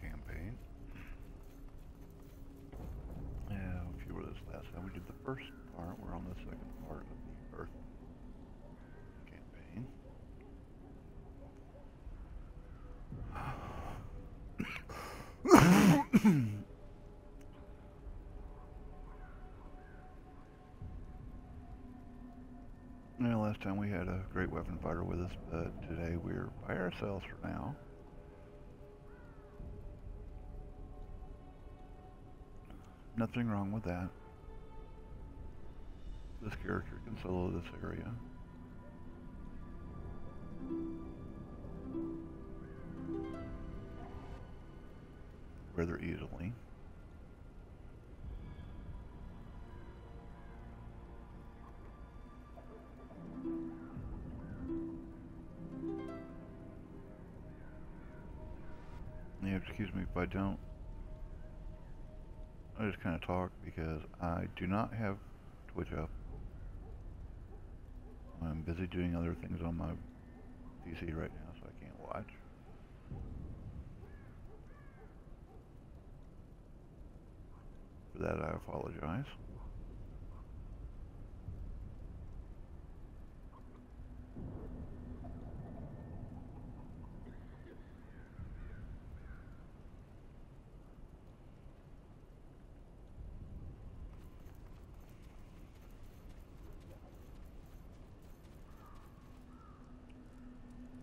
campaign. Yeah, if you were this last time, we did the first part. We're on the second part of the Earth campaign. Yeah, last time we had a great weapon fighter with us, but today we're by ourselves for now. Nothing wrong with that. This character can solo this area. Rather easily. Yeah, excuse me if I don't. Just kind of talk because I do not have Twitch up. I'm busy doing other things on my PC right now, so I can't watch. For that, I apologize.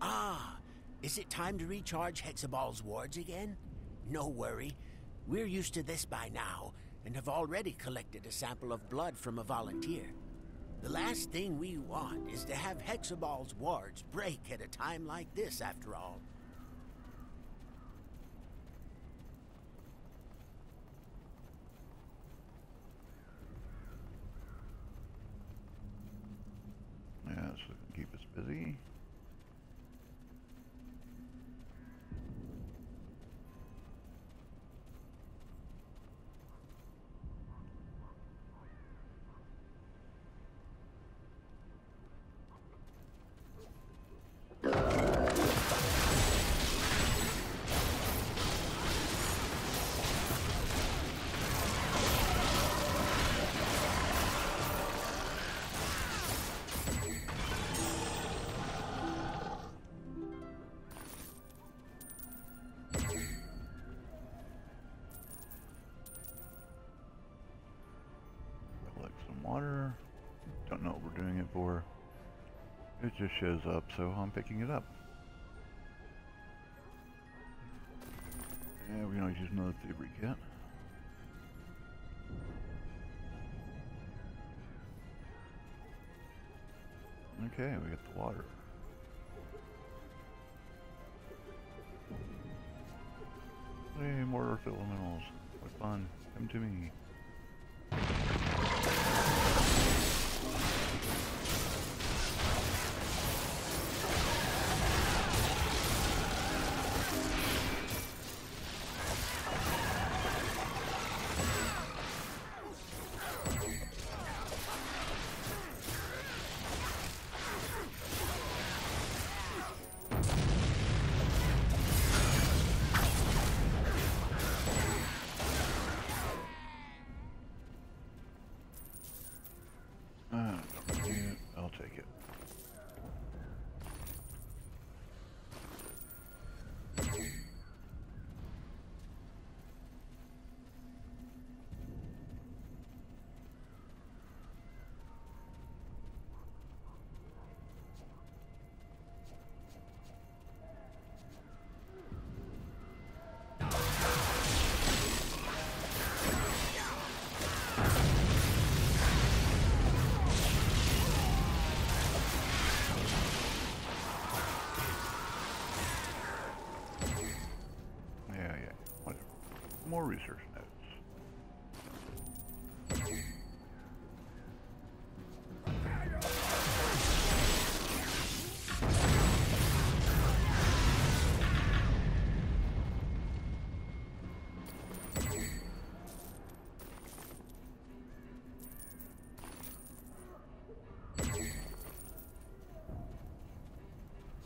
Ah, is it time to recharge Hexabal's wards again? No worry. We're used to this by now and have already collected a sample of blood from a volunteer. The last thing we want is to have Hexabal's wards break at a time like this, after all. For. It just shows up, so I'm picking it up. Yeah, we can always use another theory kit. Okay, we got the water. Hey, more earth elementals. What fun. Come to me. More research notes.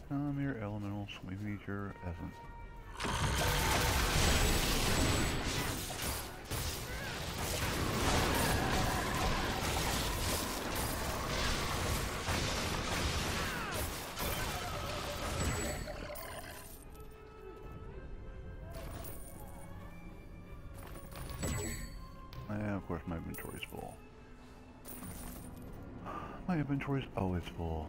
Come here, elemental, we need your essence. Inventory's full. My inventory's always full.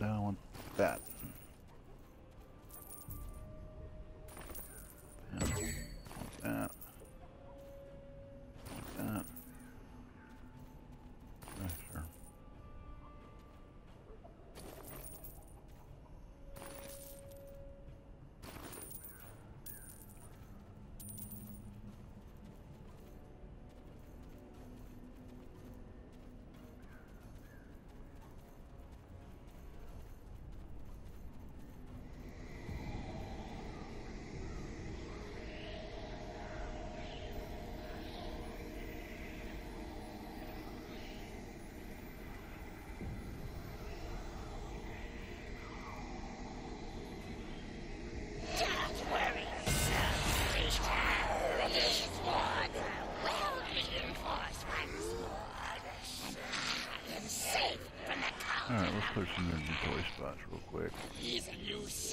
I don't want that, I want that. Yeah, want that. Want that. Yeah, sure. Don't worry, sir. This one will reinforce once more, and I am safe from the cult. Alright, let's put some inventory spots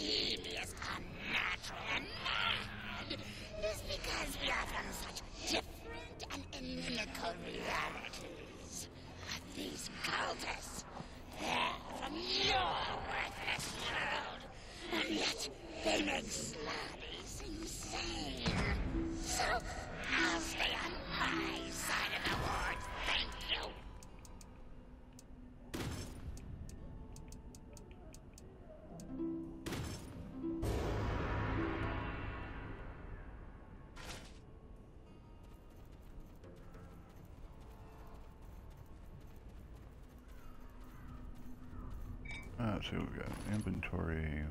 so we've got inventory.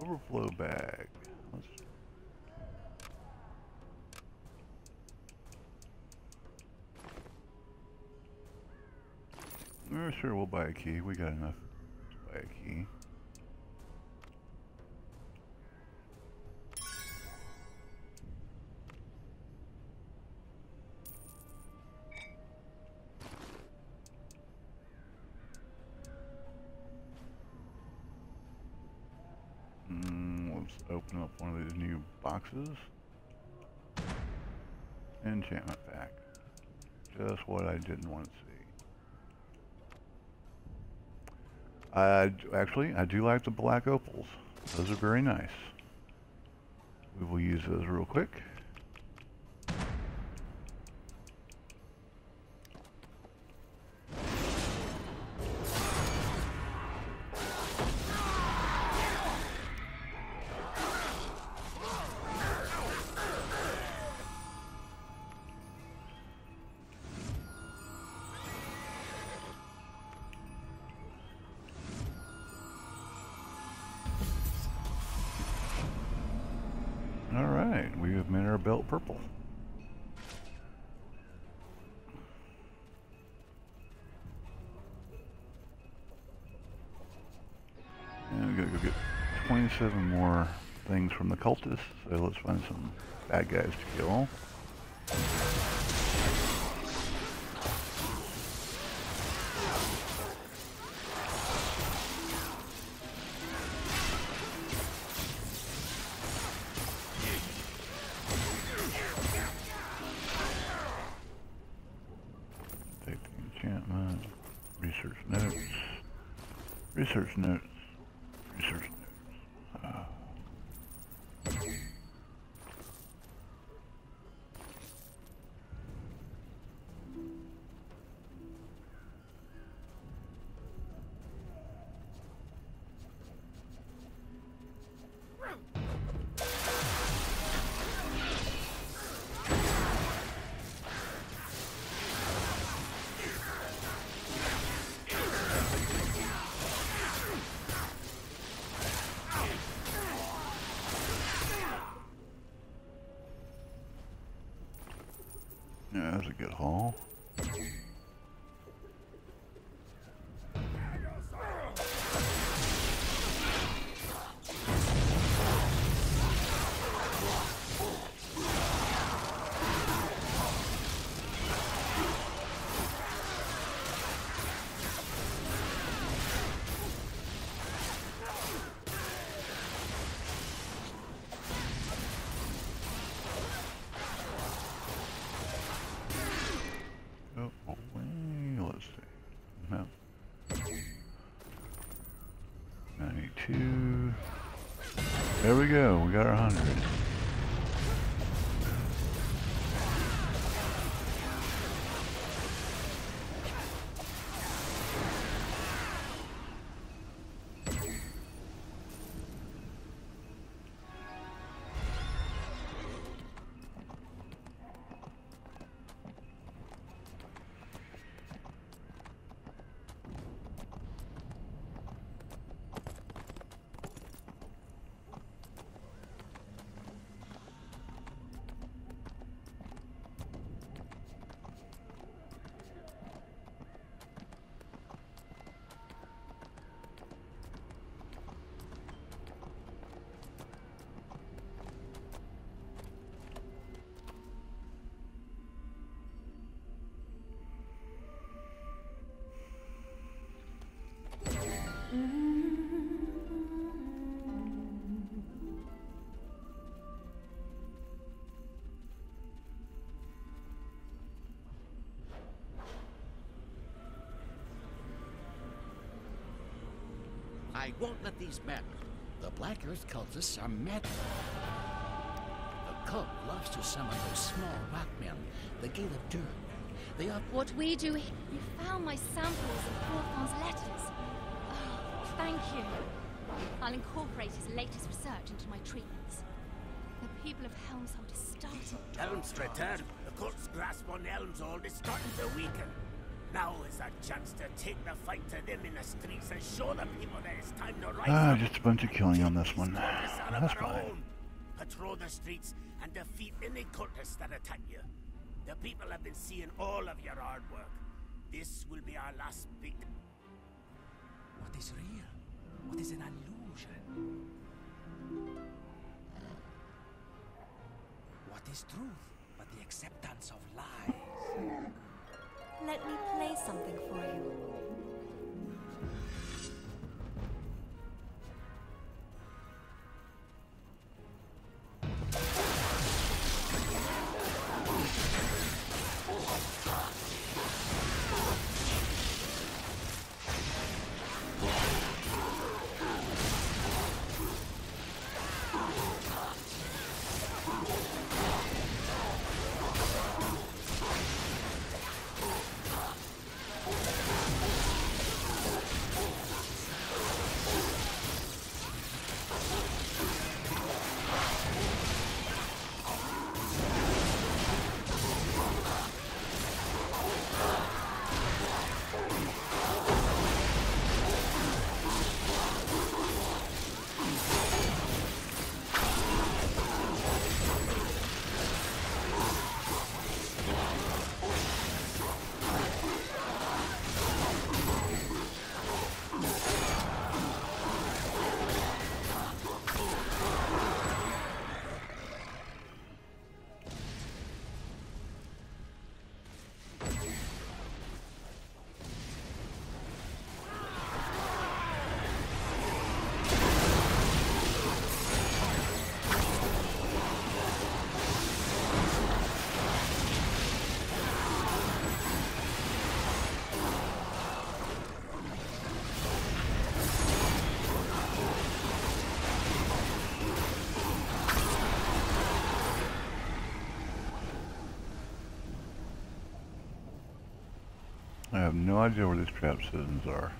Overflow bag. Let's Uh, sure, we'll buy a key. We got enough boxes. Enchantment pack. Just what I didn't want to see. I actually I do like the black opals. Those are very nice. We will use those real quick. 27 more things from the cultists, so let's find some bad guys to kill. Go. We got our 100. Won't let these men. The Black Earth cultists are mad. The cult loves to summon those small rock men, the Gate of Dur. They are What we do here. You found my samples of Hawthorne's letters. Oh, thank you. I'll incorporate his latest research into my treatments. The people of Helmshold are starting to Elm's return. The cult's grasp on Elmshold is starting to weaken. Now is our chance to take the fight to them in the streets and show the people that it's time to rise Ah, just a bunch of killing on this one. Cultists out of That's fine. Patrol the streets and defeat any cultists that attack you. The people have been seeing all of your hard work. This will be our last big. What is real? What is an illusion? What is truth but the acceptance of lies? Let me play something for you. Idea where these trap citizens are.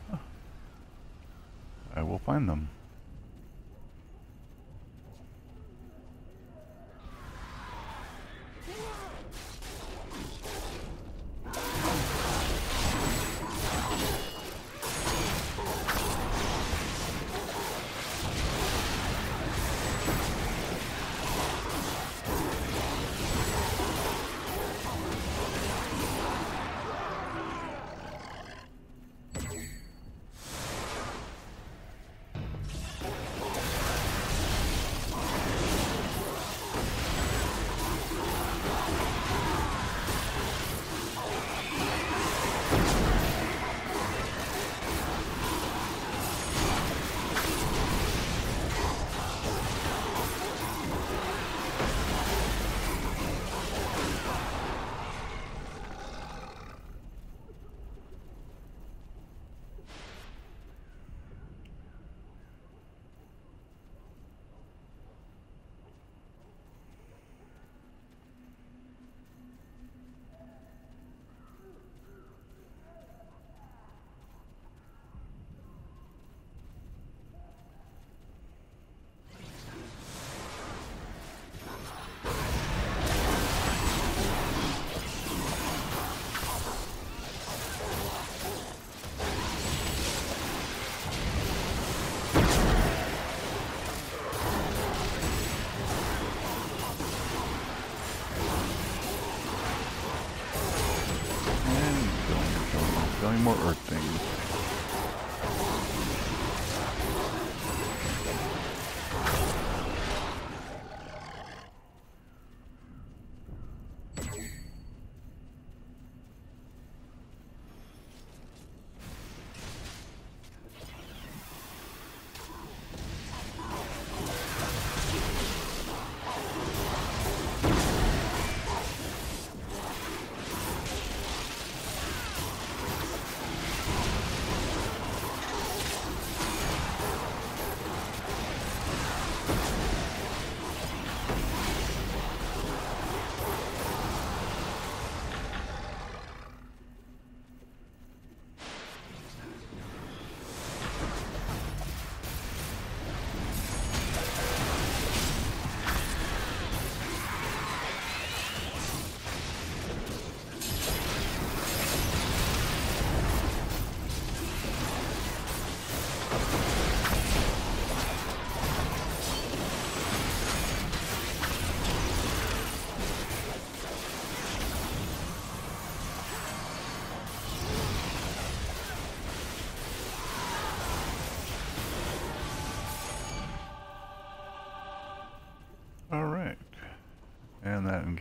More earth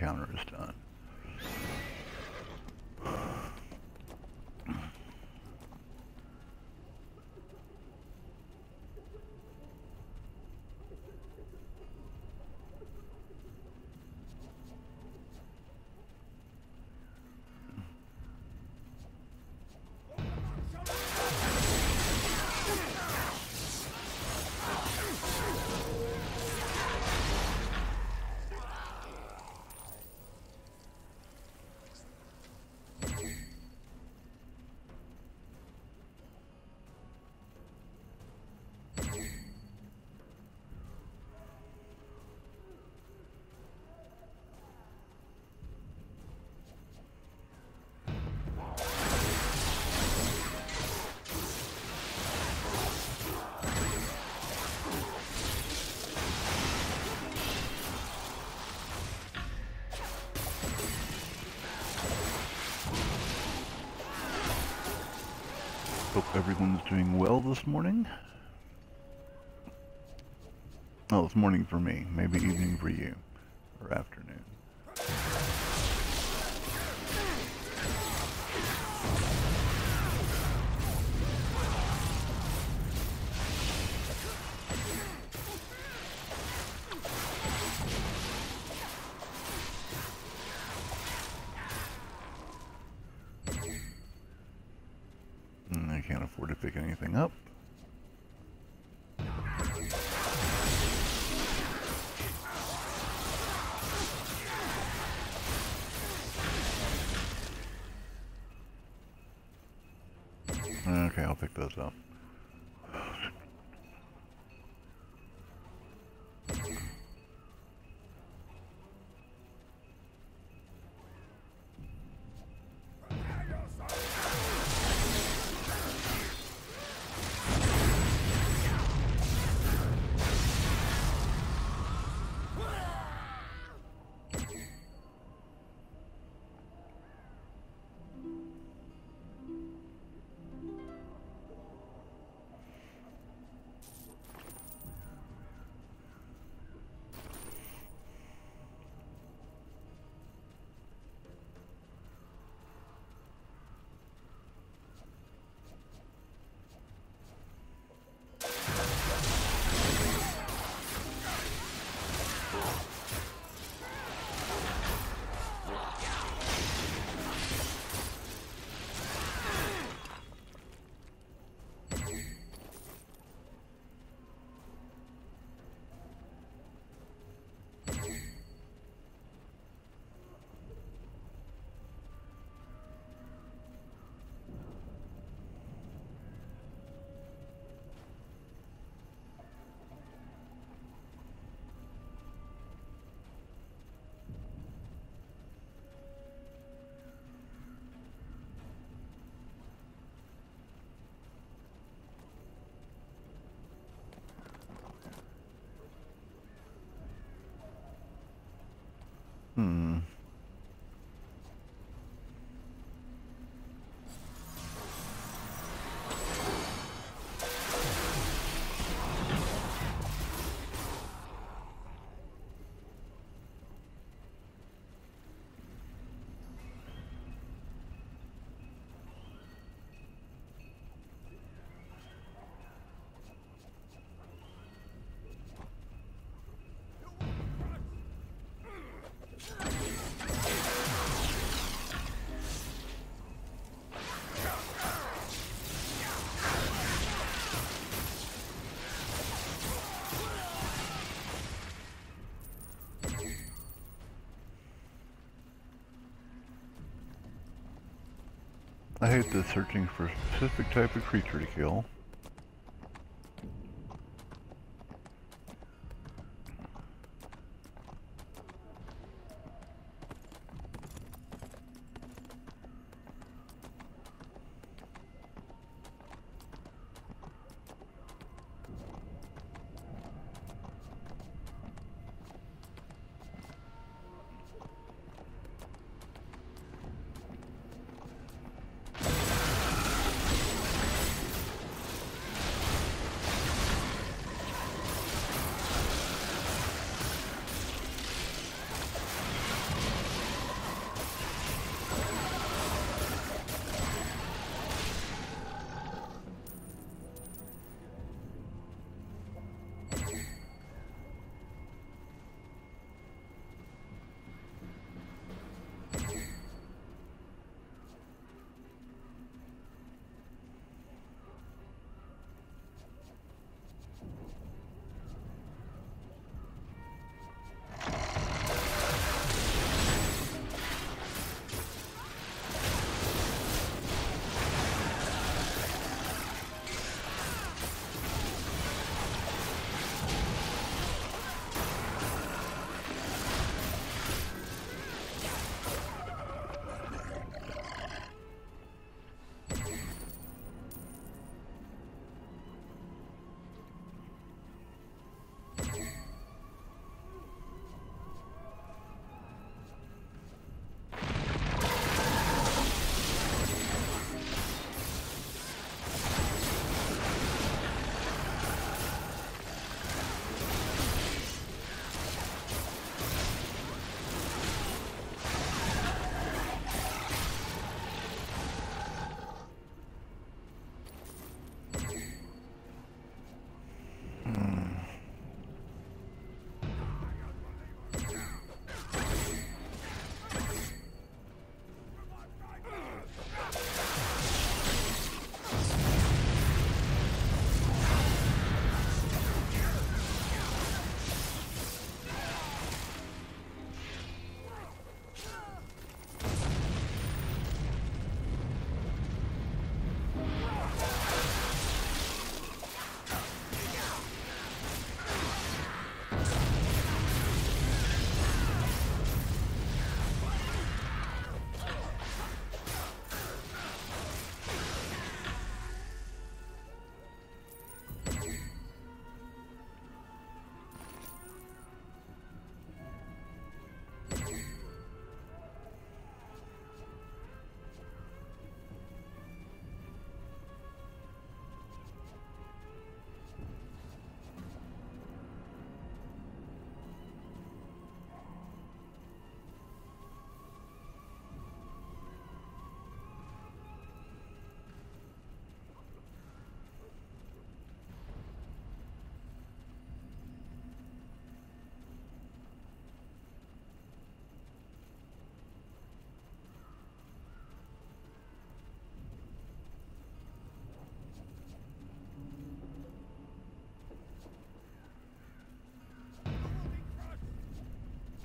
encounter is done. Everyone's doing well this morning. Oh, it's morning for me. Maybe evening for you. Hmm. I hate this searching for a specific type of creature to kill.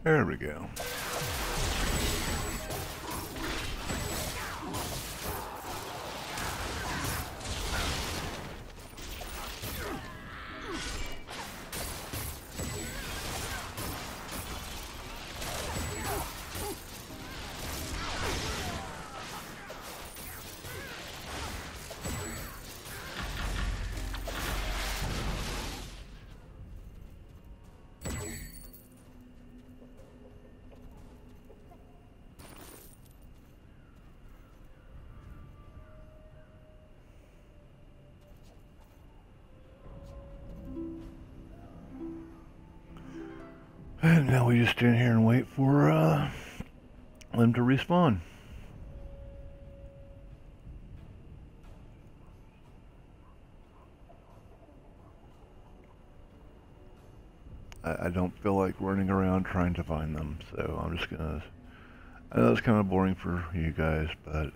There we go. We just stand here and wait for uh, them to respawn. I, I don't feel like running around trying to find them, so I'm just gonna. I know it's kind of boring for you guys, but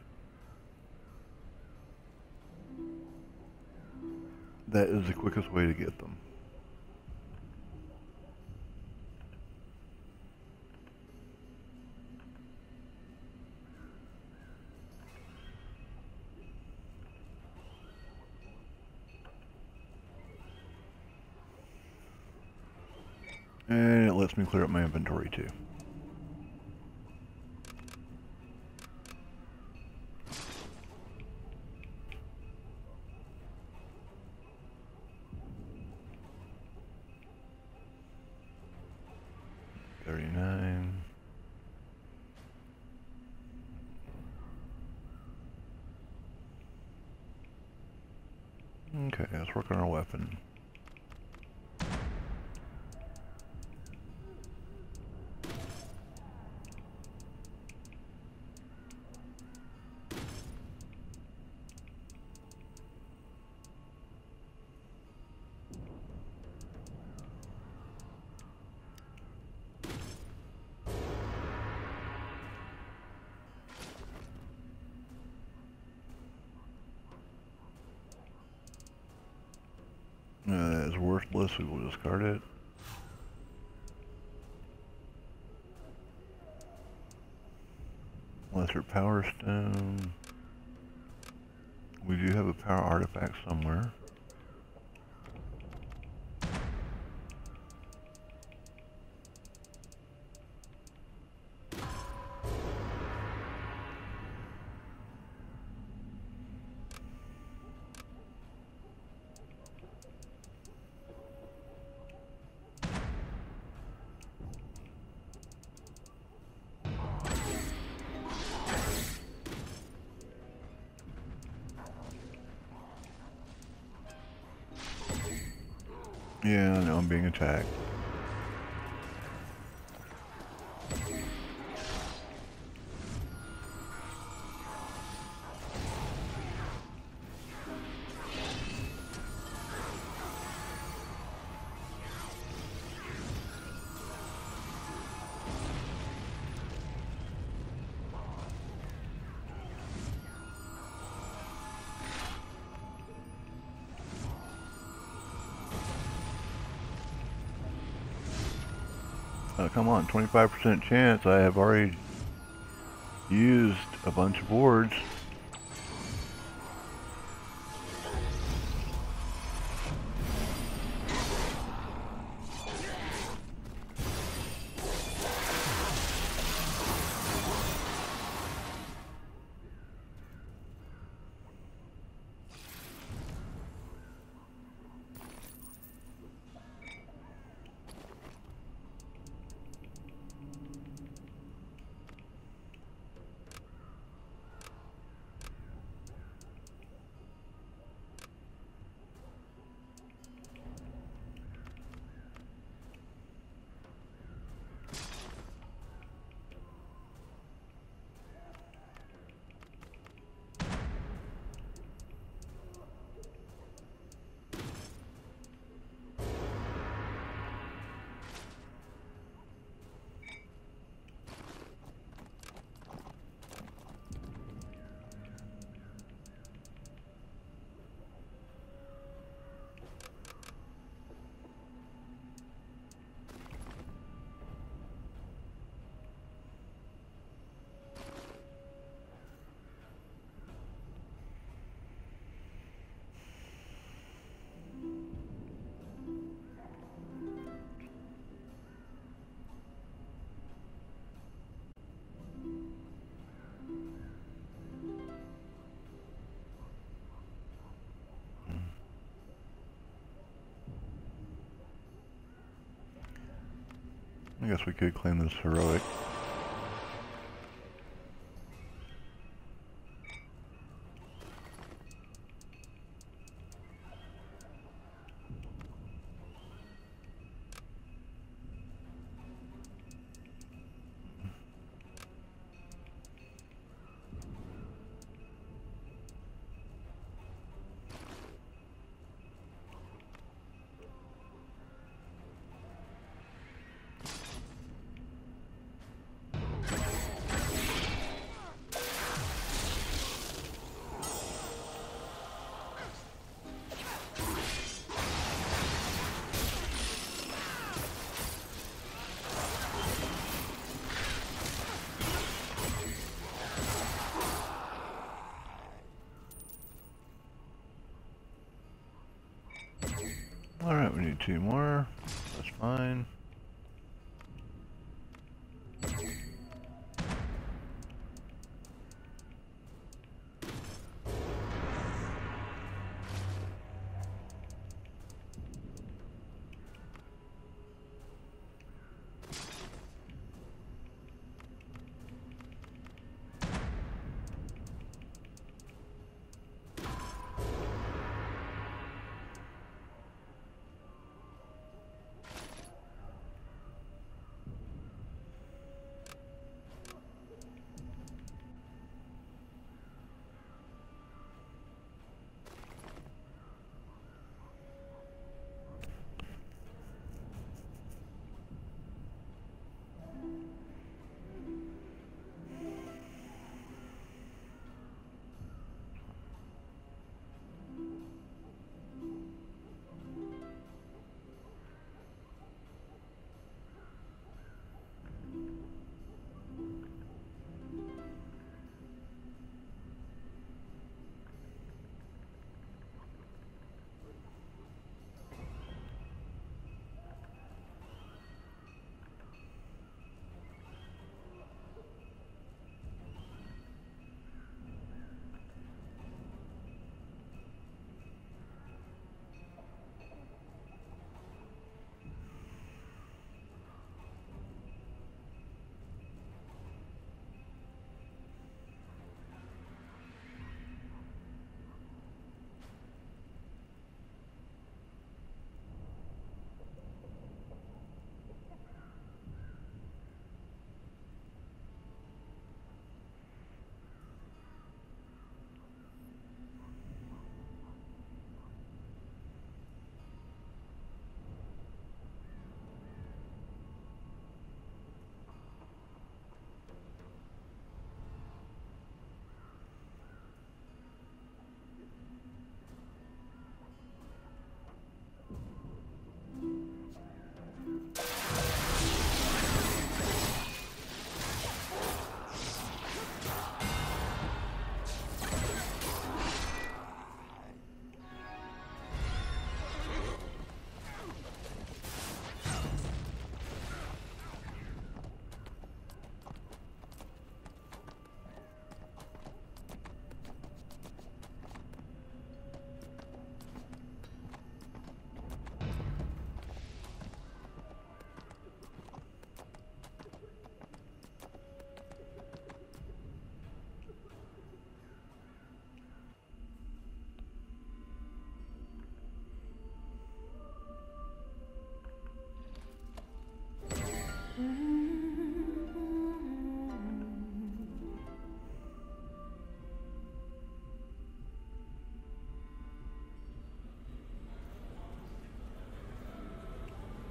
that is the quickest way to get them. And it lets me clear up my inventory too. Thirty-nine. Okay, let's work on our weapon. Uh, worthless, we will discard it. Lesser Power Stone. We do have a power artifact somewhere. I come on, 25% chance. I have already used a bunch of boards. We could claim this heroic. Two more. That's fine.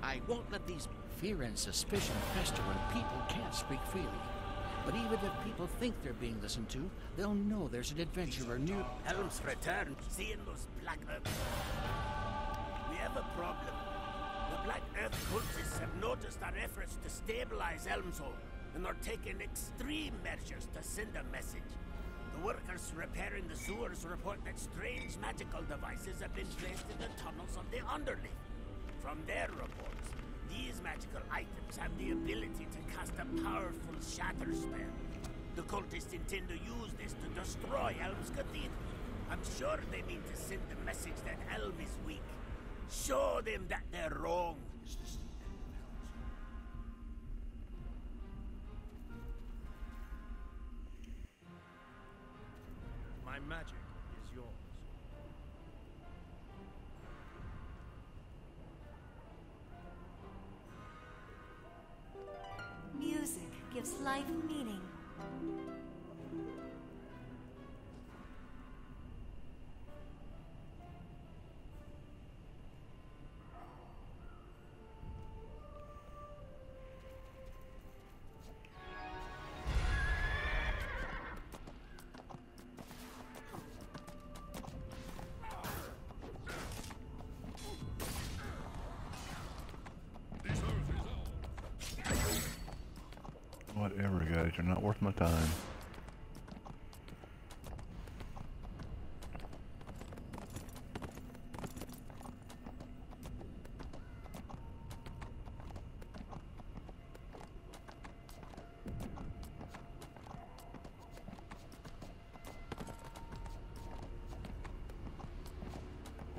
I won't let these fear and suspicion fester when people can't speak freely. But even if people think they're being listened to, they'll know there's an adventurer near. Helm's return. Seeing those Black Earth. We have a problem. The Black Earth cultists have noticed our efforts to stabilize Helm's Hold, and are taking extreme measures to send a message. The workers repairing the sewers report that strange magical devices have been placed in the tunnels of the underleaf. From their reports, magical items have the ability to cast a powerful shatter spell. The cultists intend to use this to destroy Helm's Cathedral. I'm sure they mean to send the message that Elm is weak. Show them that they're wrong. Whatever, guys. You're not worth my time.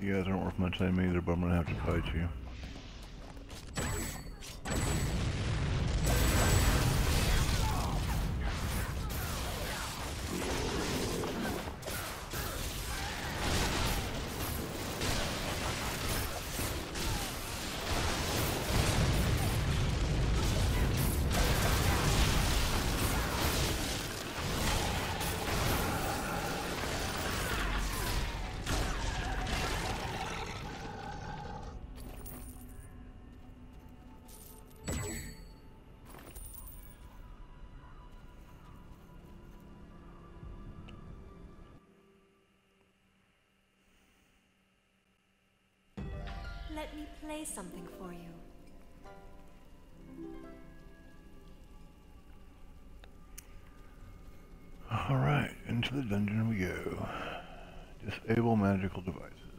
You guys aren't worth my time either, but I'm gonna have to fight you. Play something for you. Alright, into the dungeon we go. Disable magical devices.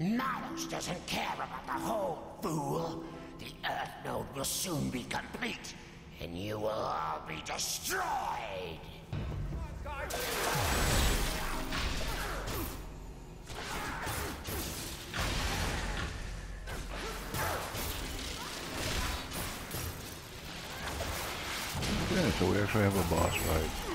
Eh? Nalos doesn't care about the whole, fool. The Earth node will soon be complete, and you will all be destroyed. Yeah, so we actually have a boss fight.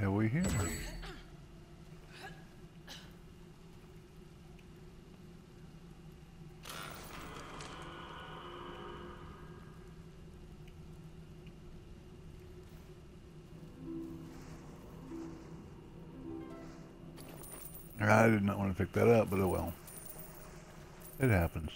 Have we here? I did not want to pick that up, but oh well. It happens.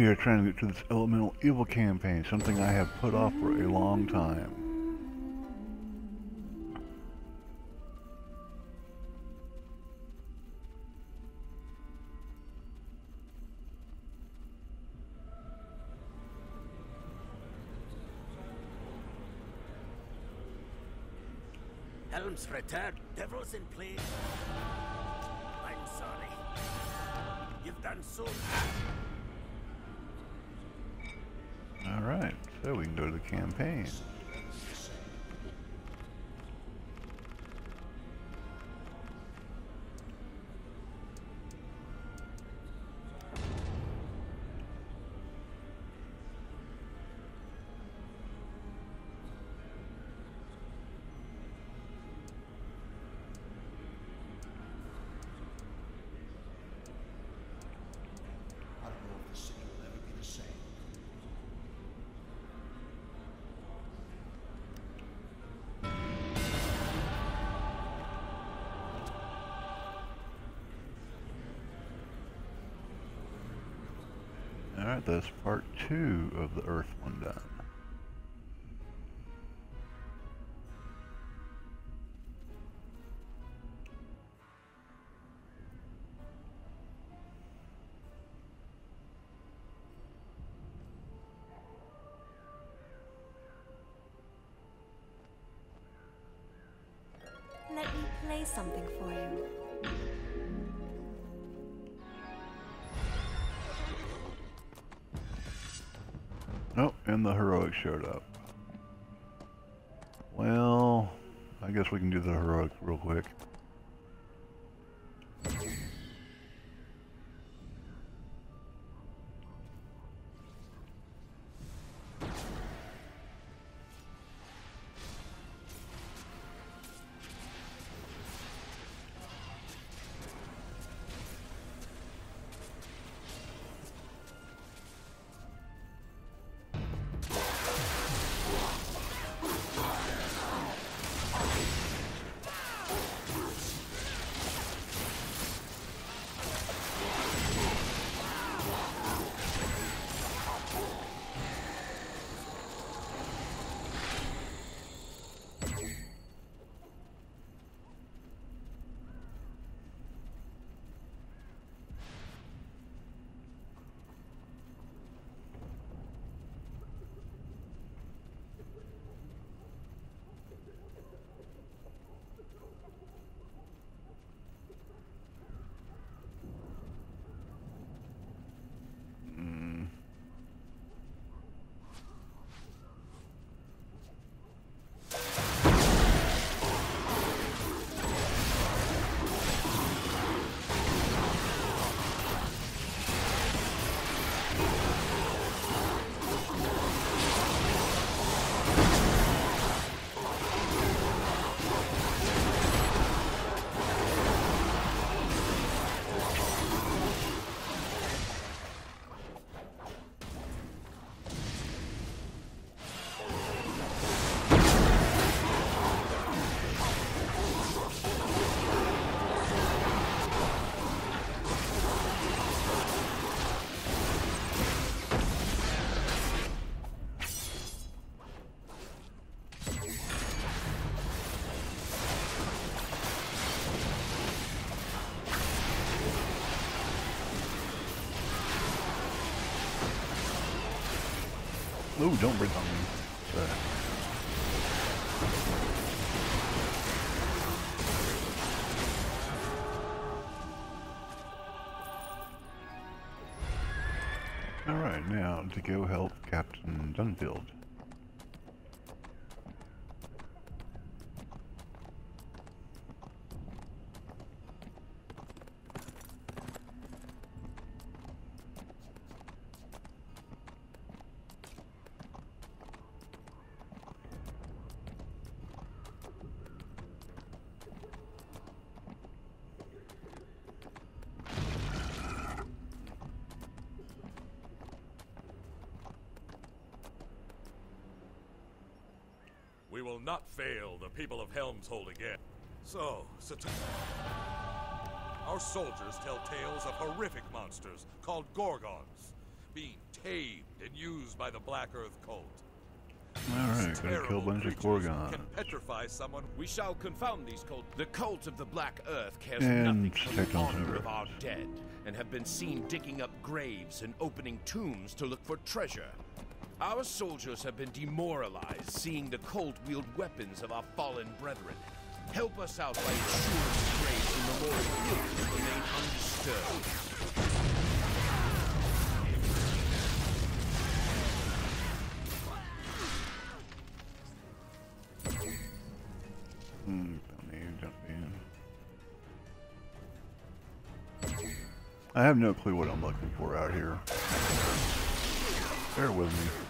We are trying to get to this elemental evil campaign, something I have put off for a long time. Helm's return. Devils in place. I'm sorry. You've done so Alright, so we can go to the campaign. Two of the Earth one done. Let me play something for you. And the heroic showed up. Well, I guess we can do the heroic real quick. Ooh, don't breathe on me. Sorry. Alright, now to go help Captain Dunfield. We will not fail the people of Helm's Hold again. So, Sat- Our soldiers tell tales of horrific monsters called Gorgons. being tamed and used by the Black Earth cult. Alright, gotta kill a bunch of creatures Gorgons. Can petrify someone. We shall confound these cults. The cult of the Black Earth cares And nothing for the check on some honor of our dead, and have been seen digging up graves and opening tombs to look for treasure. Our soldiers have been demoralized seeing the cult wield weapons of our fallen brethren. Help us out by ensuring the graves and memorial buildings remain undisturbed. Hmm. I have no clue what I'm looking for out here. Bear with me.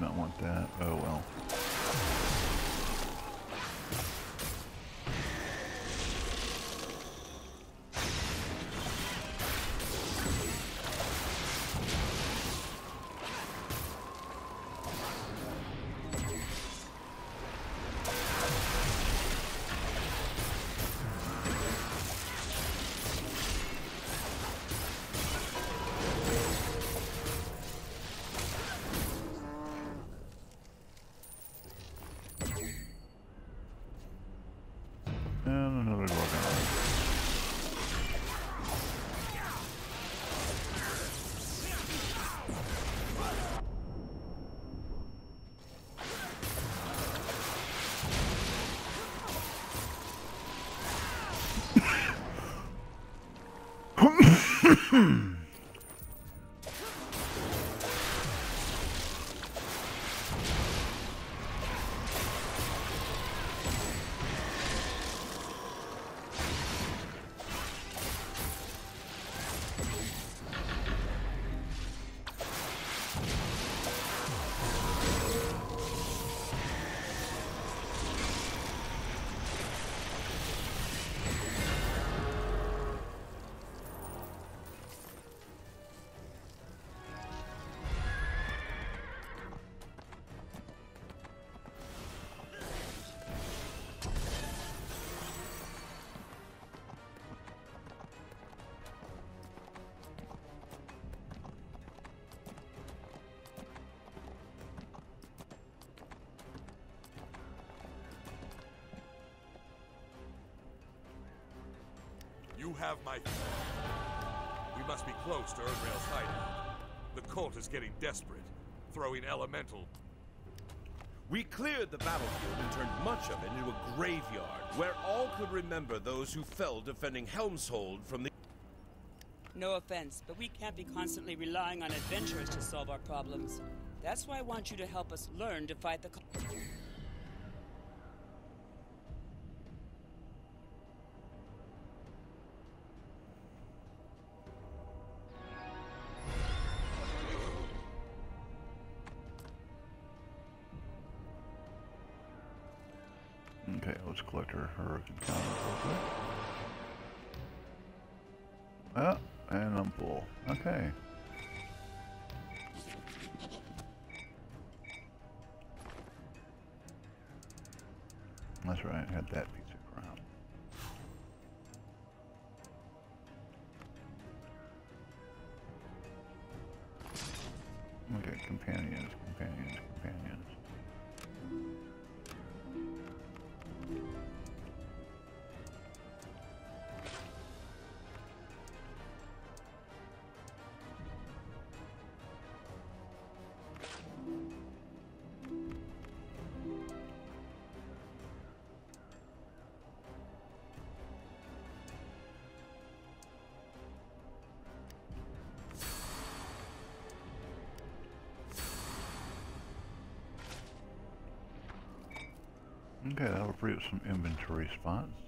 not want that. Oh well. You have my... We must be close to Urnrail's hideout. The cult is getting desperate, throwing elemental... We cleared the battlefield and turned much of it into a graveyard, where all could remember those who fell defending Helm's Hold from the... No offense, but we can't be constantly relying on adventurers to solve our problems. That's why I want you to help us learn to fight the... Ah, and I'm full. Okay. That's right, I had that Okay, that'll free up some inventory spots.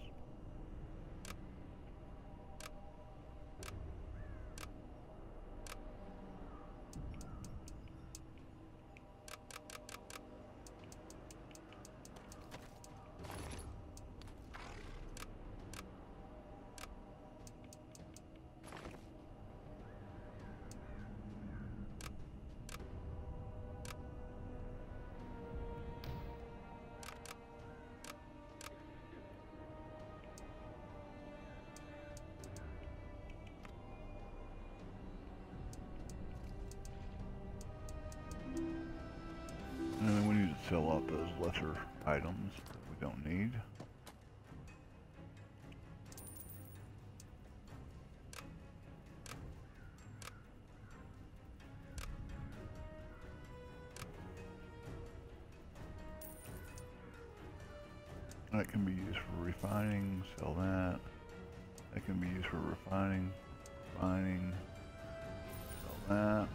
That can be used for refining, sell that. That can be used for refining, refining, sell that.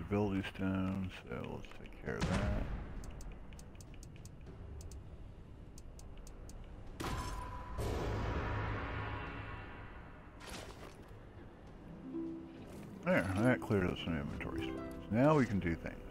Ability stone, so let's take care of that. There, that cleared up some inventory spots. Now we can do things.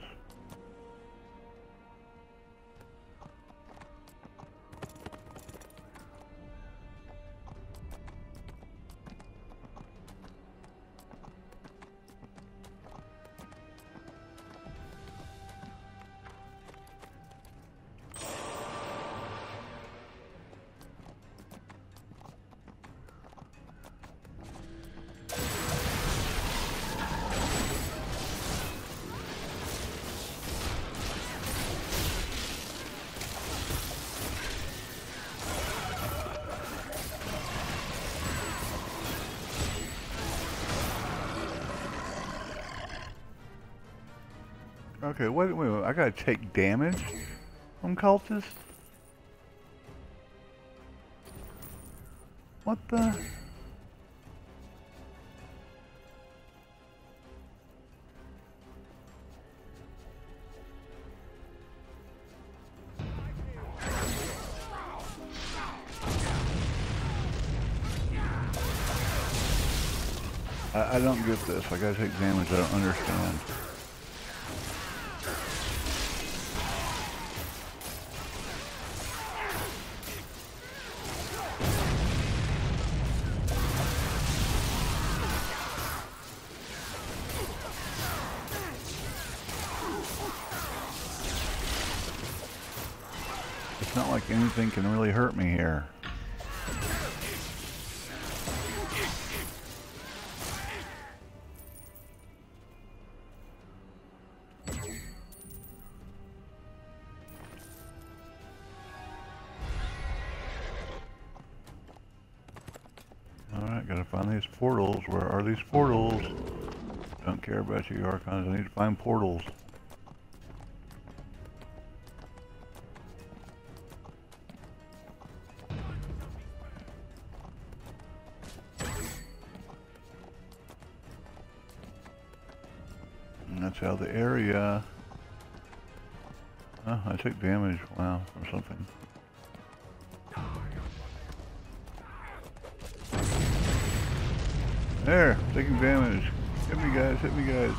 Okay, wait, wait, wait, I gotta take damage from cultists? What the? I, I don't get this. I gotta take damage. I don't understand. Archons. I need to find portals. And that's how the area... Oh, I took damage, wow, from something.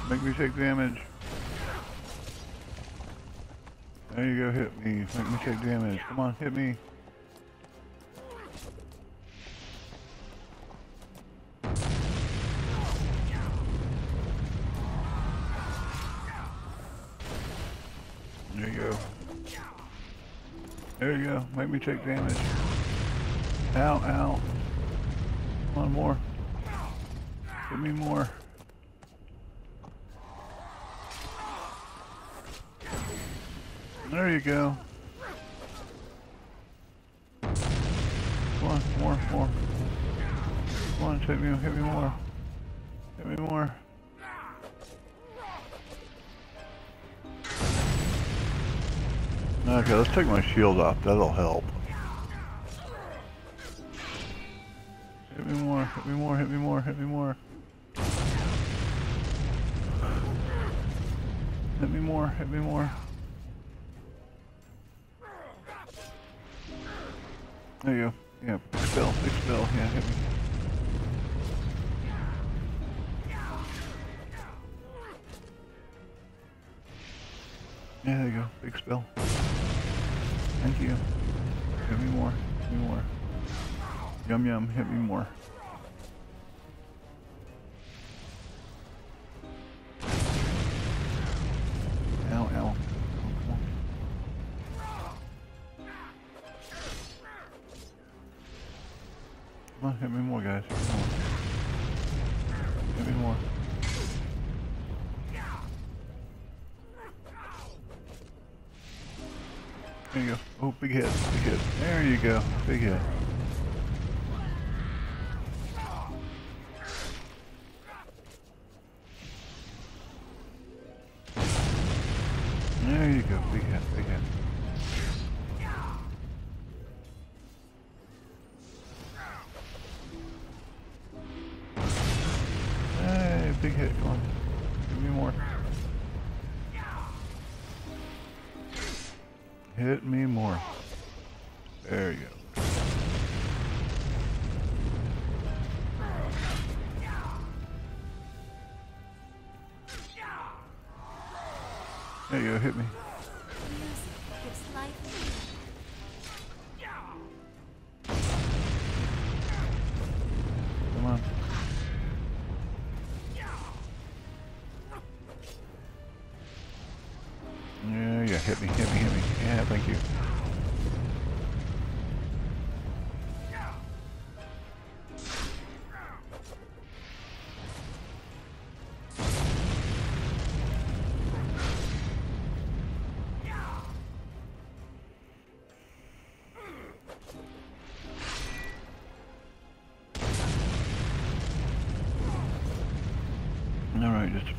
Make me take damage. There you go, hit me, make me take damage. Come on, hit me. There you go. There you go. Make me take damage. Ow, ow. One more. Give me more. There you go. Come on, more, more. Come on, hit me, hit me more. Hit me more. Okay, let's take my shield off. That'll help. Hit me more, hit me more, hit me more, hit me more. Hit me more, hit me more. Yeah, there you go. Big spill. Thank you. Hit me more. Hit me more. Yum yum. Hit me more.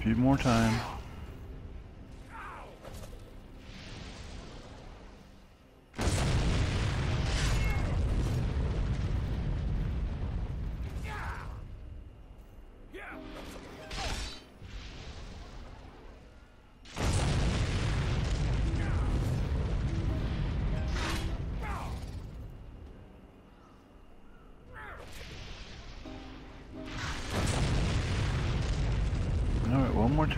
Few more times.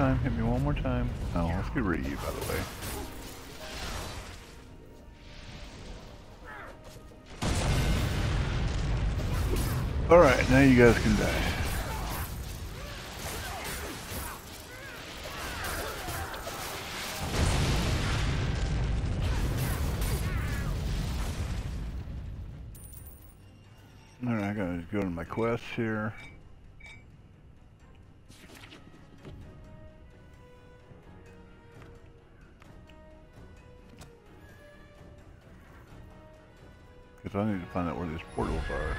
Time. Hit me one more time. Oh, let's get rid of you, by the way. All right, now you guys can die. All right, I gotta go to my quests here. I need to find out where these portals are.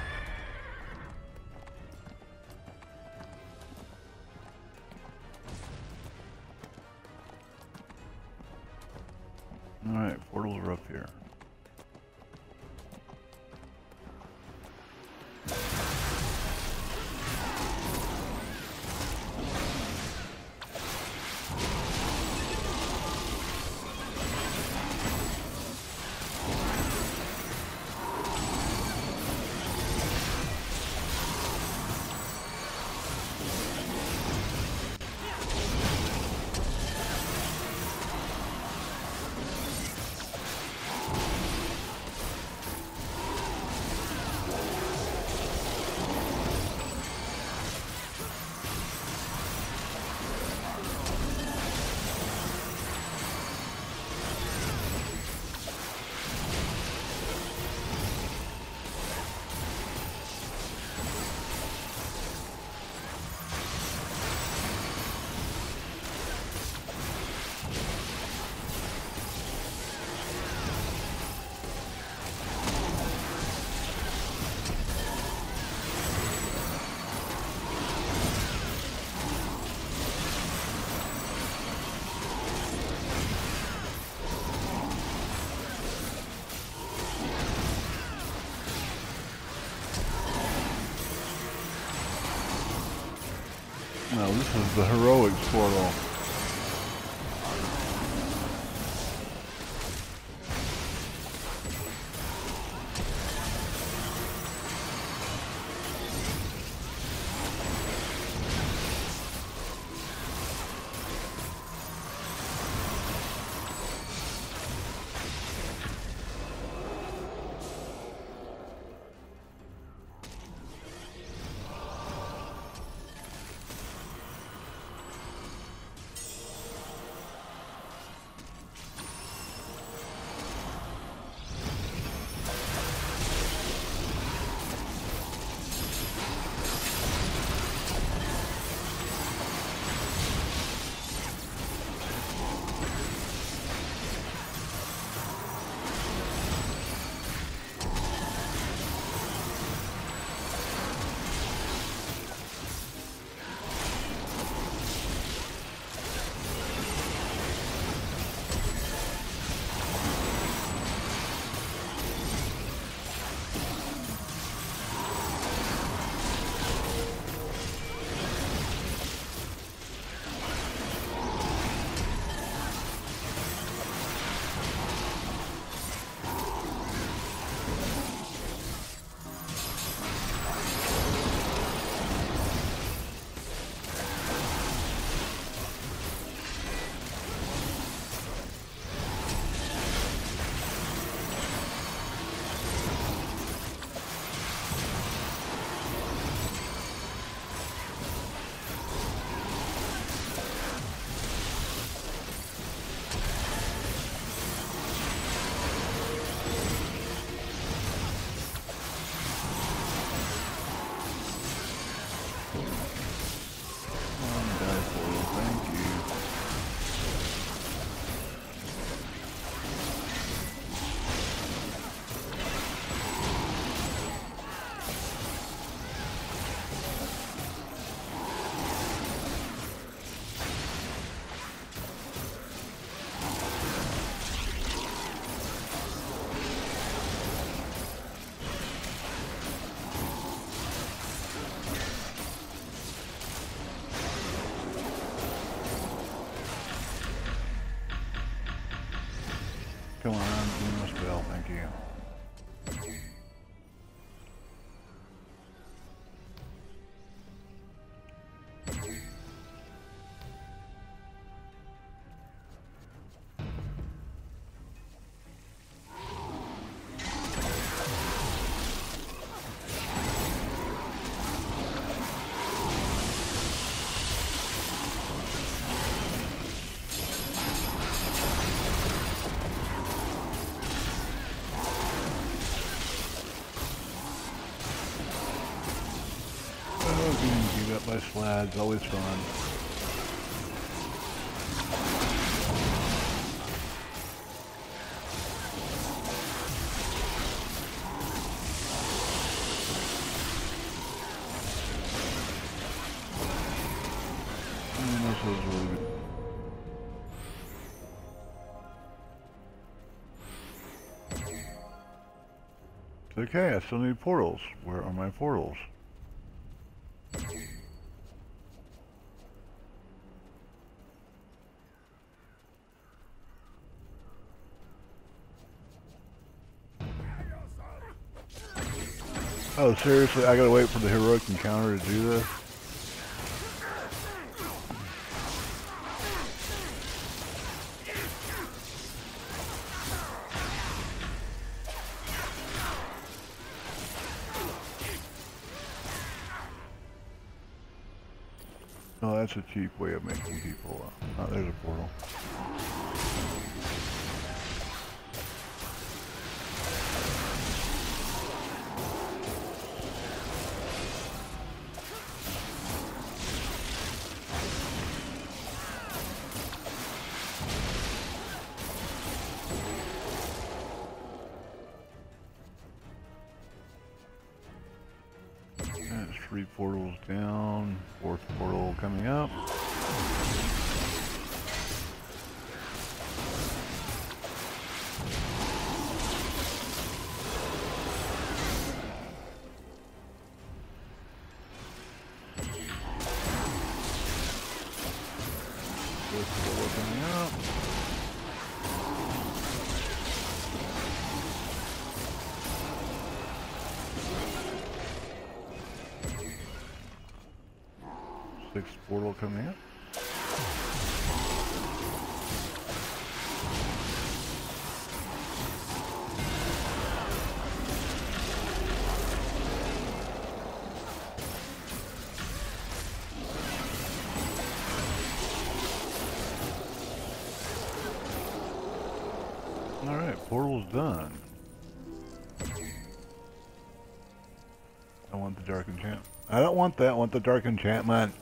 The heroics portal. Slads, always fun. Okay, I still need portals. Where are my portals? Oh, seriously? I gotta wait for the heroic encounter to do this? Oh, that's a cheap way of making people. Uh, oh, there's a portal. Three portals down, fourth portal coming up. Want that. Want the dark enchantment.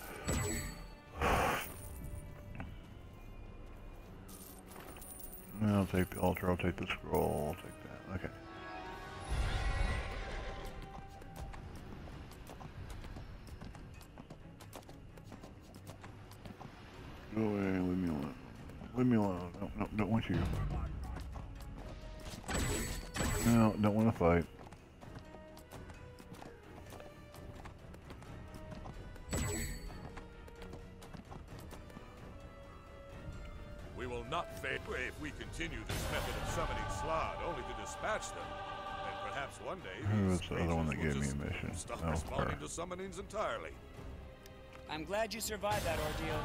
We continue this method of summoning Slaad only to dispatch them. And perhaps one day Who these was the other one that gave me a mission? Stop Oh, responding her. to summonings entirely. I'm glad you survived that ordeal.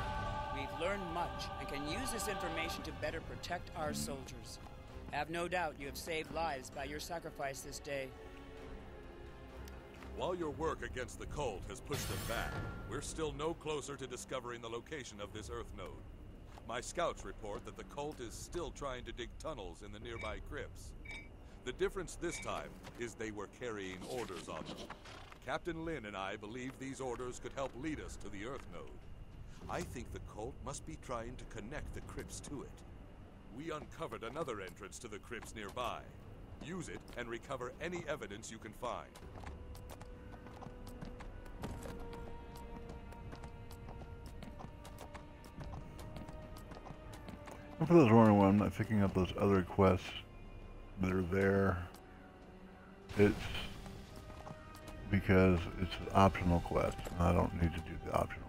We've learned much and can use this information to better protect our soldiers. Have no doubt you have saved lives by your sacrifice this day. While your work against the cult has pushed them back, we're still no closer to discovering the location of this Earth node. My scouts report that the cult is still trying to dig tunnels in the nearby crypts. The difference this time is they were carrying orders on them. Captain Lin and I believe these orders could help lead us to the Earth node. I think the cult must be trying to connect the crypts to it. We uncovered another entrance to the crypts nearby. Use it and recover any evidence you can find. For those wondering why I'm not picking up those other quests that are there, it's because it's an optional quest, and I don't need to do the optionals.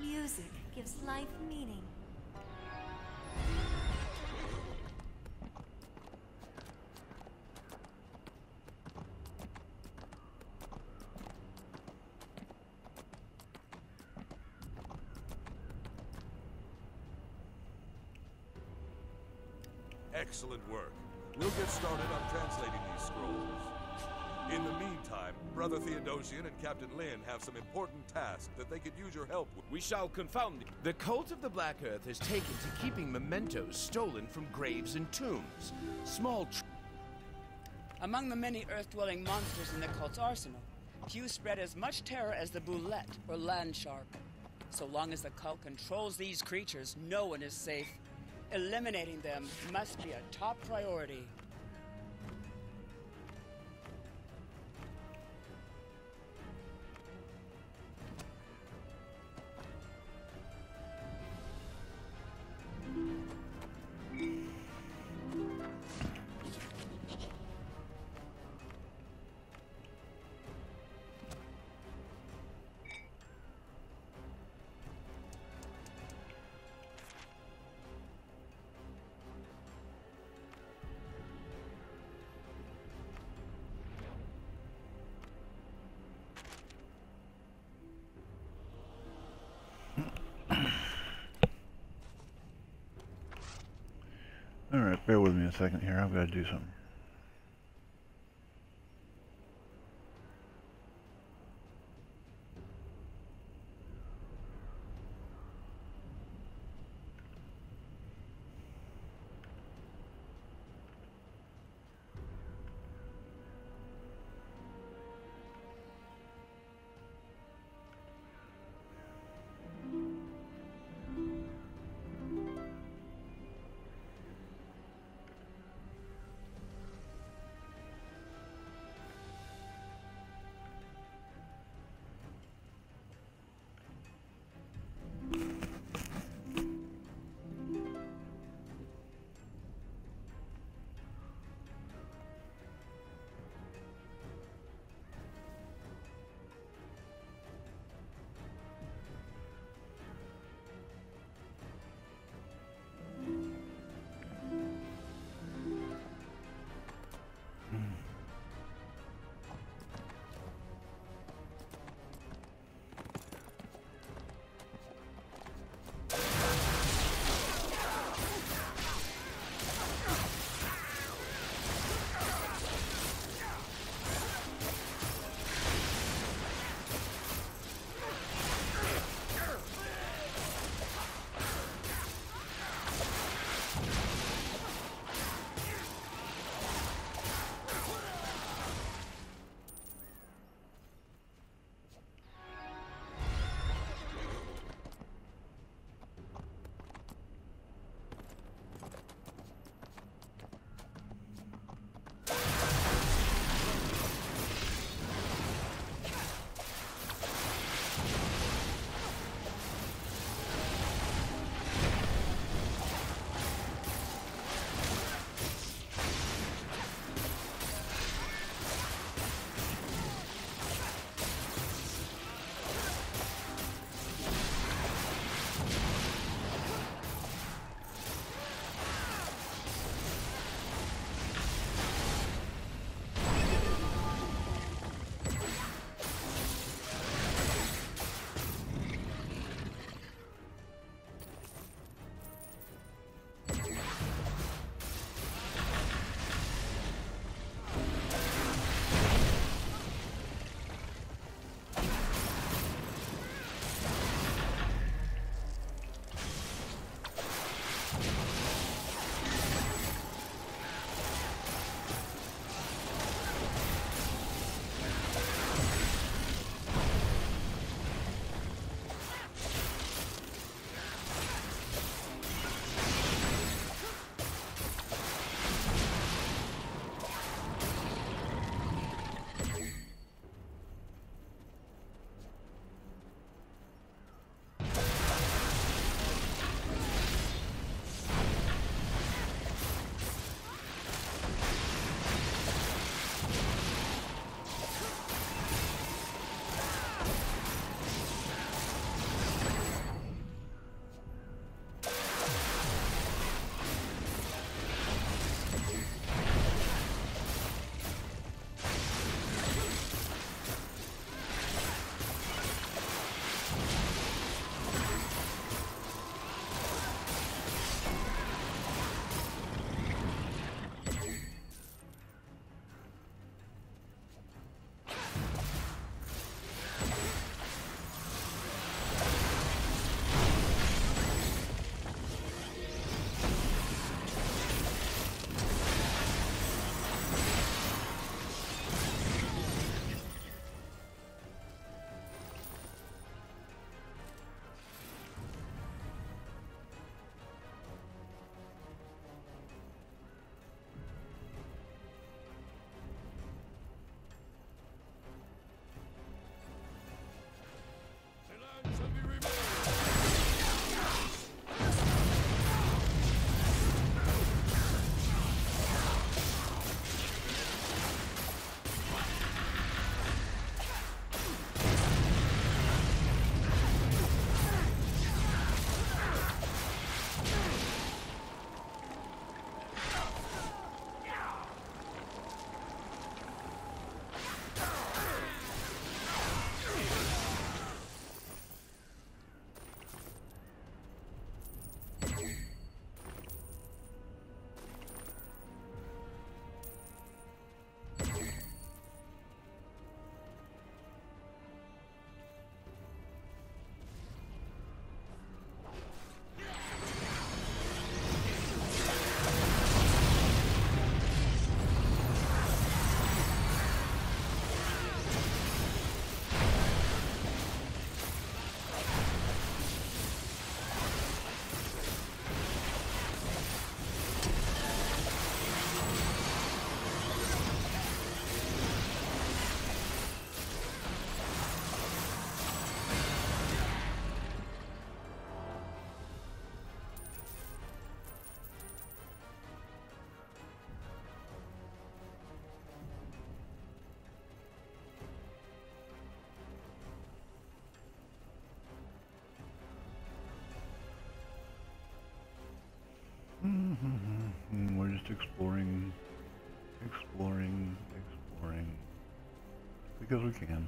Music gives life meaning. Excellent work. We'll get started on translating these scrolls. In the meantime, Brother Theodosian and Captain Lin have some important tasks that they could use your help with. We shall confound them. The cult of the Black Earth has taken to keeping mementos stolen from graves and tombs. Small tr Among the many earth-dwelling monsters in the cult's arsenal, few spread as much terror as the bulette, or land shark. So long as the cult controls these creatures, no one is safe. Eliminating them must be a top priority. Bear with me a second here. I've got to do something. Mm-hmm. We're just exploring, exploring, exploring, because we can.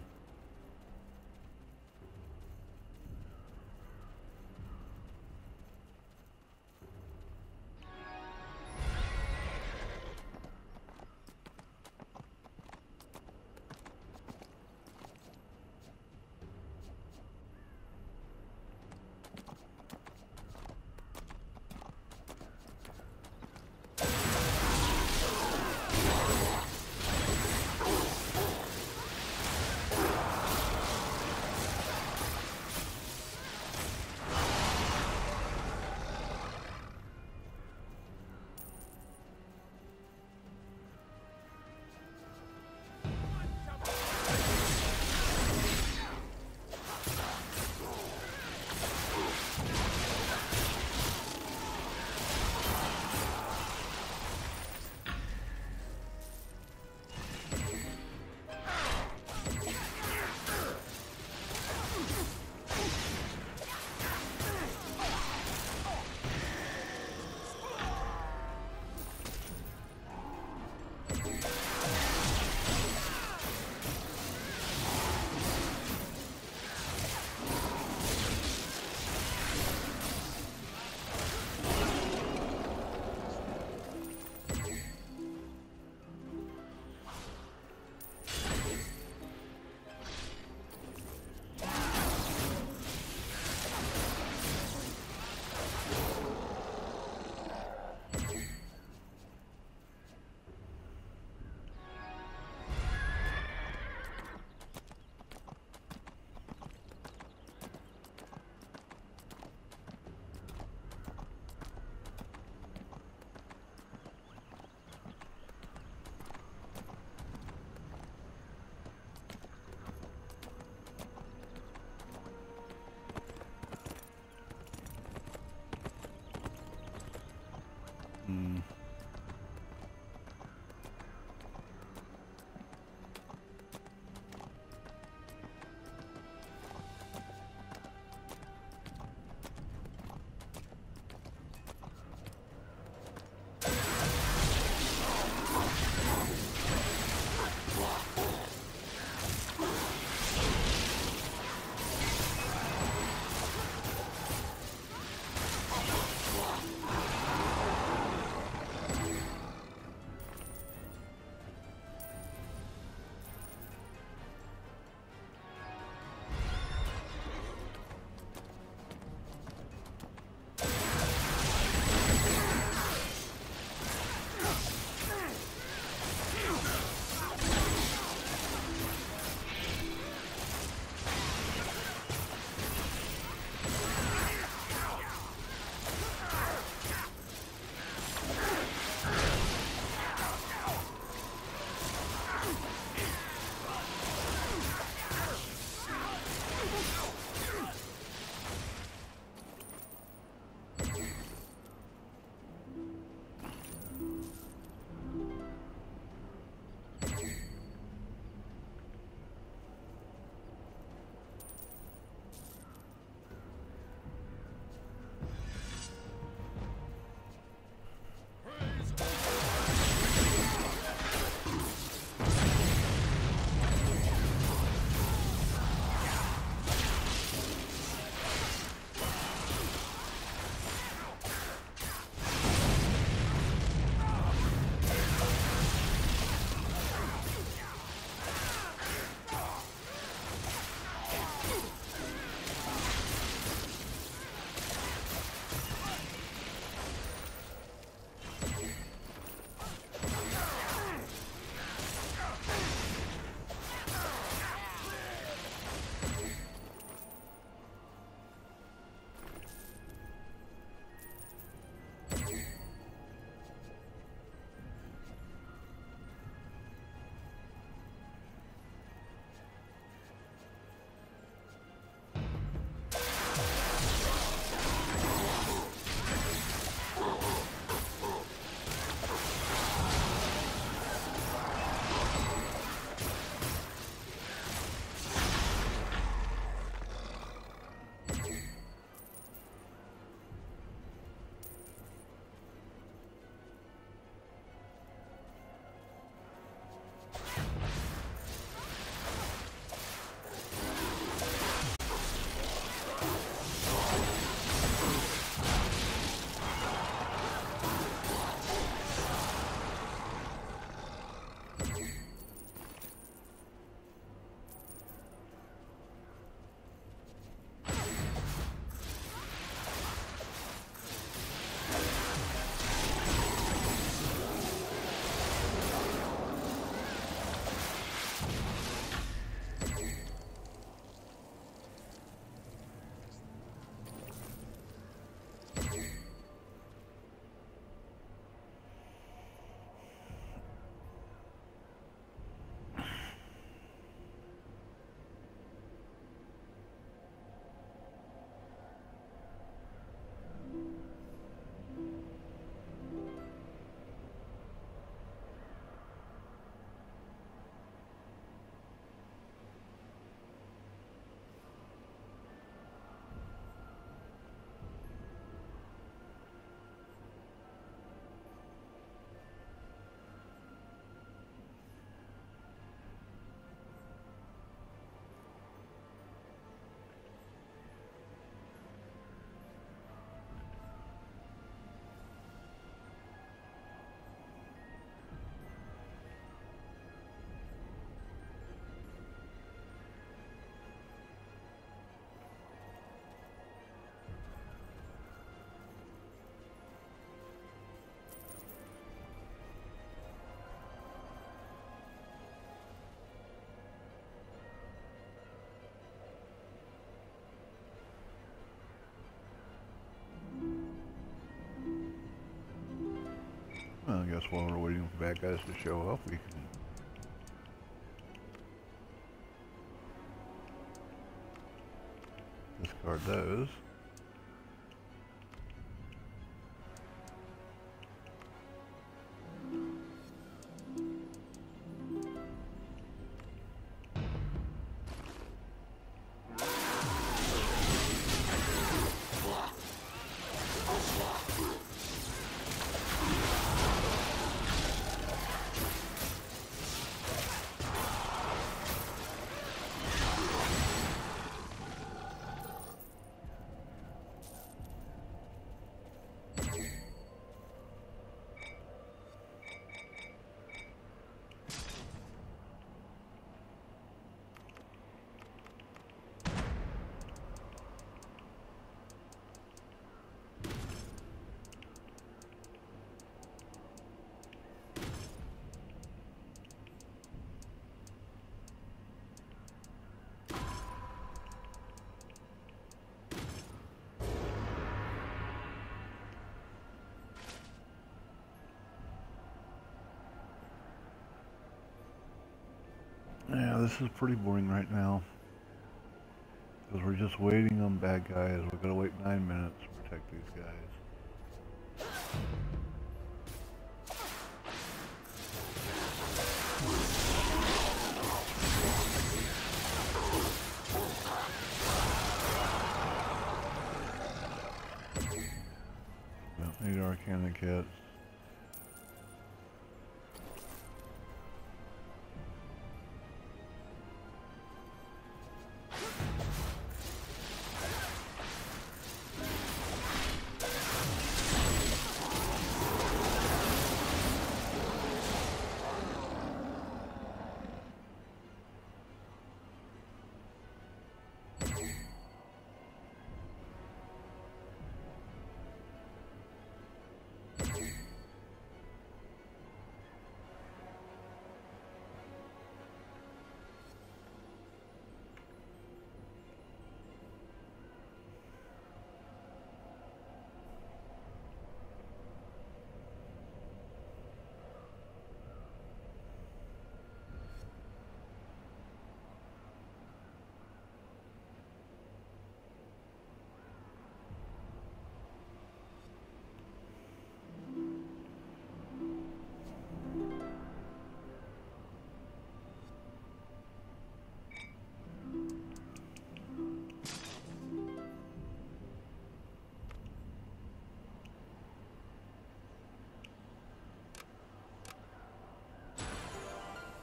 Well, I guess while we're waiting for bad guys to show up, we can discard those. This is pretty boring right now. Because we're just waiting on bad guys. We're gonna wait nine minutes to protect these guys.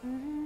Mm-hmm.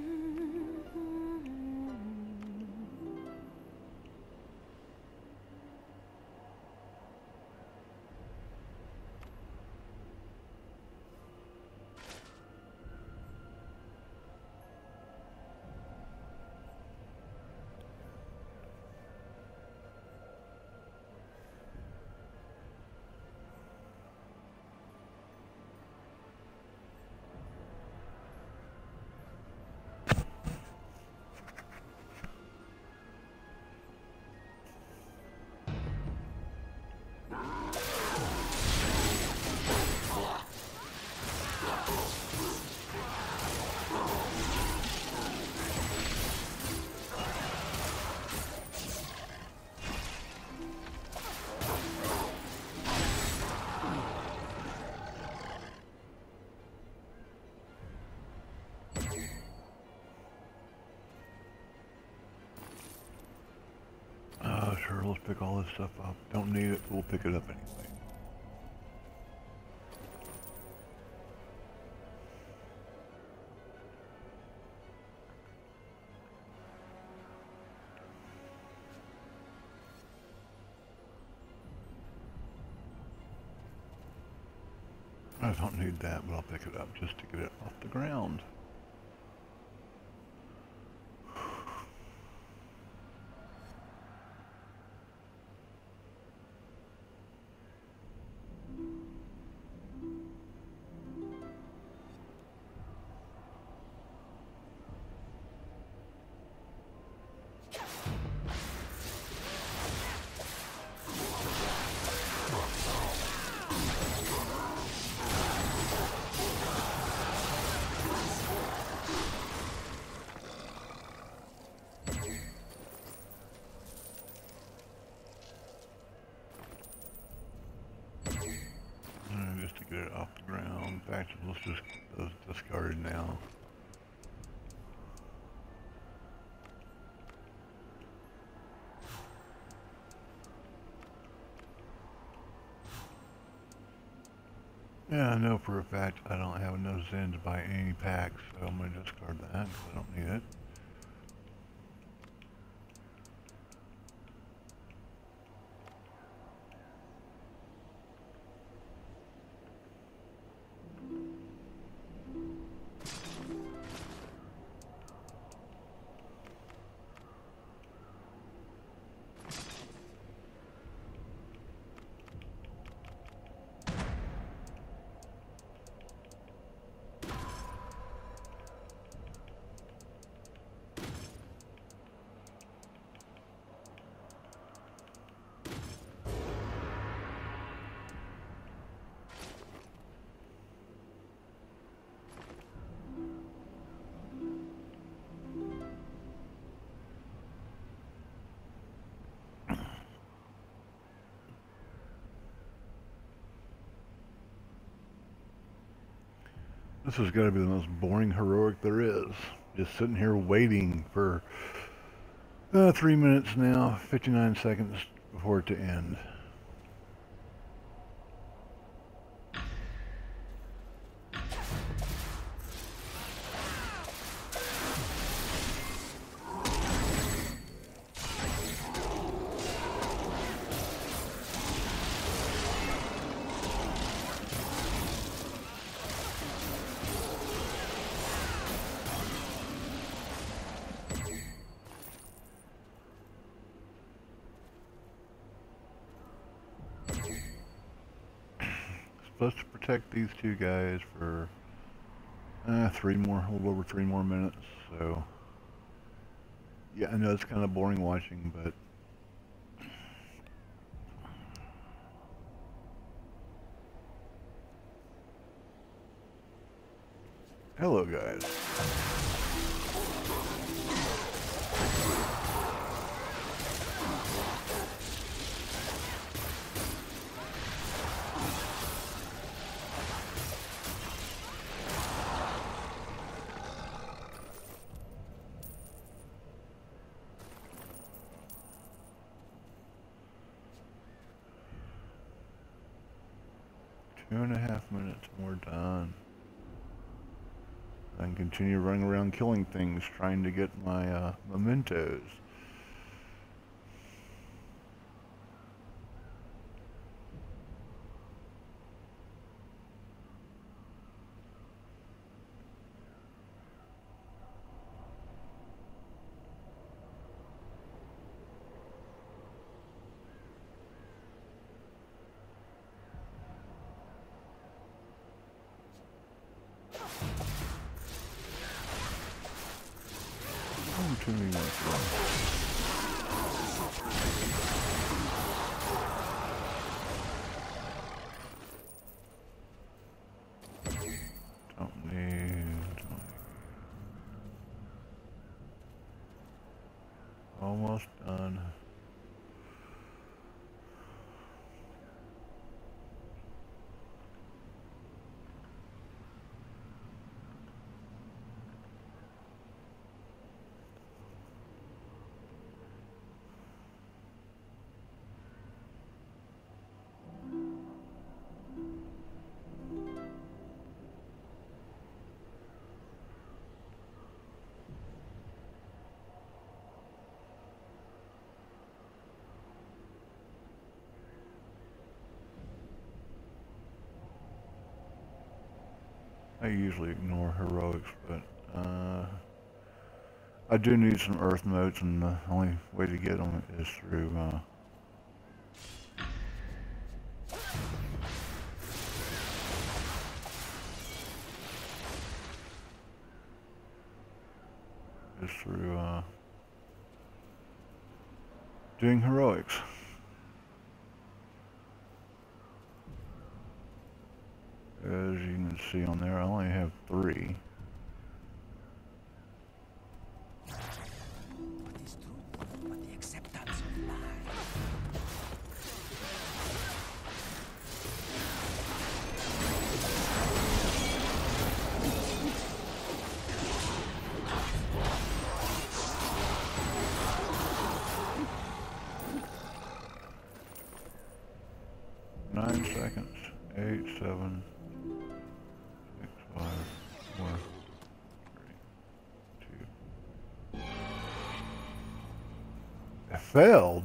This stuff up. Don't need it, we'll pick it up anyway. I don't need that, but I'll pick it up just to get it off the ground. Just discarded now. Yeah, I know for a fact I don't have enough Zen to buy any packs, so I'm gonna discard that because I don't need it. Has got to be the most boring heroic there is. Just sitting here waiting for uh, three minutes now, 59 seconds before it to end. supposed to protect these two guys for uh, three more, a little over three more minutes. So, yeah, I know it's kind of boring watching, but killing things, trying to get my uh, mementos. Oh, too many more to run. Don't need, don't need. Almost done. I usually ignore heroics, but uh, I do need some earth motes, and the only way to get them is through uh, is through uh, doing heroics. As you can see on there, I only have three. Nine seconds. Eight, seven, failed.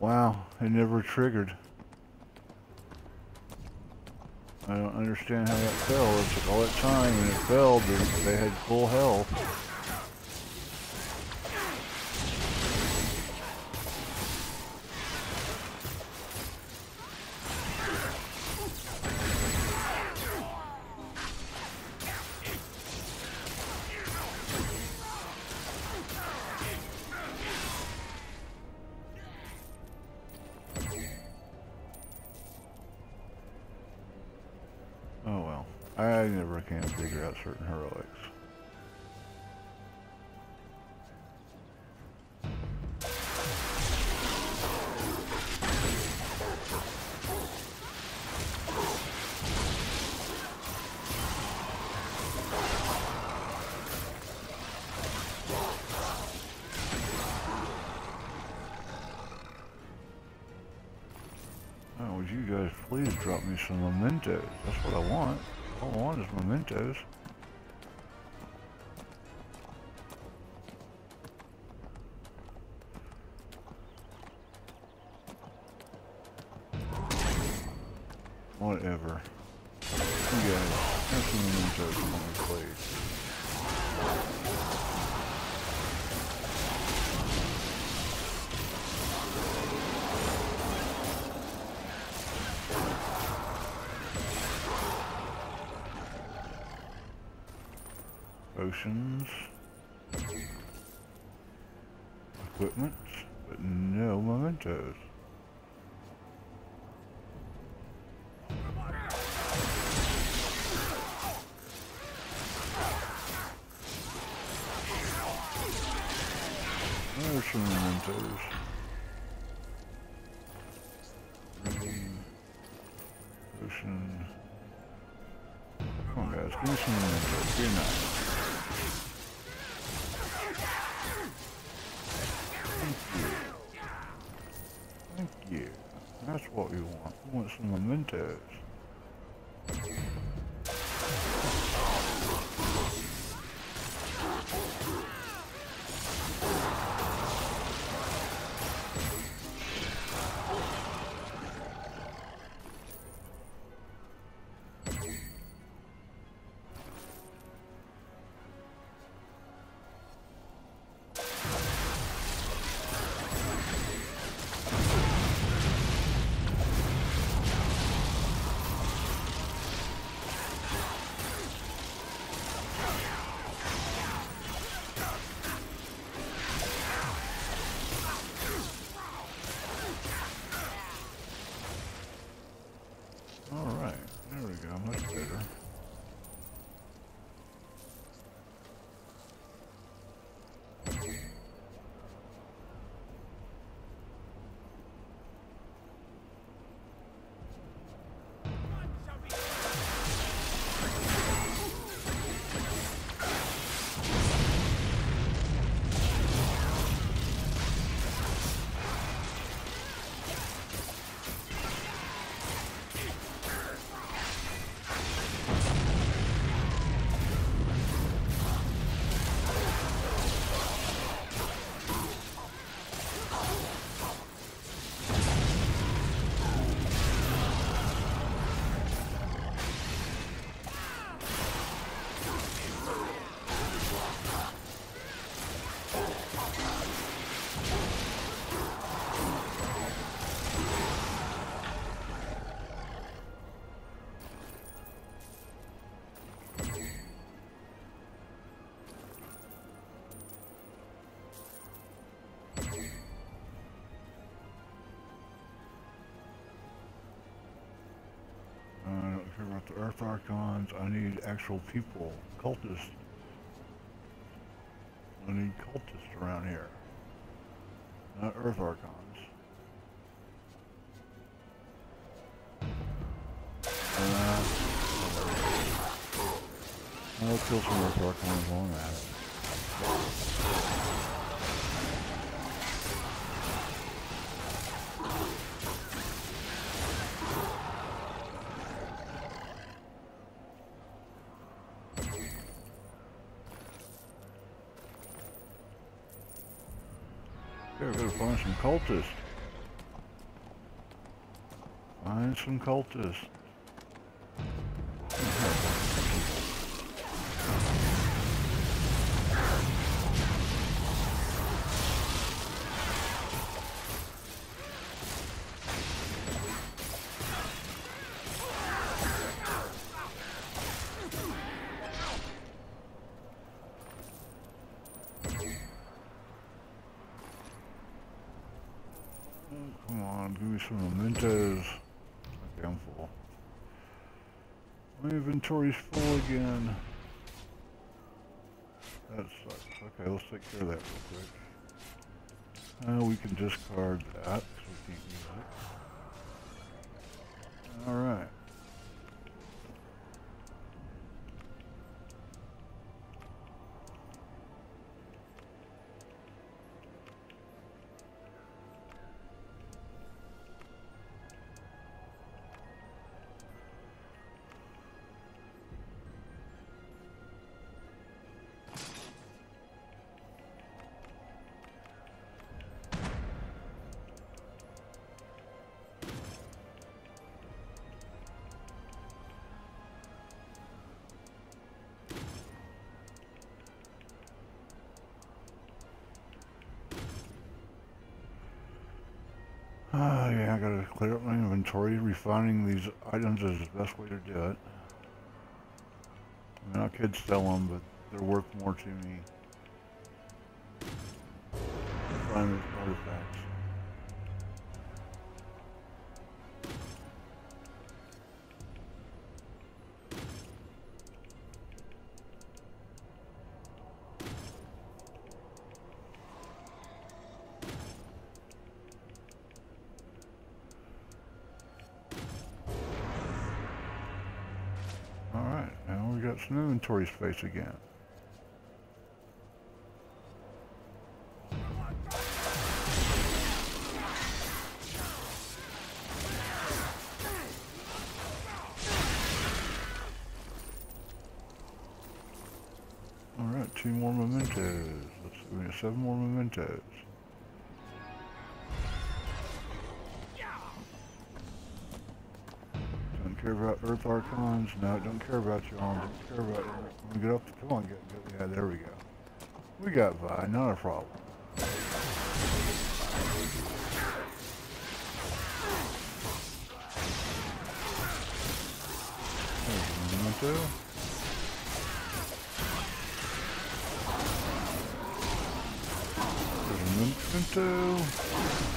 Wow, it never triggered. I don't understand how that fell. It took all that time and it failed. They, they had full health. Whatever. You guys, have some mementos for me, please. Potions. Equipment, but no mementos. Nice. Thank you. Thank you. That's what we want. We want some mementos. Earth Archons. I need actual people, cultists. I need cultists around here, not Earth Archons. Uh, I'll kill some Earth Archons while I'm at it. Yeah, gotta find some cultists. Find some cultists. Oh, Come on, give me some mementos. Okay, I'm full. My inventory's full again. That sucks. Okay, let's take care of that real quick. Uh, we can discard that, because we can't use it. Inventory. Refining these items is the best way to do it. I mean, I could sell them, but they're worth more to me. These artifacts. Inventory space again. Alright, two more mementos. Let's see, we have seven more mementos. Archons. No, don't care about y'all. Don't care about we get up, come on, get, get, yeah, there we go. We got Vi, not a problem. There's a memento. There's a memento. Coolness.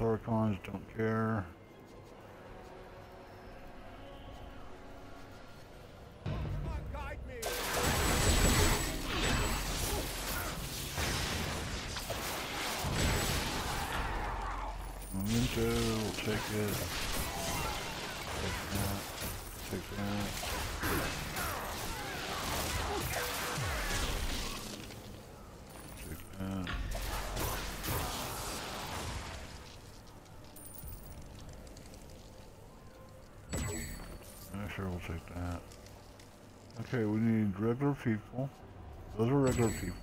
The don't care. Okay, we need regular people. Those are regular people.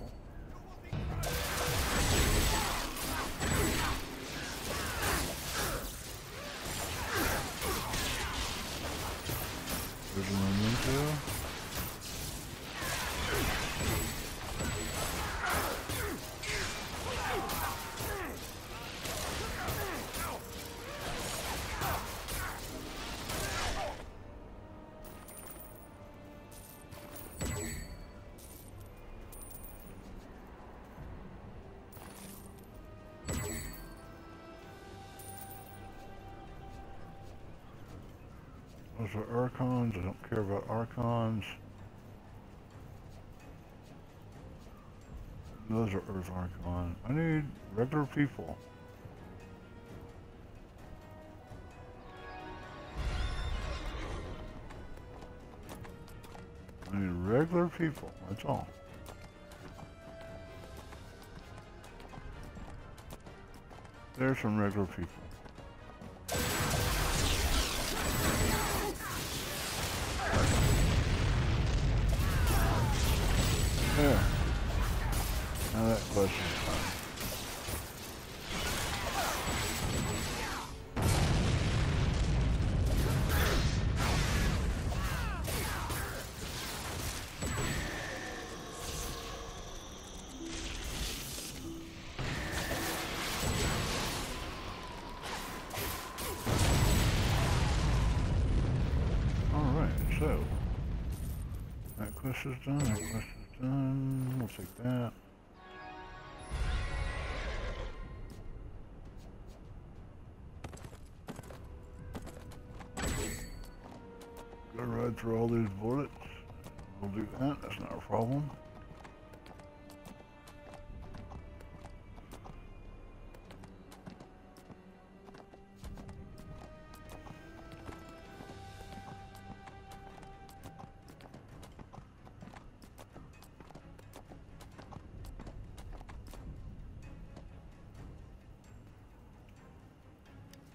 Care about Archons. Those are Earth Archon. I need regular people. I need regular people. That's all. There's some regular people.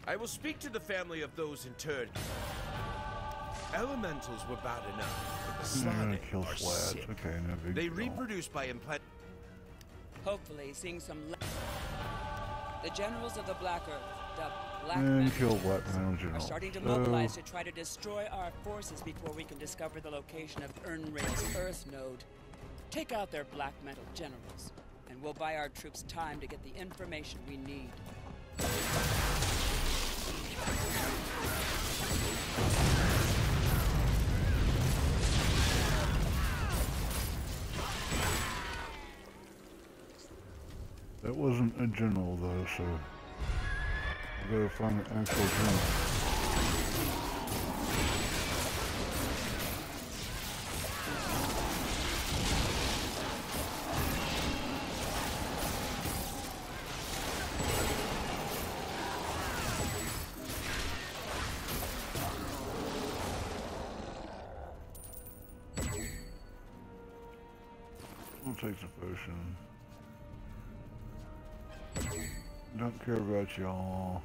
I will speak to the family of those interred. Elementals were bad enough, but the mm, I'm kill are Slaads. sick. Okay, no big They deal. reproduce by implant. Hopefully, seeing some. Le- the generals of the Black Earth, dubbed Black mm, And kill Black Man are starting to So- mobilize to try to destroy our forces before we can discover the location of Urnrayle's Earth node. Take out their black metal generals, and we'll buy our troops time to get the information we need. That wasn't a general though, so I gotta find the actual general. Y'all.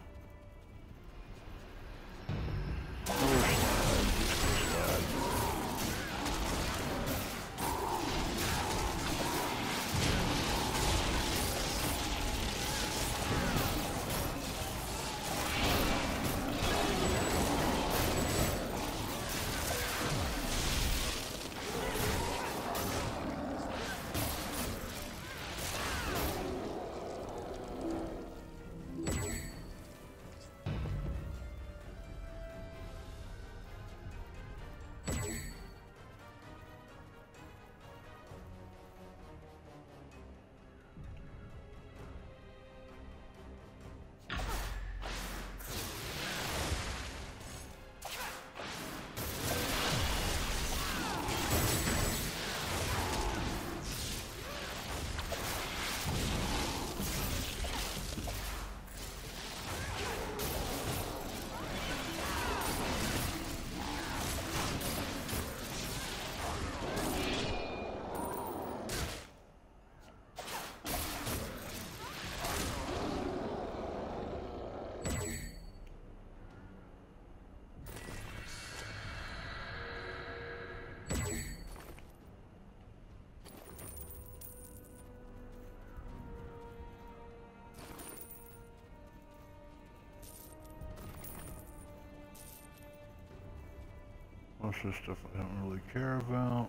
Most of stuff I don't really care about.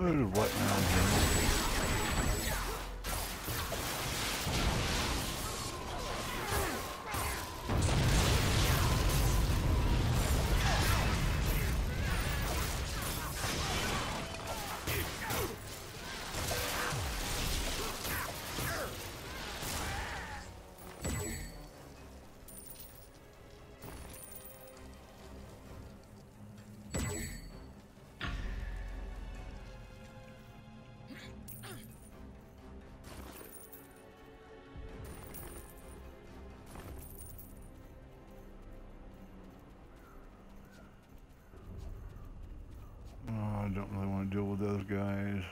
Loaded what now, General? Oh, don't really want to deal with those guys.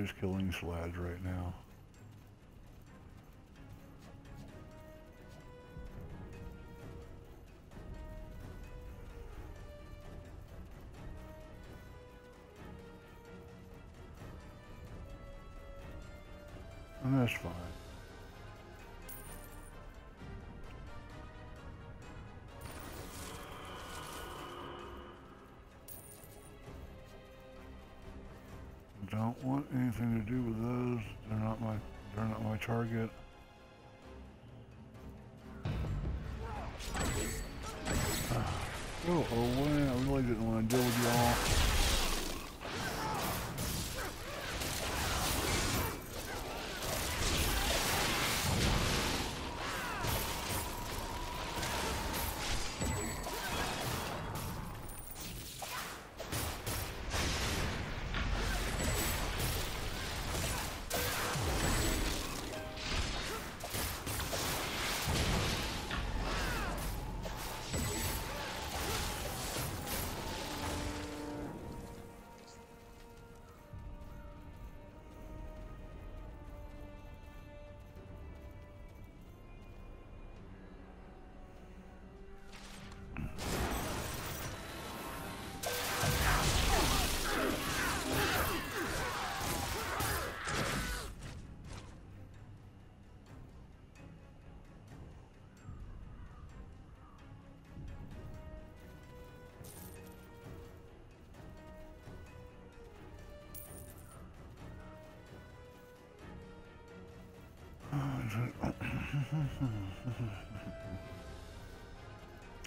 Everybody's killing slaads right now. Want anything to do with those. They're not my they're not my target. Oh, oh, Go away. I really didn't want to deal with y'all.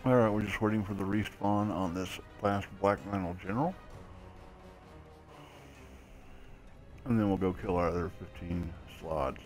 Alright, we're just waiting for the respawn on this last Black Mantle General. And then we'll go kill our other 15 slots.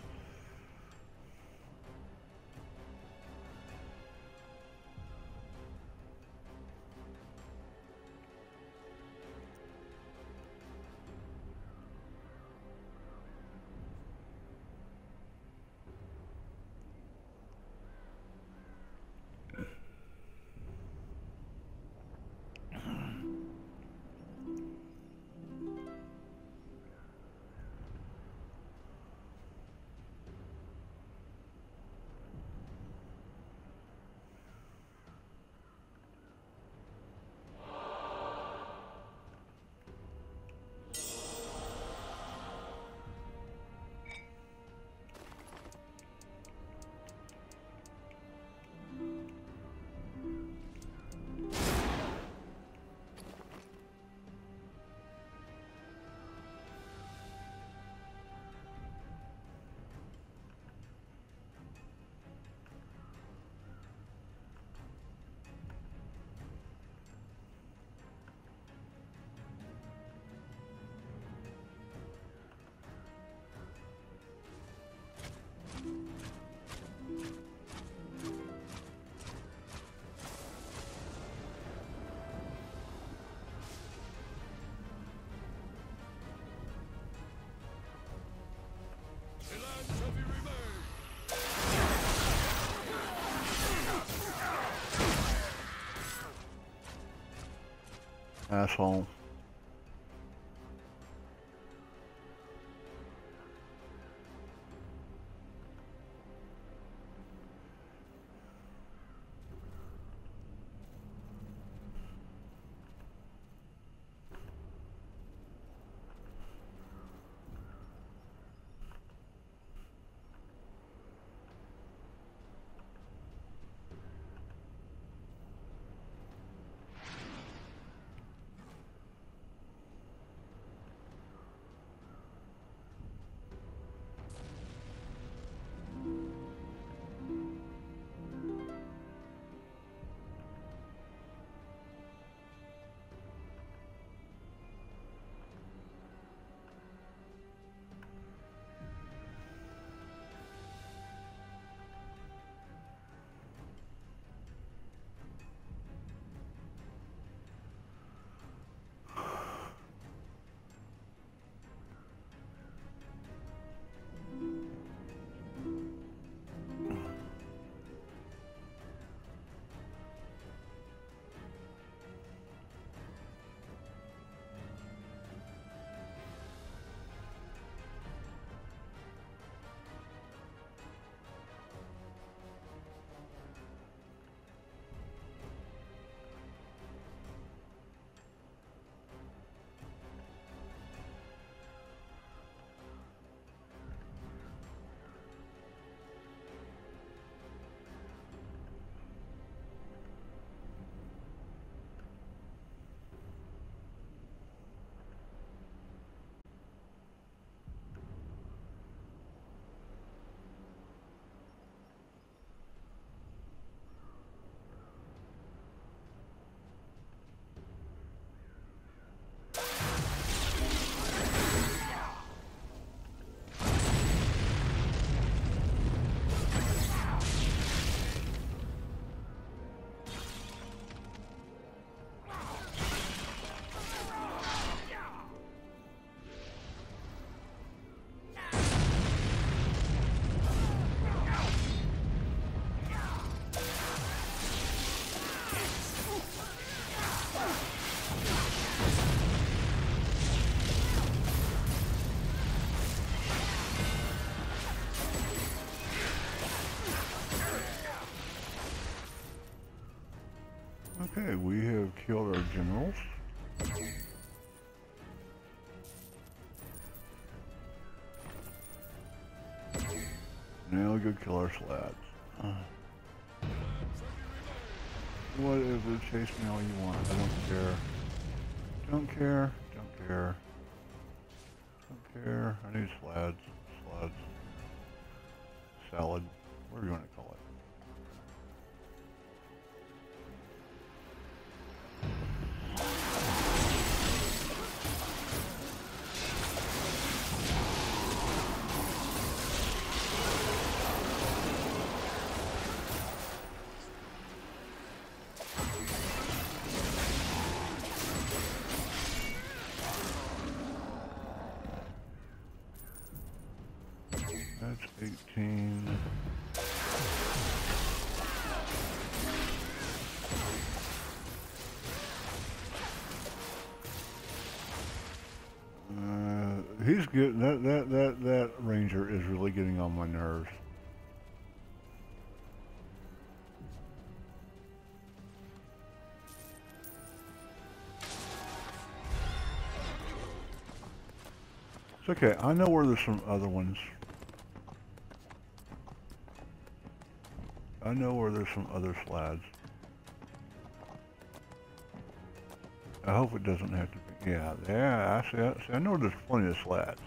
É só um. Okay, we have killed our generals. Now go kill our slaads. Uh, whatever, chase me all you want. I don't care. Don't care. Don't care. Don't care. I need slaads. Slaads. Salad. He's good. That that that that ranger is really getting on my nerves. It's okay. I know where there's some other ones. I know where there's some other slides. I hope it doesn't have to Yeah, yeah. I see. I, see, I know there's plenty of slides.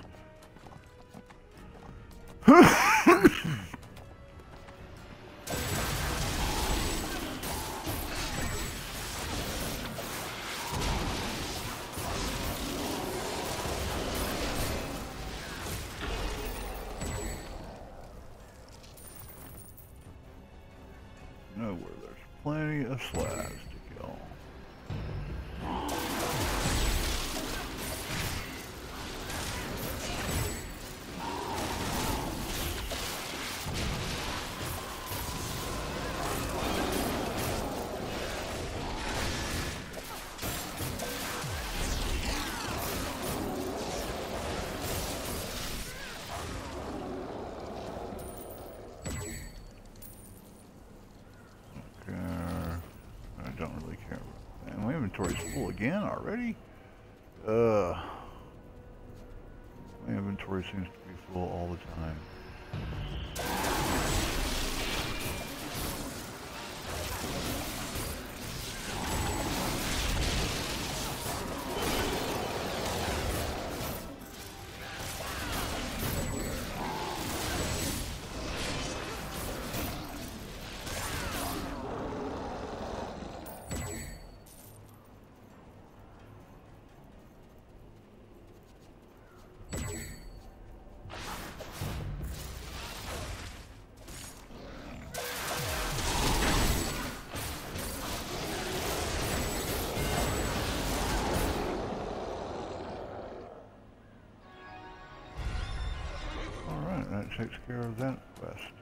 Takes care of that quest.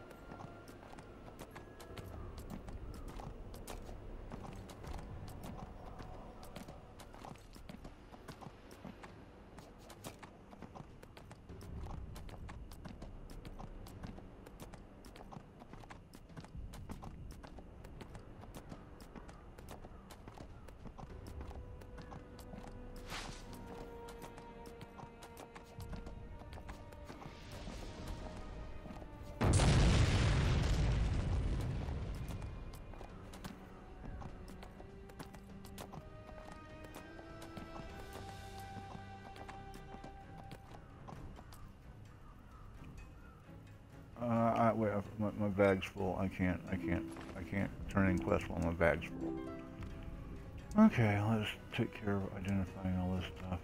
Wait, my, my bag's full. I can't, I can't, I can't turn in quests while my bag's full. Okay, let's take care of identifying all this stuff.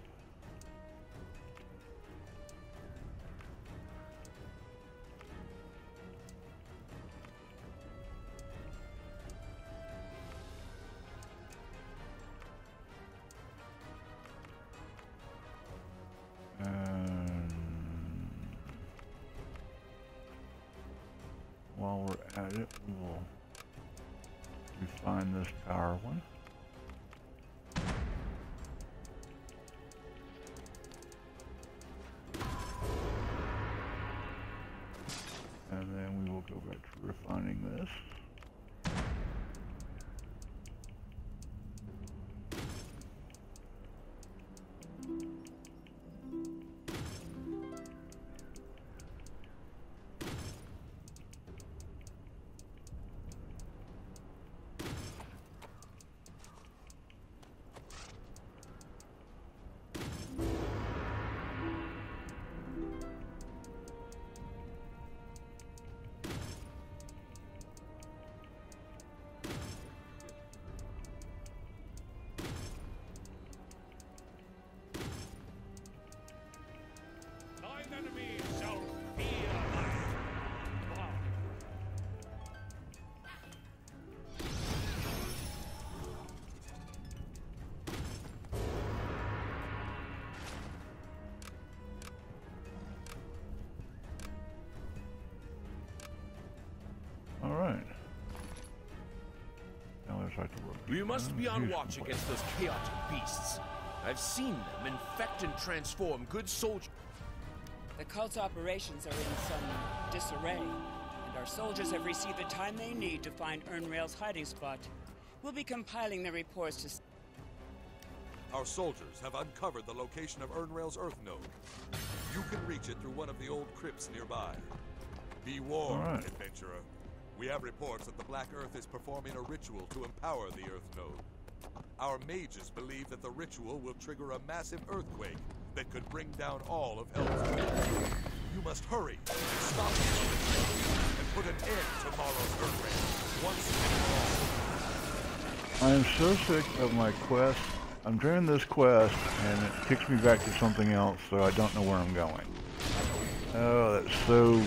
We must be on hmm. watch against those chaotic beasts. I've seen them infect and transform good soldiers. The cult's operations are in some disarray, and our soldiers have received the time they need to find Urnrayle's hiding spot. We'll be compiling the reports to. s- Our soldiers have uncovered the location of Urnrayle's Earth node. You can reach it through one of the old crypts nearby. Be warned, All right. adventurer. We have reports that the Black Earth is performing a ritual to empower the Earth node. Our mages believe that the ritual will trigger a massive earthquake that could bring down all of Hell's You must hurry and stop earthquake and put an end to Morrow's earthquake once and for all. I am so sick of my quest. I'm doing this quest and it kicks me back to something else, so I don't know where I'm going. Oh, that's so.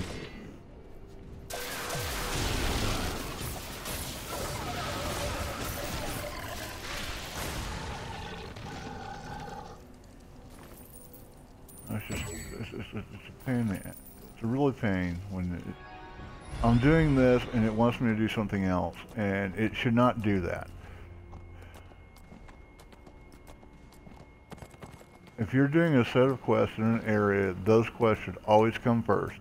Pain. in the- It's a really pain when it, I'm doing this and it wants me to do something else, and it should not do that. If you're doing a set of quests in an area, those quests should always come first.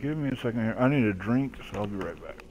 Give me a second here. I need a drink, so I'll be right back.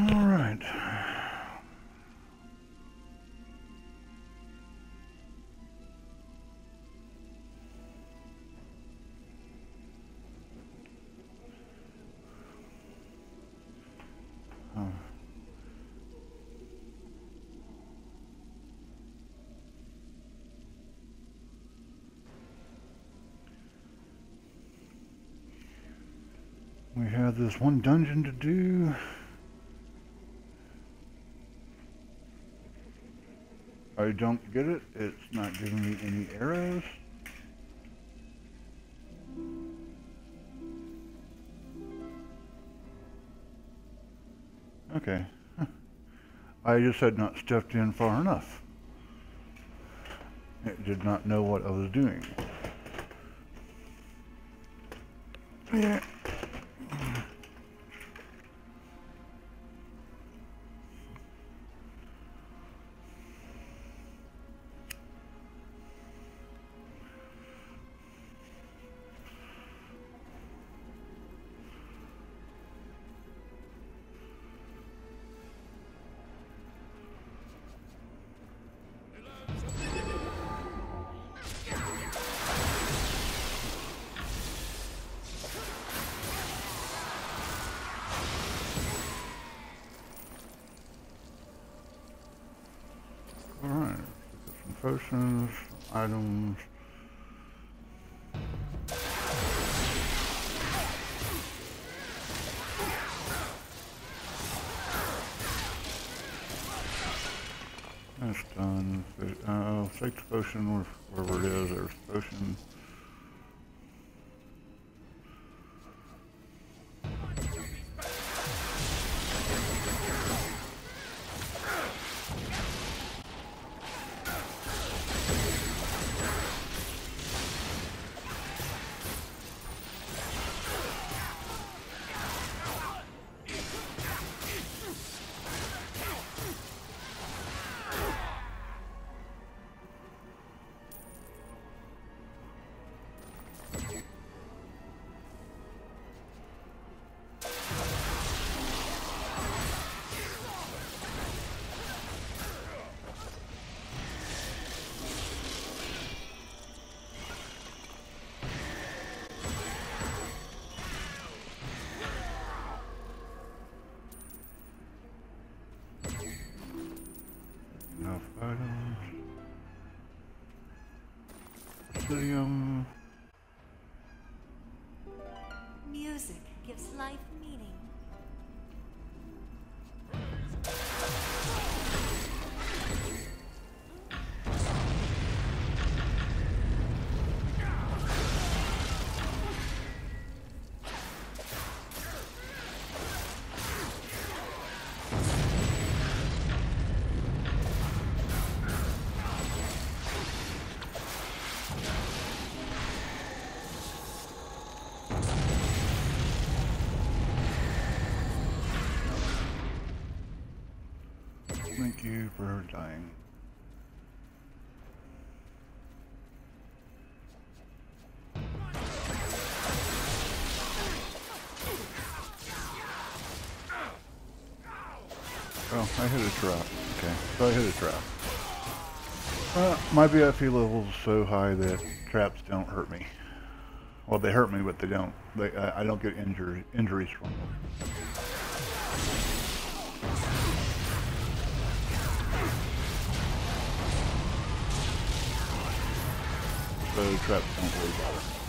All right. We have this one dungeon to do. I don't get it. It's not giving me any arrows. Okay. I just had not stepped in far enough. It did not know what I was doing. Oh, I hit a trap. Okay, so I hit a trap. Uh, my BFE level is so high that traps don't hurt me. Well, they hurt me, but they don't. They, I, I don't get injury, injuries from them. So traps don't really bother me.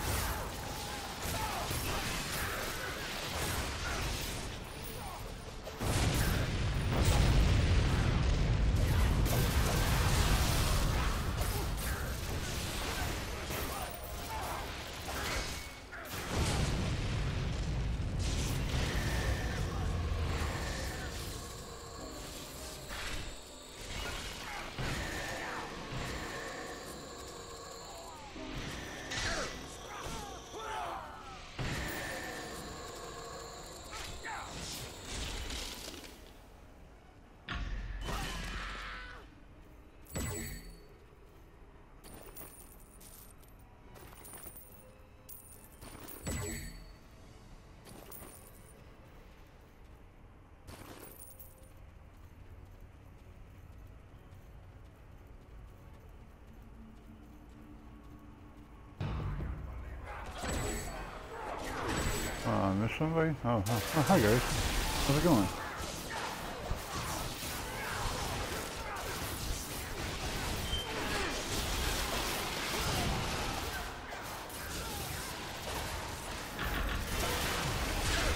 I missed somebody? Oh, oh, oh, hi guys. How's it going?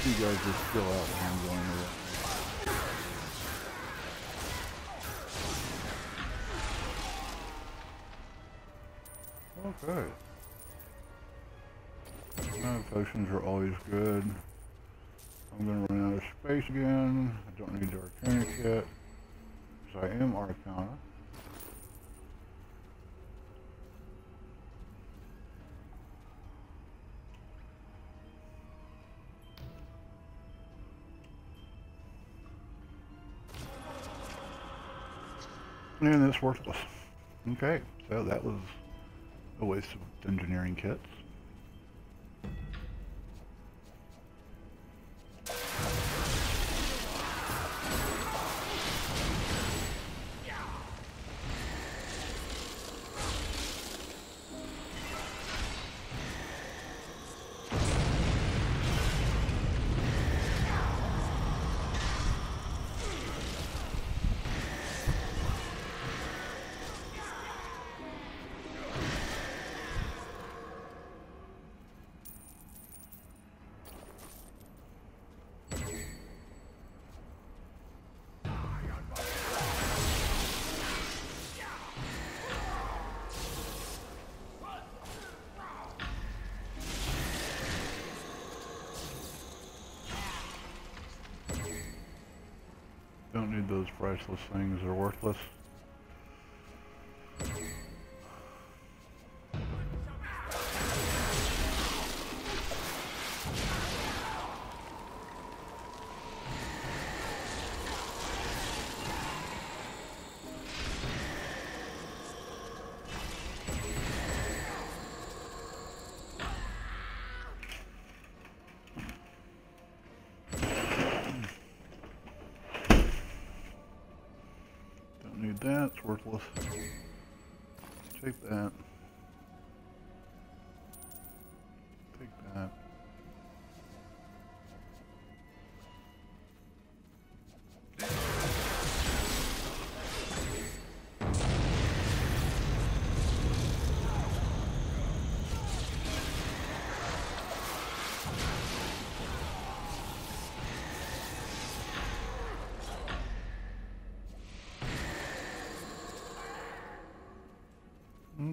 You guys are still out there enjoying always good. I'm gonna run out of space again. I don't need the Arcana kit. Because I am Arcana. And it's worthless. Okay, so that was a waste of engineering kits. Those things, they're worthless. It's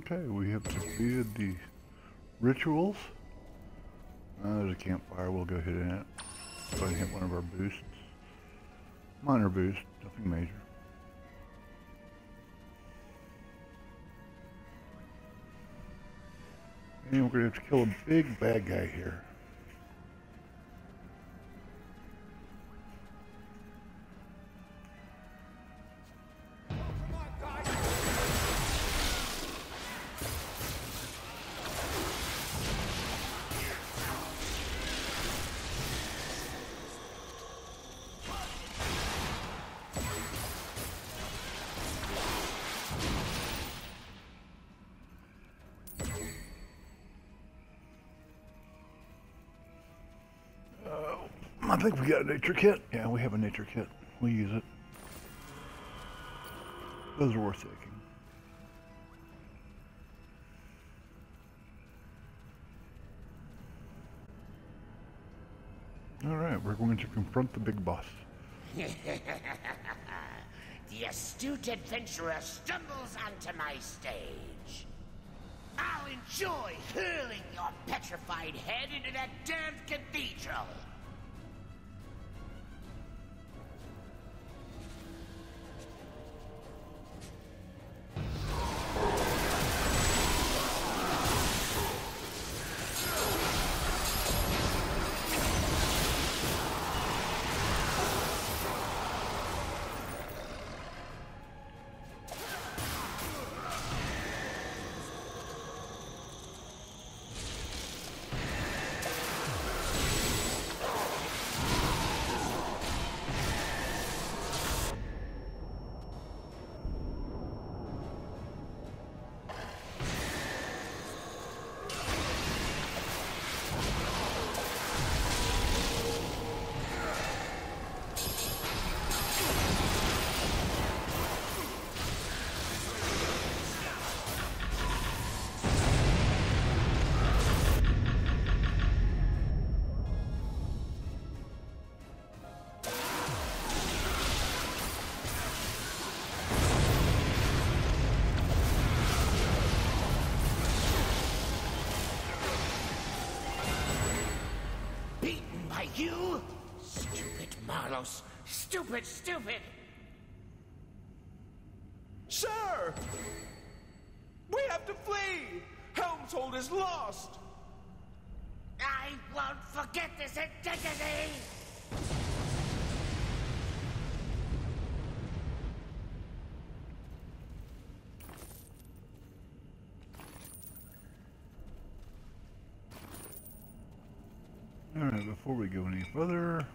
Okay, we have defeated the rituals. Uh, there's a campfire, we'll go hit it. Go ahead and hit one of our boosts. Minor boost, nothing major. And we're gonna have to kill a big bad guy here. Think we got a nature kit. Yeah, we have a nature kit. We use it. Those are worth taking. All right, we're going to confront the big boss. the astute adventurer stumbles onto my stage. I'll enjoy hurling your petrified head into that damned cathedral. Stupid, stupid. Sir! We have to flee! Helm's Hold is lost! I won't forget this indignity! Alright, before we go any further,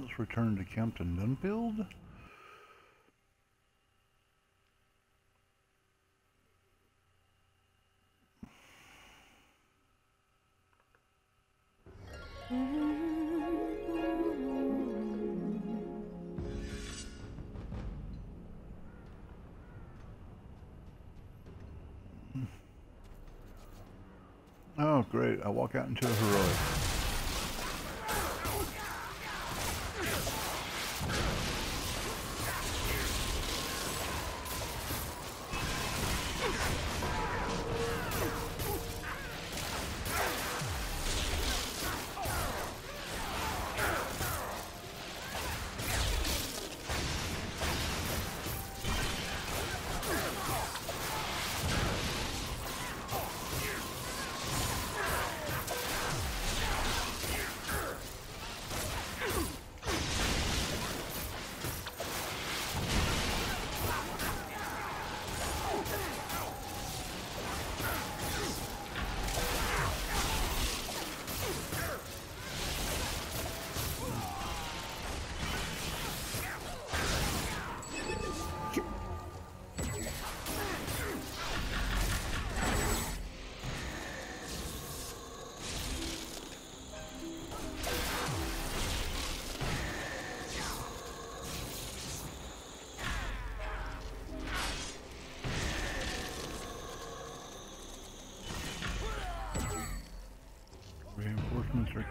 let's return to Campton Dunfield. Oh, great. I walk out into a heroic.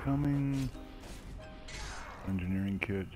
Coming. Engineering kit,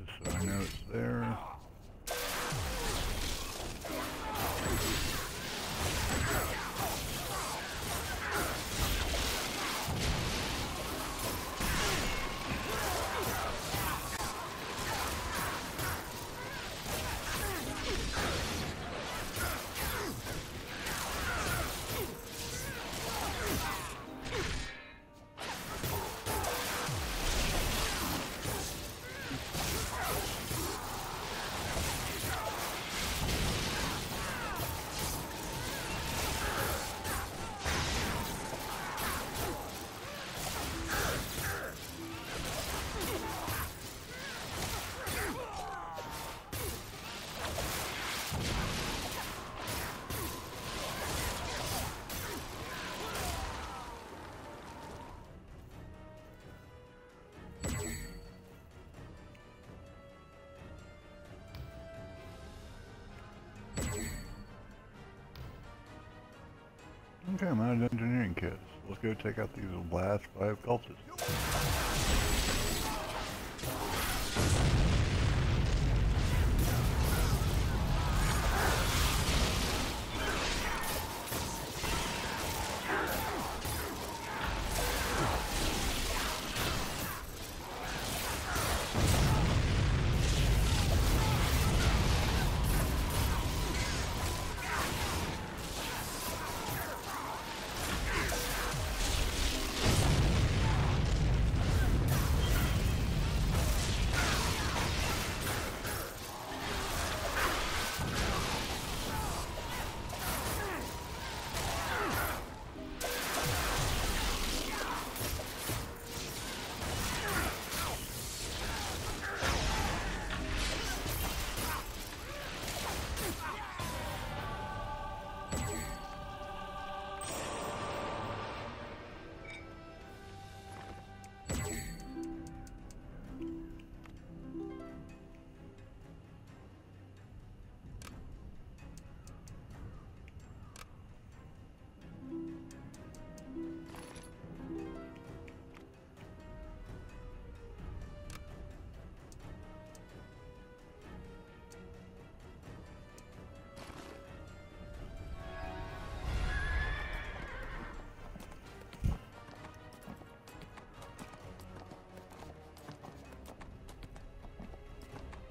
Okay, I'm out of engineering kits. Let's go take out these last five cultists.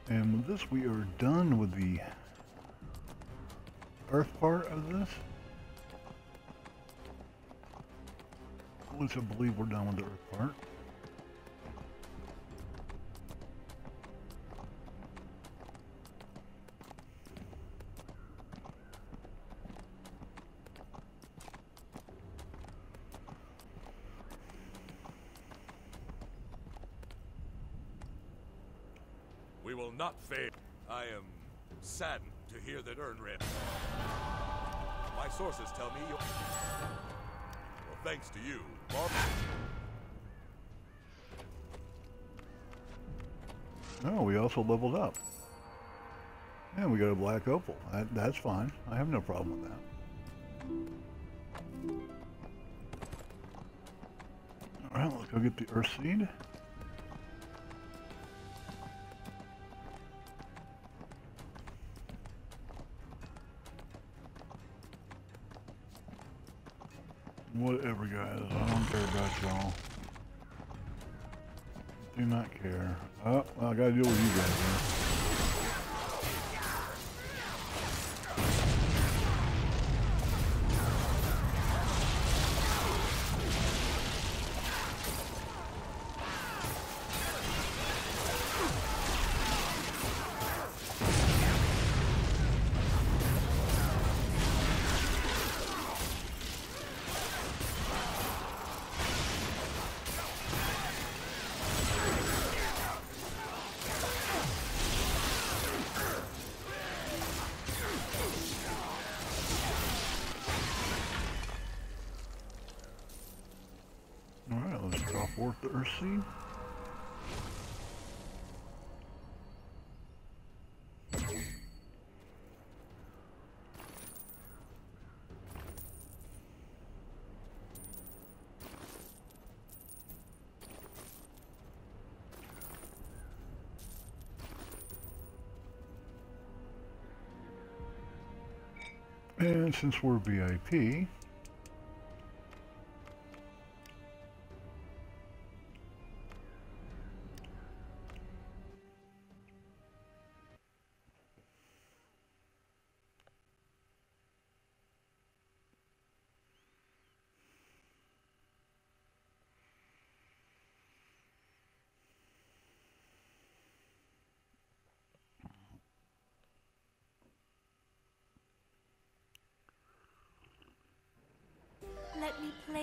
And with this, we are done with the earth part of this. At least I believe we're done with the earth part. Saddened to hear that Urnrayle. My sources tell me you. Well, thanks to you, Bob. Oh, we also leveled up. And we got a black opal. That, that's fine. I have no problem with that. Alright, let's go get the earth seed. Seed. And since we're VIP,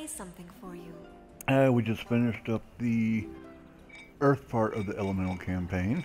something for you. Uh, we just finished up the Earth part of the Elemental campaign.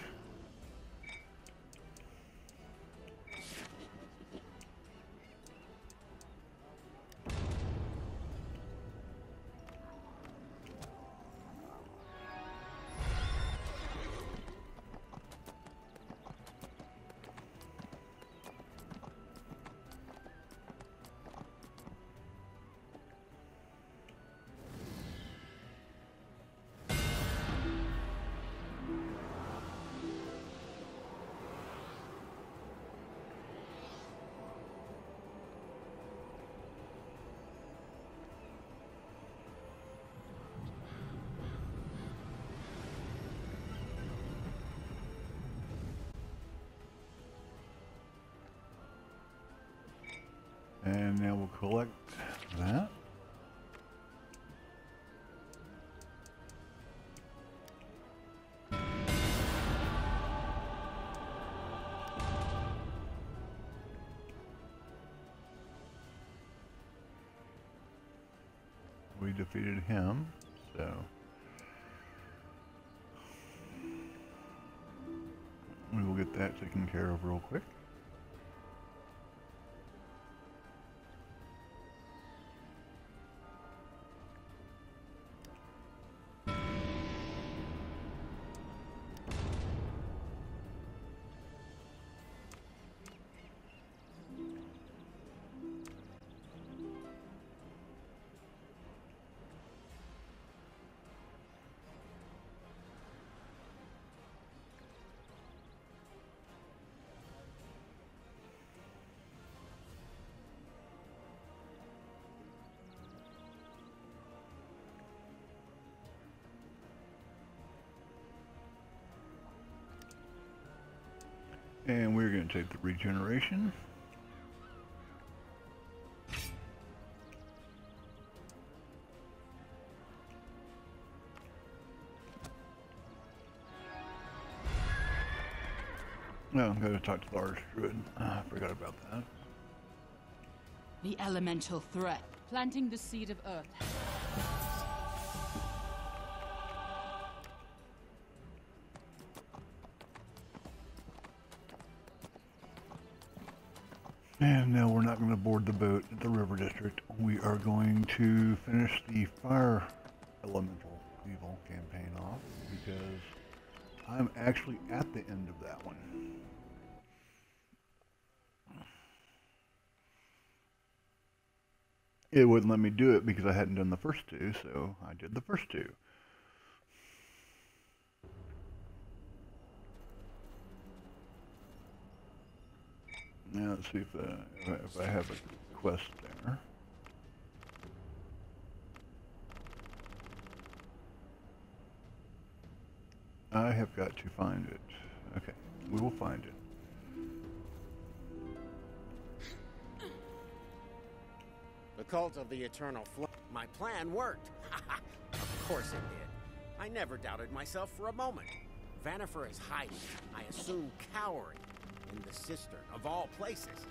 And we're going to take the regeneration. No, I'm going to talk to the Arch Druid. I forgot about that. The elemental threat, planting the seed of Earth. It wouldn't let me do it because I hadn't done the first two, so I did the first two. Now let's see if, uh, if, I, if I have a quest there. I have got to find it. Okay, we will find it. The cult of the eternal flame. My plan worked. of course it did. I never doubted myself for a moment. Vanifer is hiding, I assume cowering, in the cistern, of all places.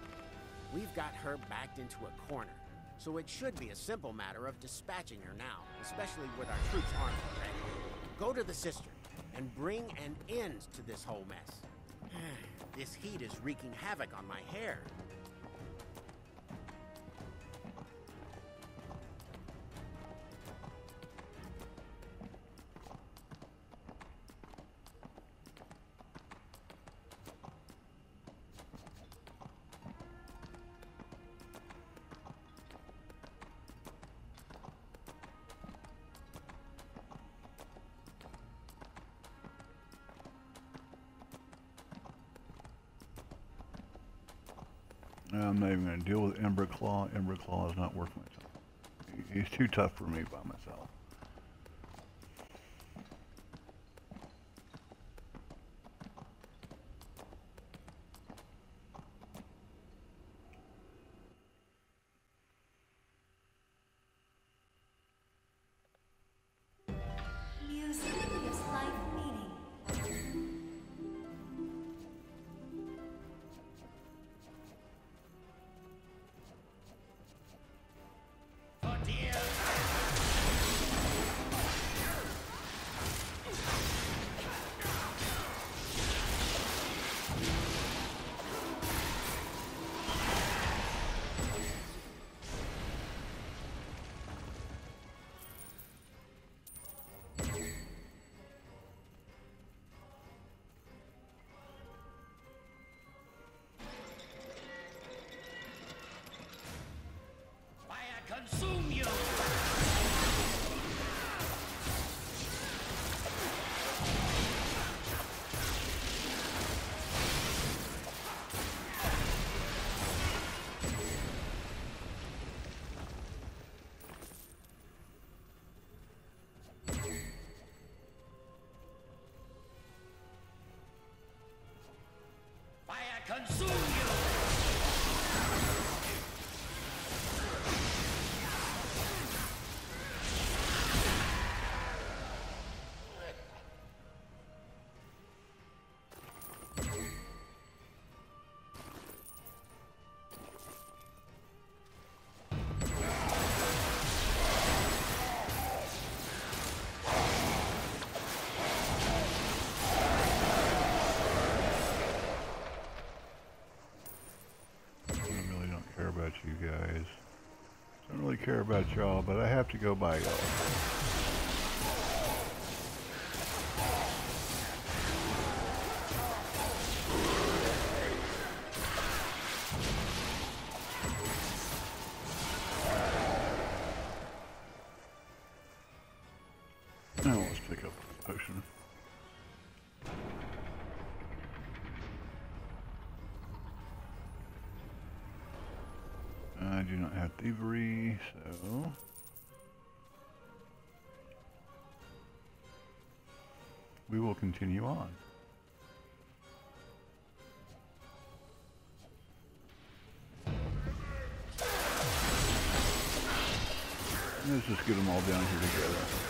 We've got her backed into a corner, so it should be a simple matter of dispatching her now, especially with our troops armed and ready. Go to the cistern and bring an end to this whole mess. this heat is wreaking havoc on my hair. Even going to deal with Ember Claw. Ember Claw is not worth my time. He's too tough for me by myself. About y'all, but I have to go by y'all. Continue on. Let's just get them all down here together.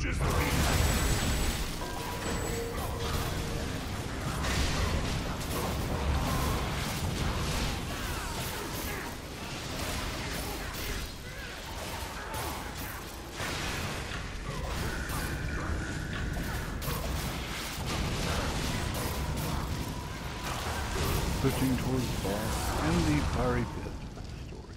Urges the towards the boss and the fiery pit story.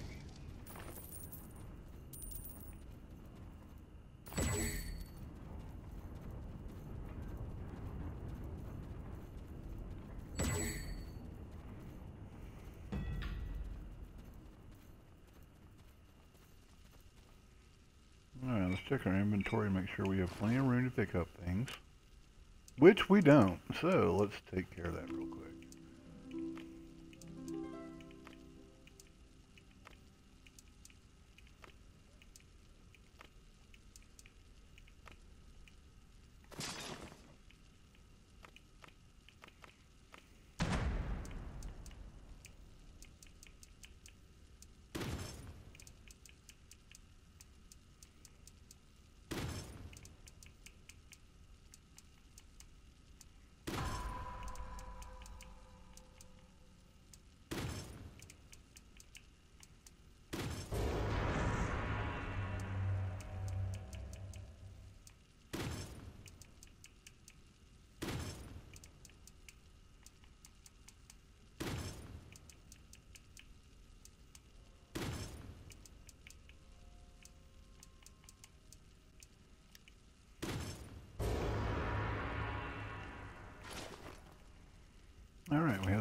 Alright, let's check our inventory, make sure we have plenty of room to pick up things. Which we don't, so let's take care of that real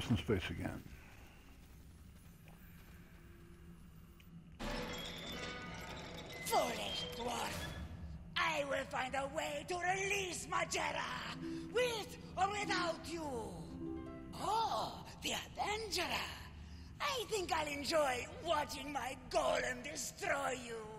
some space again. Foolish dwarf! I will find a way to release Maegera! With or without you! Oh, the Avenger! I think I'll enjoy watching my golem destroy you!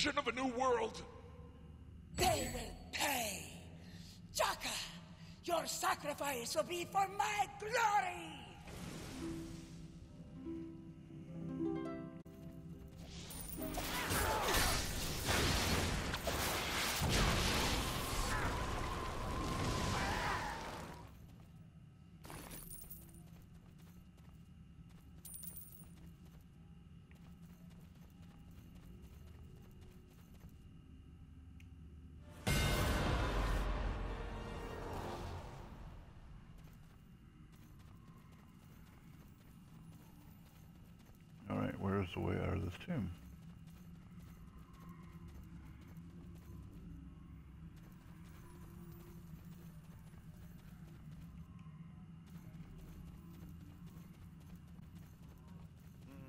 Vision of a new world. They will pay. Jaka, your sacrifice will be for my glory. The way out of this tomb?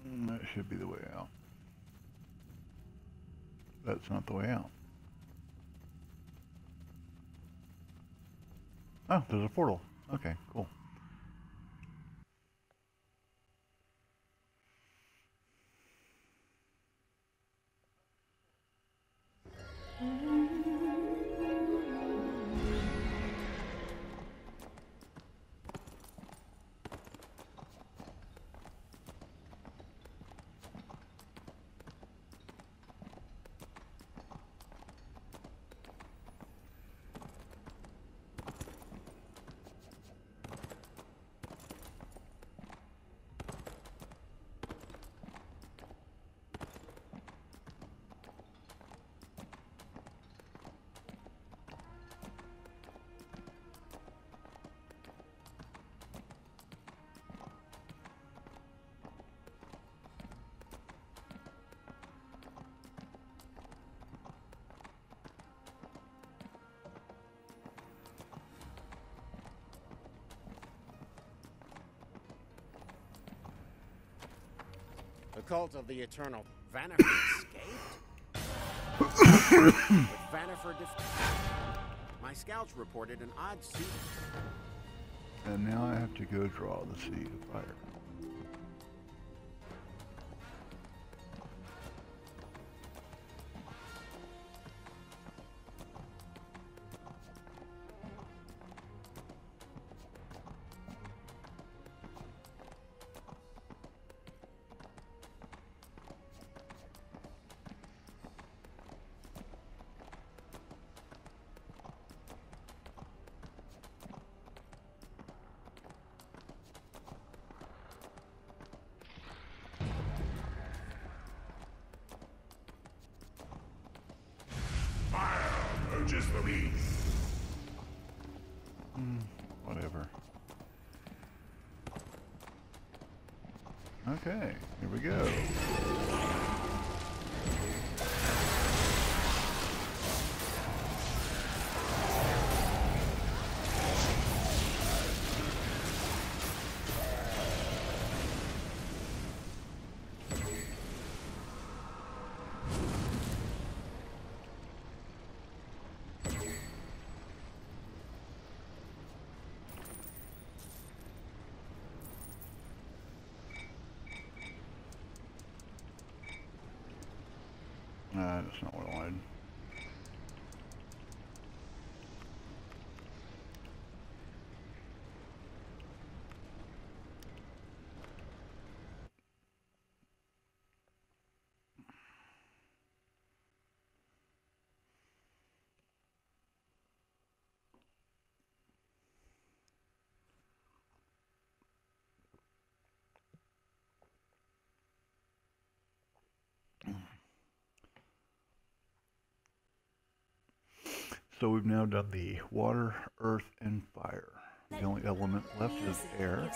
Mm, That should be the way out. That's not the way out. Oh, there's a portal. Okay, cool. The cult of the Eternal Vanifer escaped? Vanifer My scouts reported an odd seed. And now I have to go draw the seed of. Fire So we've now done the water, earth, and fire. The only element left is air.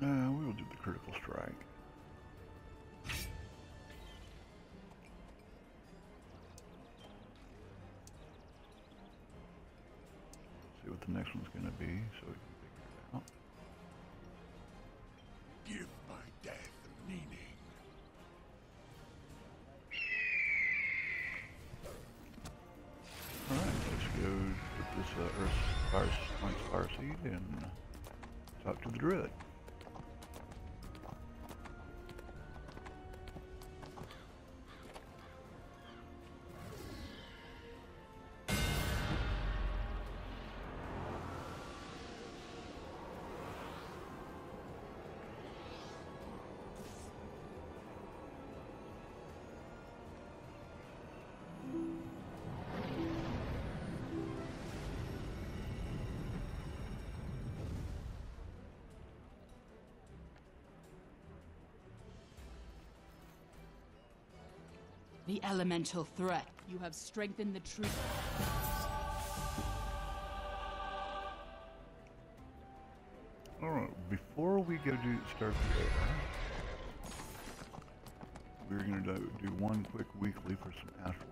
Uh, we will do the critical strike. See what the next one's going to be, so we can figure it out. Give my death meaning. Alright, let's go put this uh, Earth Fire, Fire Seed and talk to the Druid. The elemental threat. You have strengthened the tree. Alright, before we go do start the we're going to do, do one quick weekly for some astral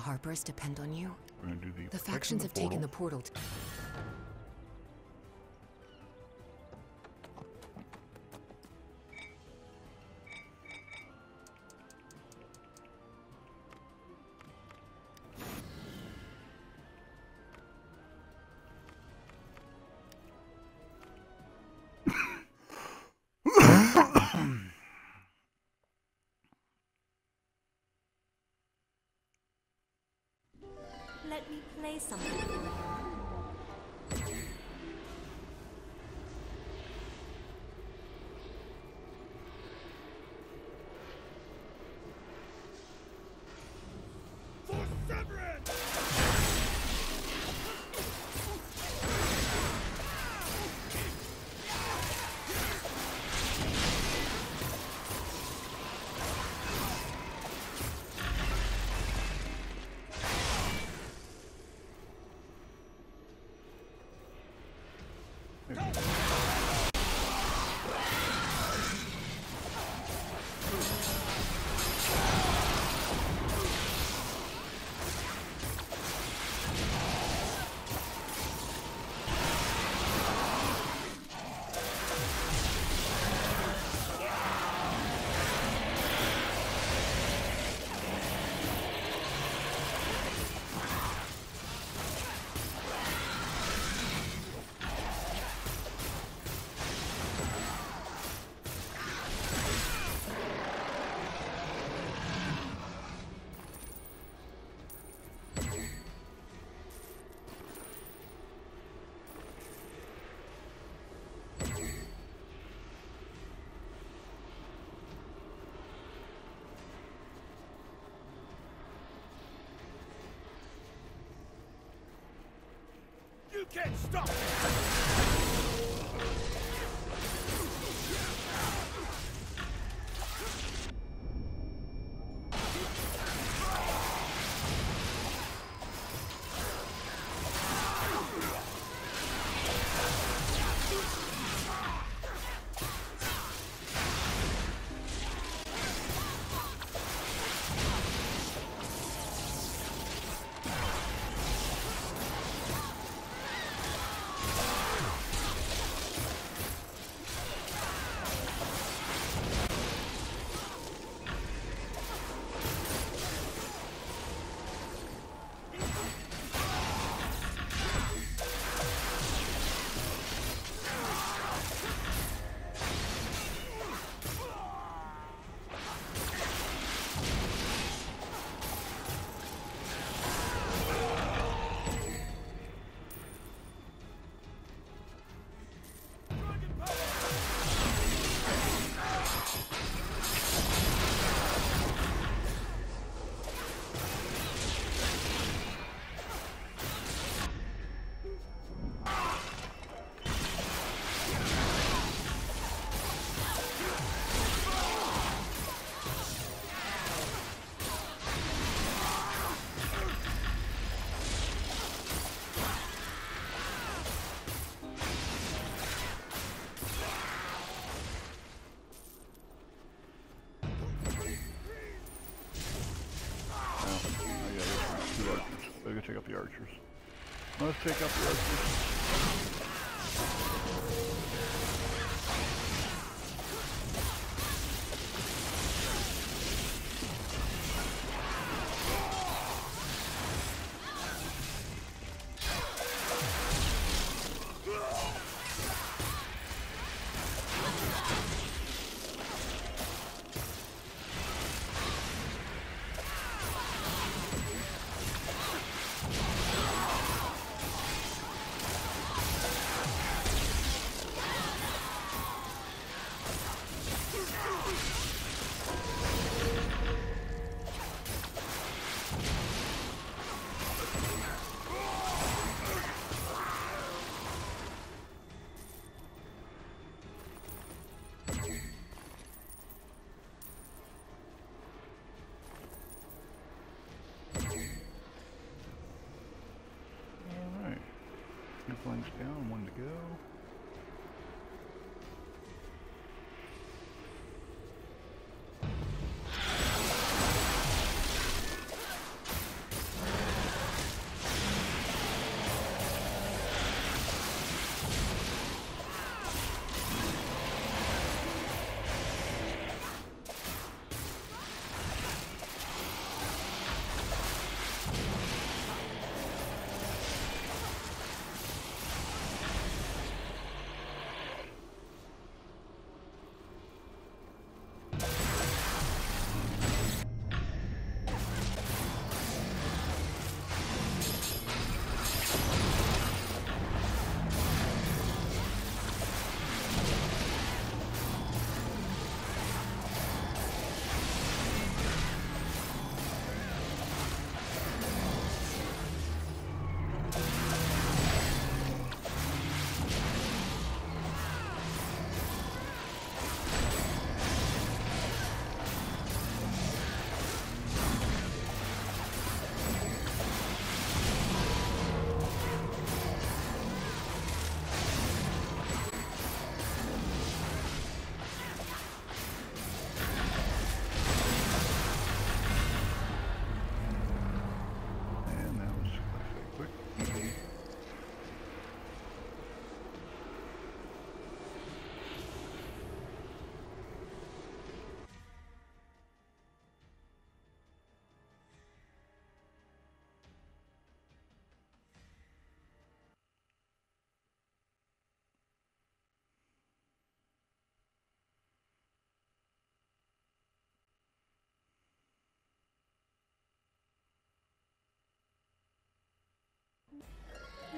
The Harpers depend on you? We're going to do the factions have taken the portal. Something you. Can't stop me! Let's take out the archers.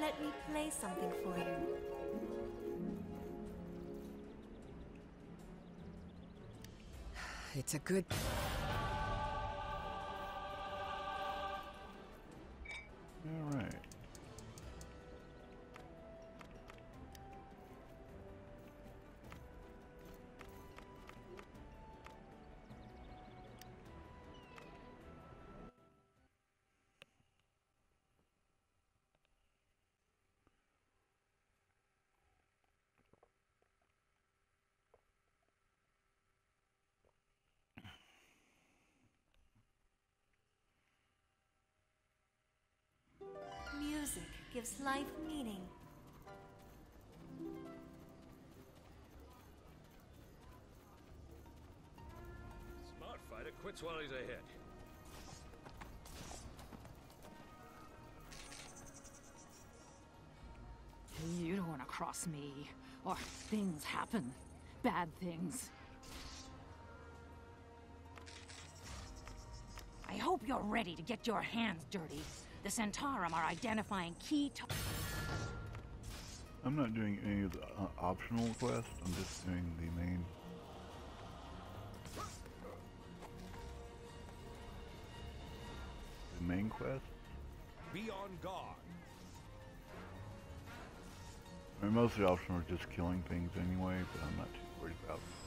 Let me play something for you. It's a good. Life meaning. Smart fighter quits while he's ahead. You don't want to cross me, or things happen. Bad things. I hope you're ready to get your hands dirty. The Centaurum are identifying key to- I'm not doing any of the uh, optional quests, I'm just doing the main. The main quest. Be on guard. I mean, most of the optional are just killing things anyway, but I'm not too worried about killing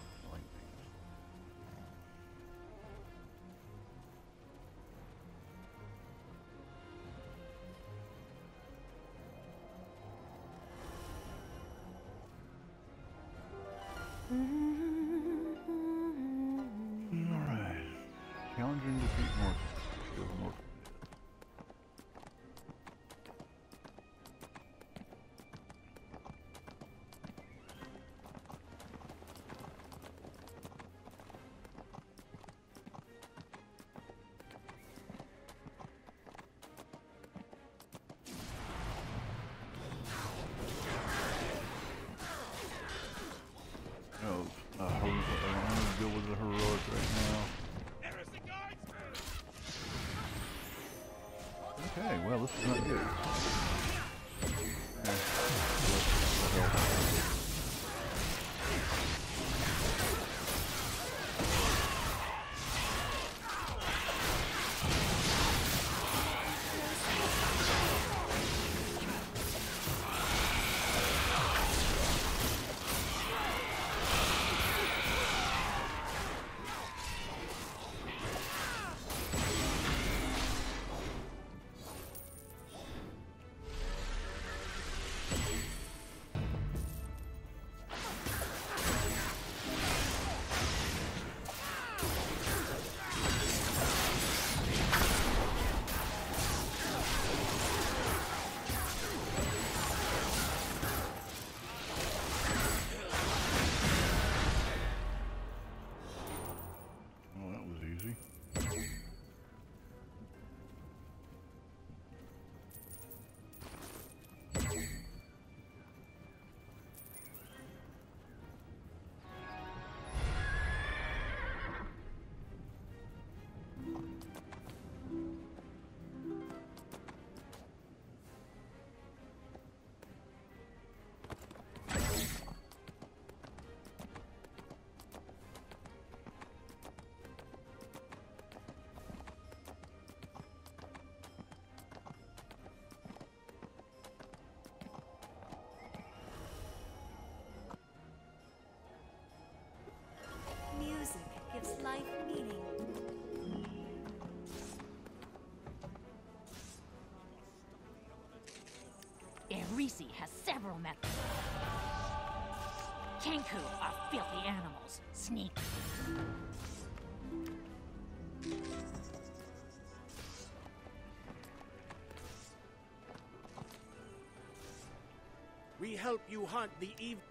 gives life meaning. Aerisi has several methods. Kenku are filthy animals. Sneak. We help you hunt the evil.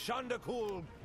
Shandakul...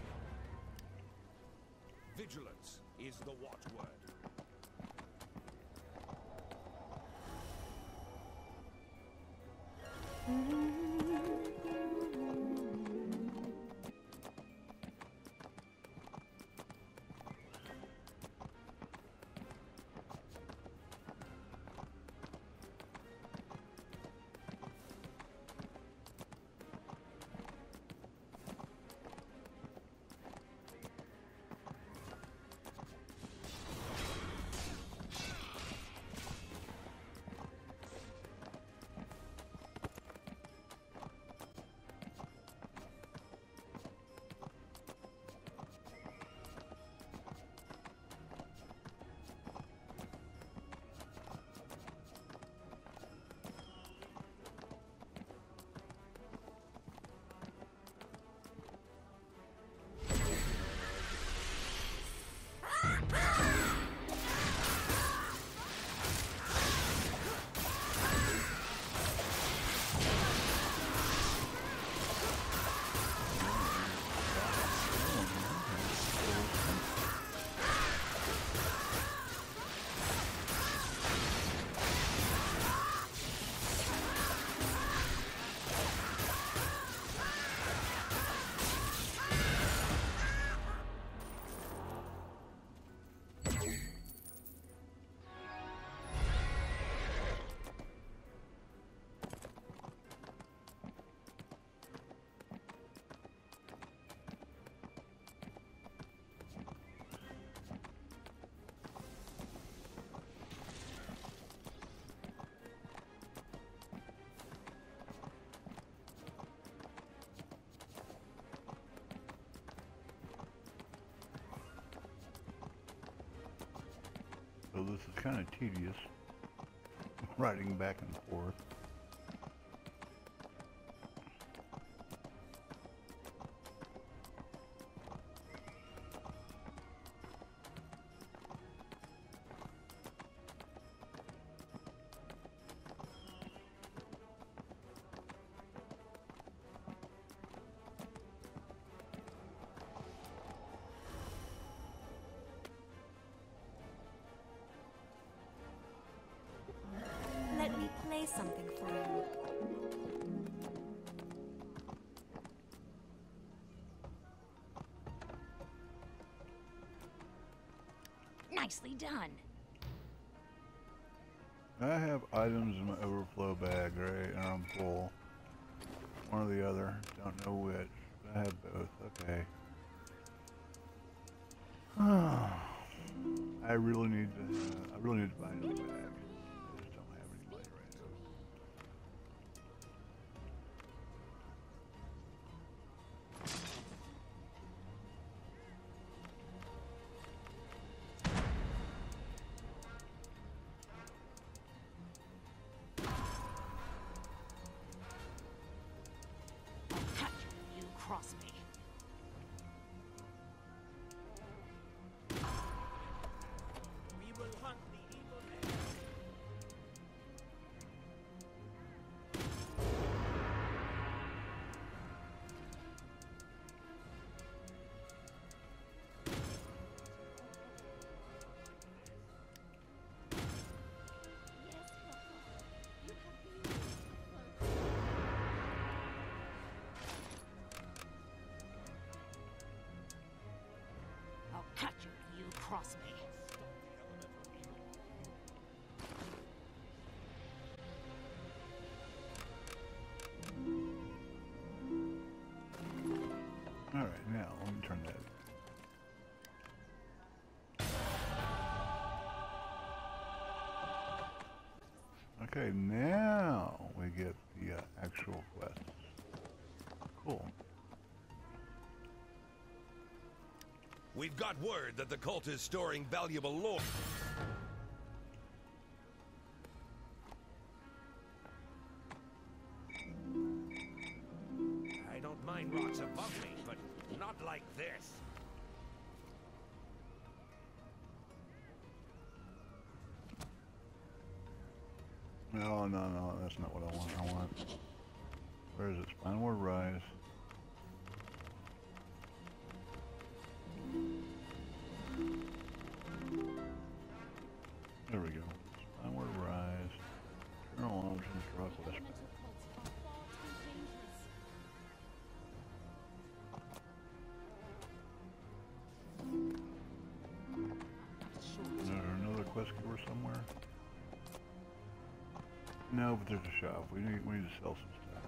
this is kind of tedious, riding back and forth. Nicely done. I have items in my overflow bag, right? And I'm full. One or the other. Don't know which. I have both. Okay. I really need to. Uh, I really need to buy another bag. Catch you, you cross me. All right, now let me turn that. Okay, now we get the uh, actual quest. We've got word that the cult is storing valuable lore. But there's a shop. We need we need to sell some stuff.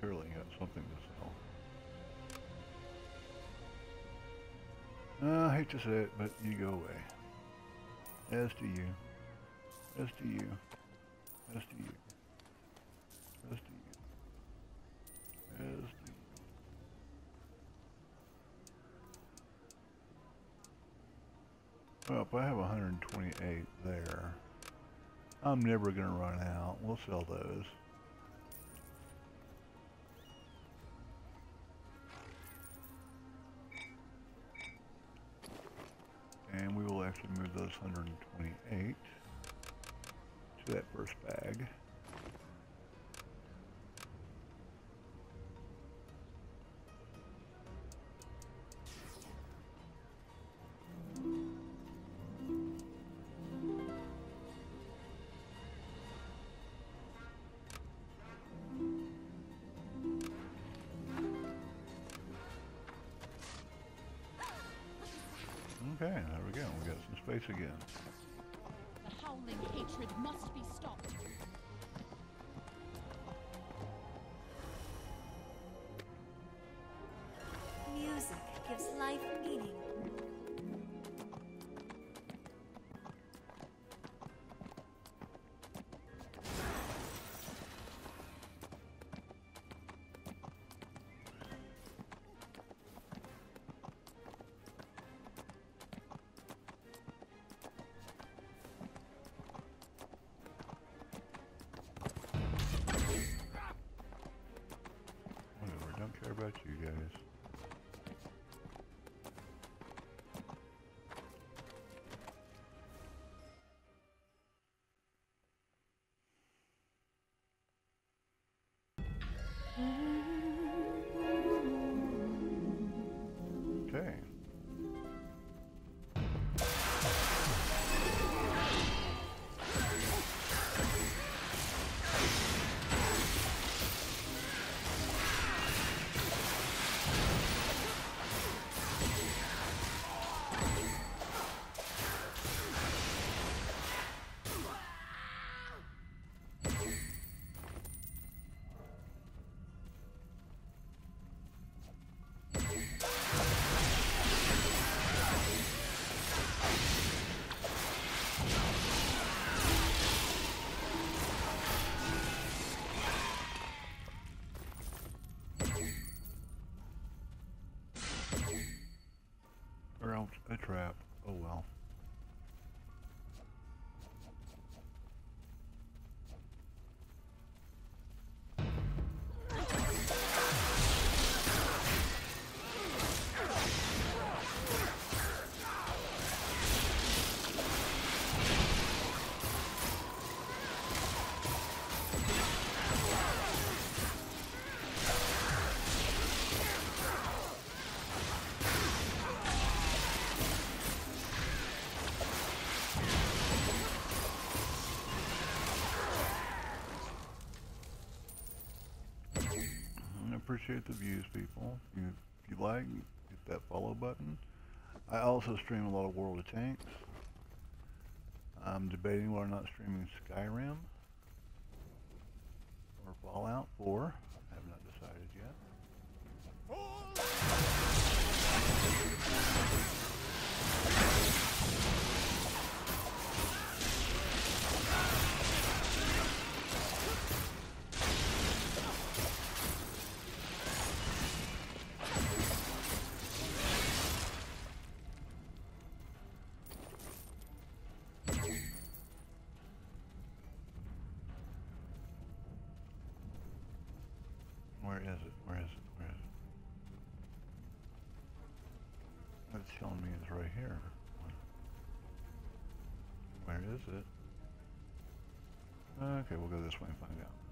Surely got something to sell. Uh, I hate to say it, but you go away. As do you. As do you. As do you. As do you. As do you. Well, if I have 128 there, I'm never going to run out. We'll sell those. Okay, there we go. We got some space again. The howling hatred must be stopped. Music gives life meaning. about you guys. Appreciate the views, people. If you, if you like, hit that follow button. I also stream a lot of World of Tanks. I'm debating whether or not streaming Skyrim is it? Okay, we'll go this way and find out.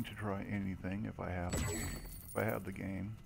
Willing to try anything if I have if I have the game.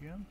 Again.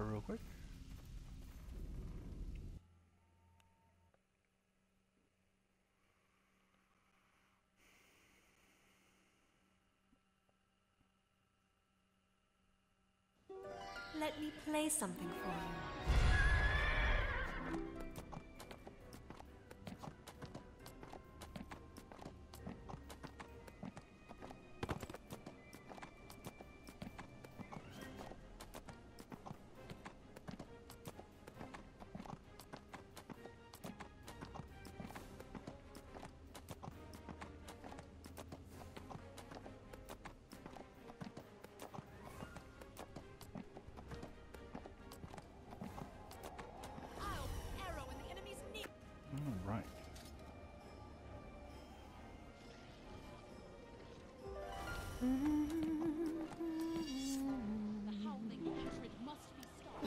Real quick. Let me play something for you.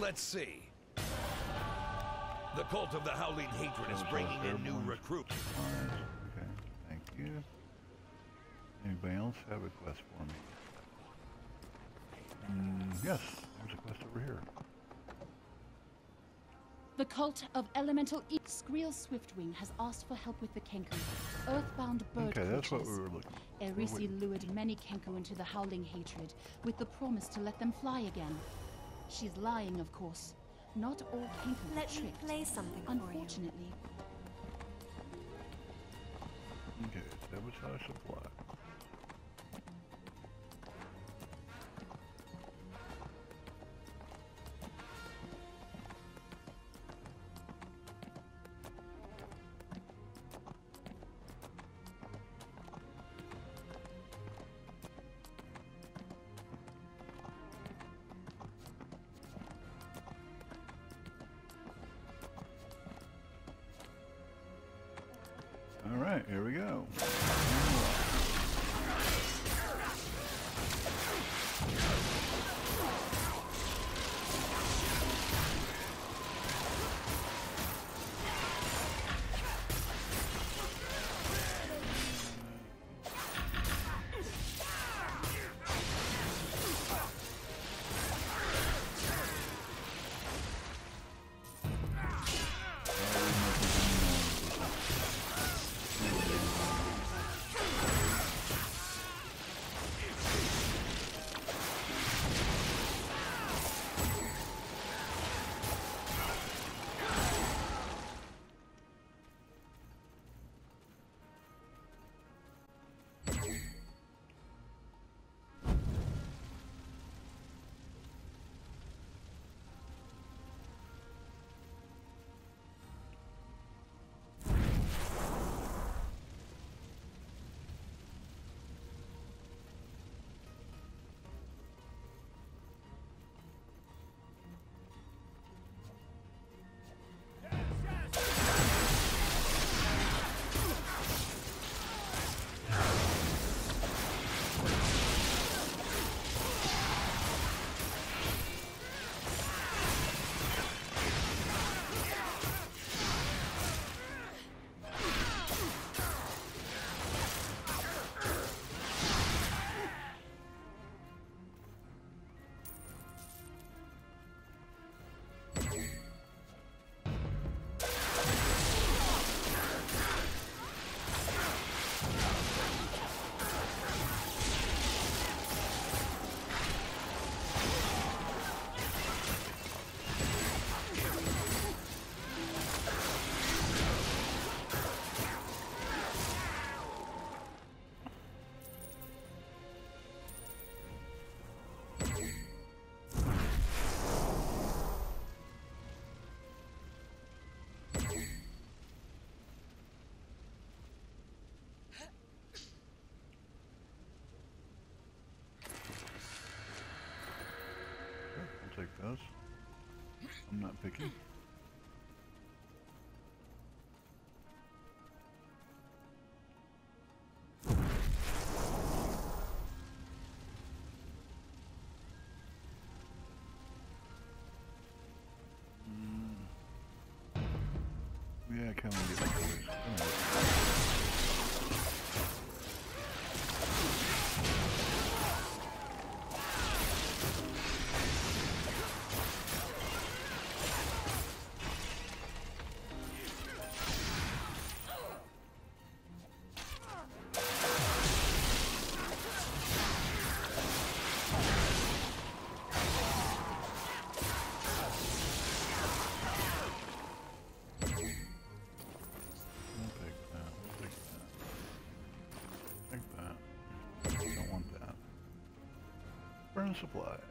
Let's see. The cult of the Howling Hatred is bringing in new recruits. Okay, thank you. Anybody else have a quest for me? Mm, yes, there's a quest over here. The cult of elemental e Skriel Swiftwing has asked for help with the Kenku, earthbound bird Okay, that's what we were looking for. Aerisi lured many Kenku into the howling hatred with the promise to let them fly again. She's lying, of course. Not all people Let are me tricked. play something. Unfortunately, I'm not picky. Mm. Yeah, come and get my supply.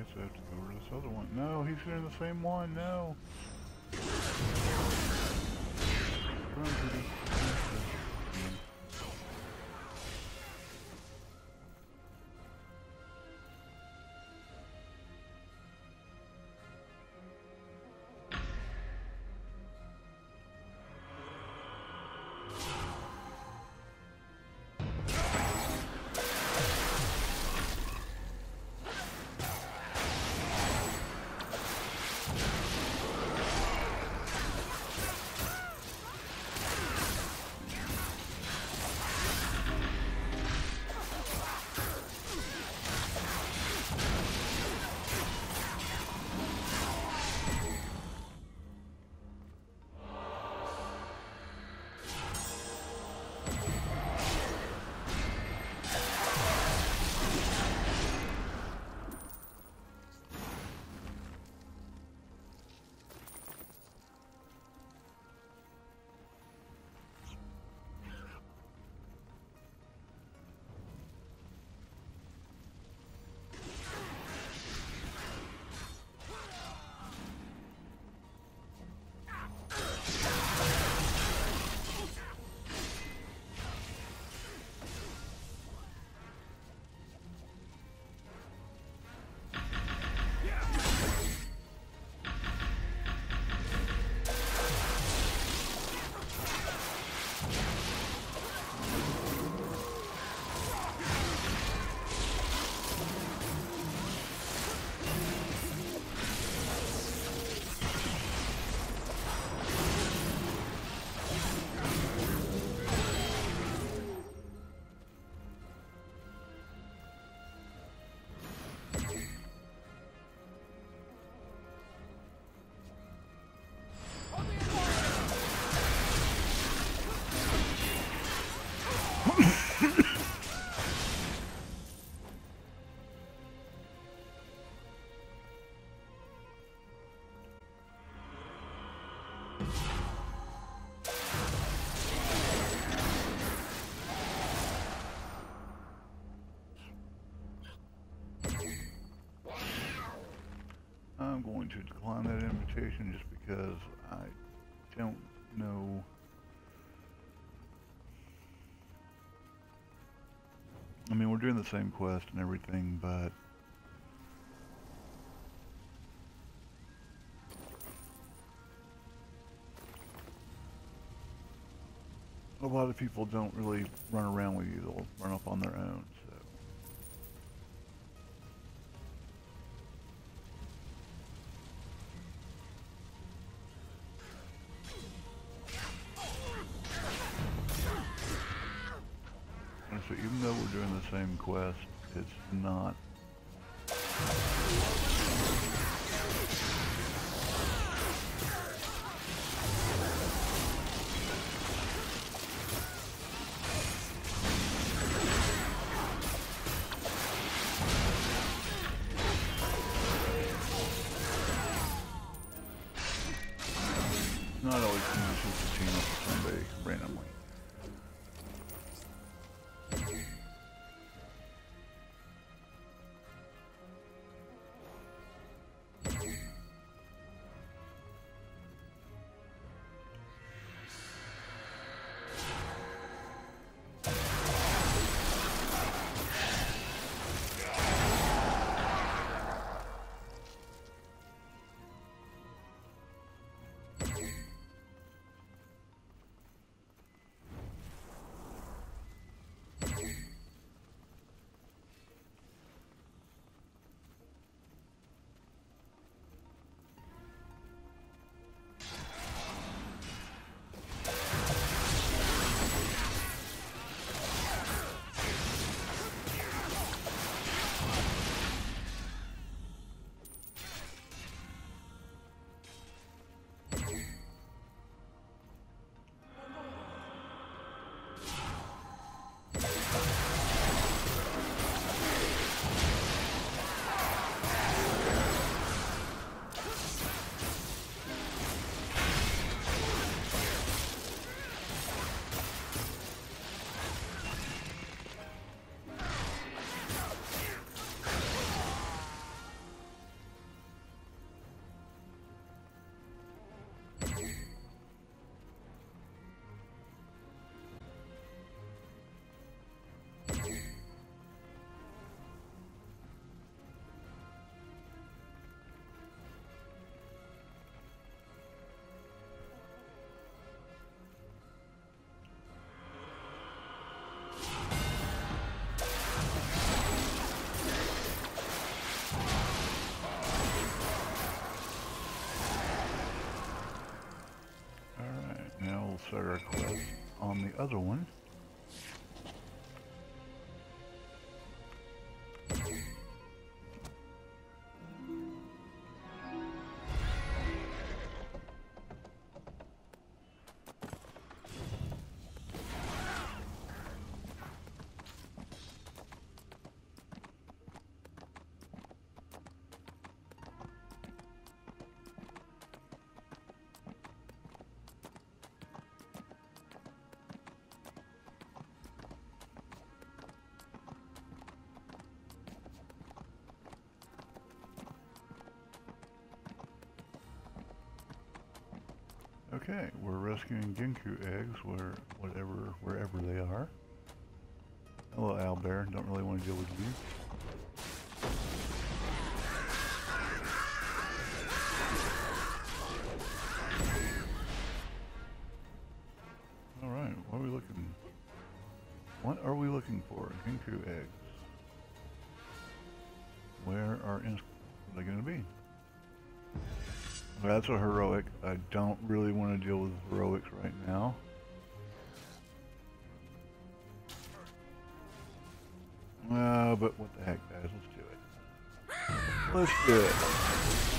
I have to go over to this other one. No, he's in the same one. No. Run, to decline that invitation just because I don't know. I mean, we're doing the same quest and everything, but a lot of people don't really run around with you. They'll run up on their own. Quest, it's not not start our quest on the other one. Kenku eggs where whatever wherever they are. Hello Owlbear, don't really want to deal with you. That's a heroic. I don't really want to deal with heroics right now. Uh, but what the heck, guys? Let's do it. Let's do it.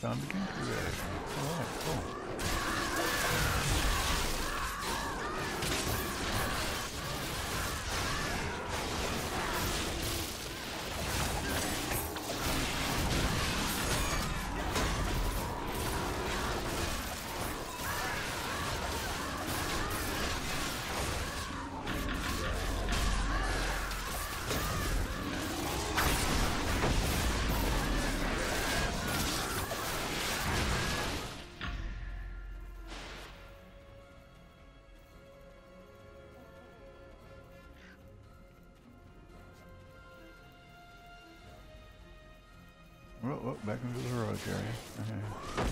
I found the Kenku egg. Alright, cool. Oh, oh, back into the road, area. Okay.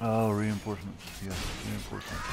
Oh, reinforcements. Yes, reinforcements.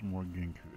Some more Ginko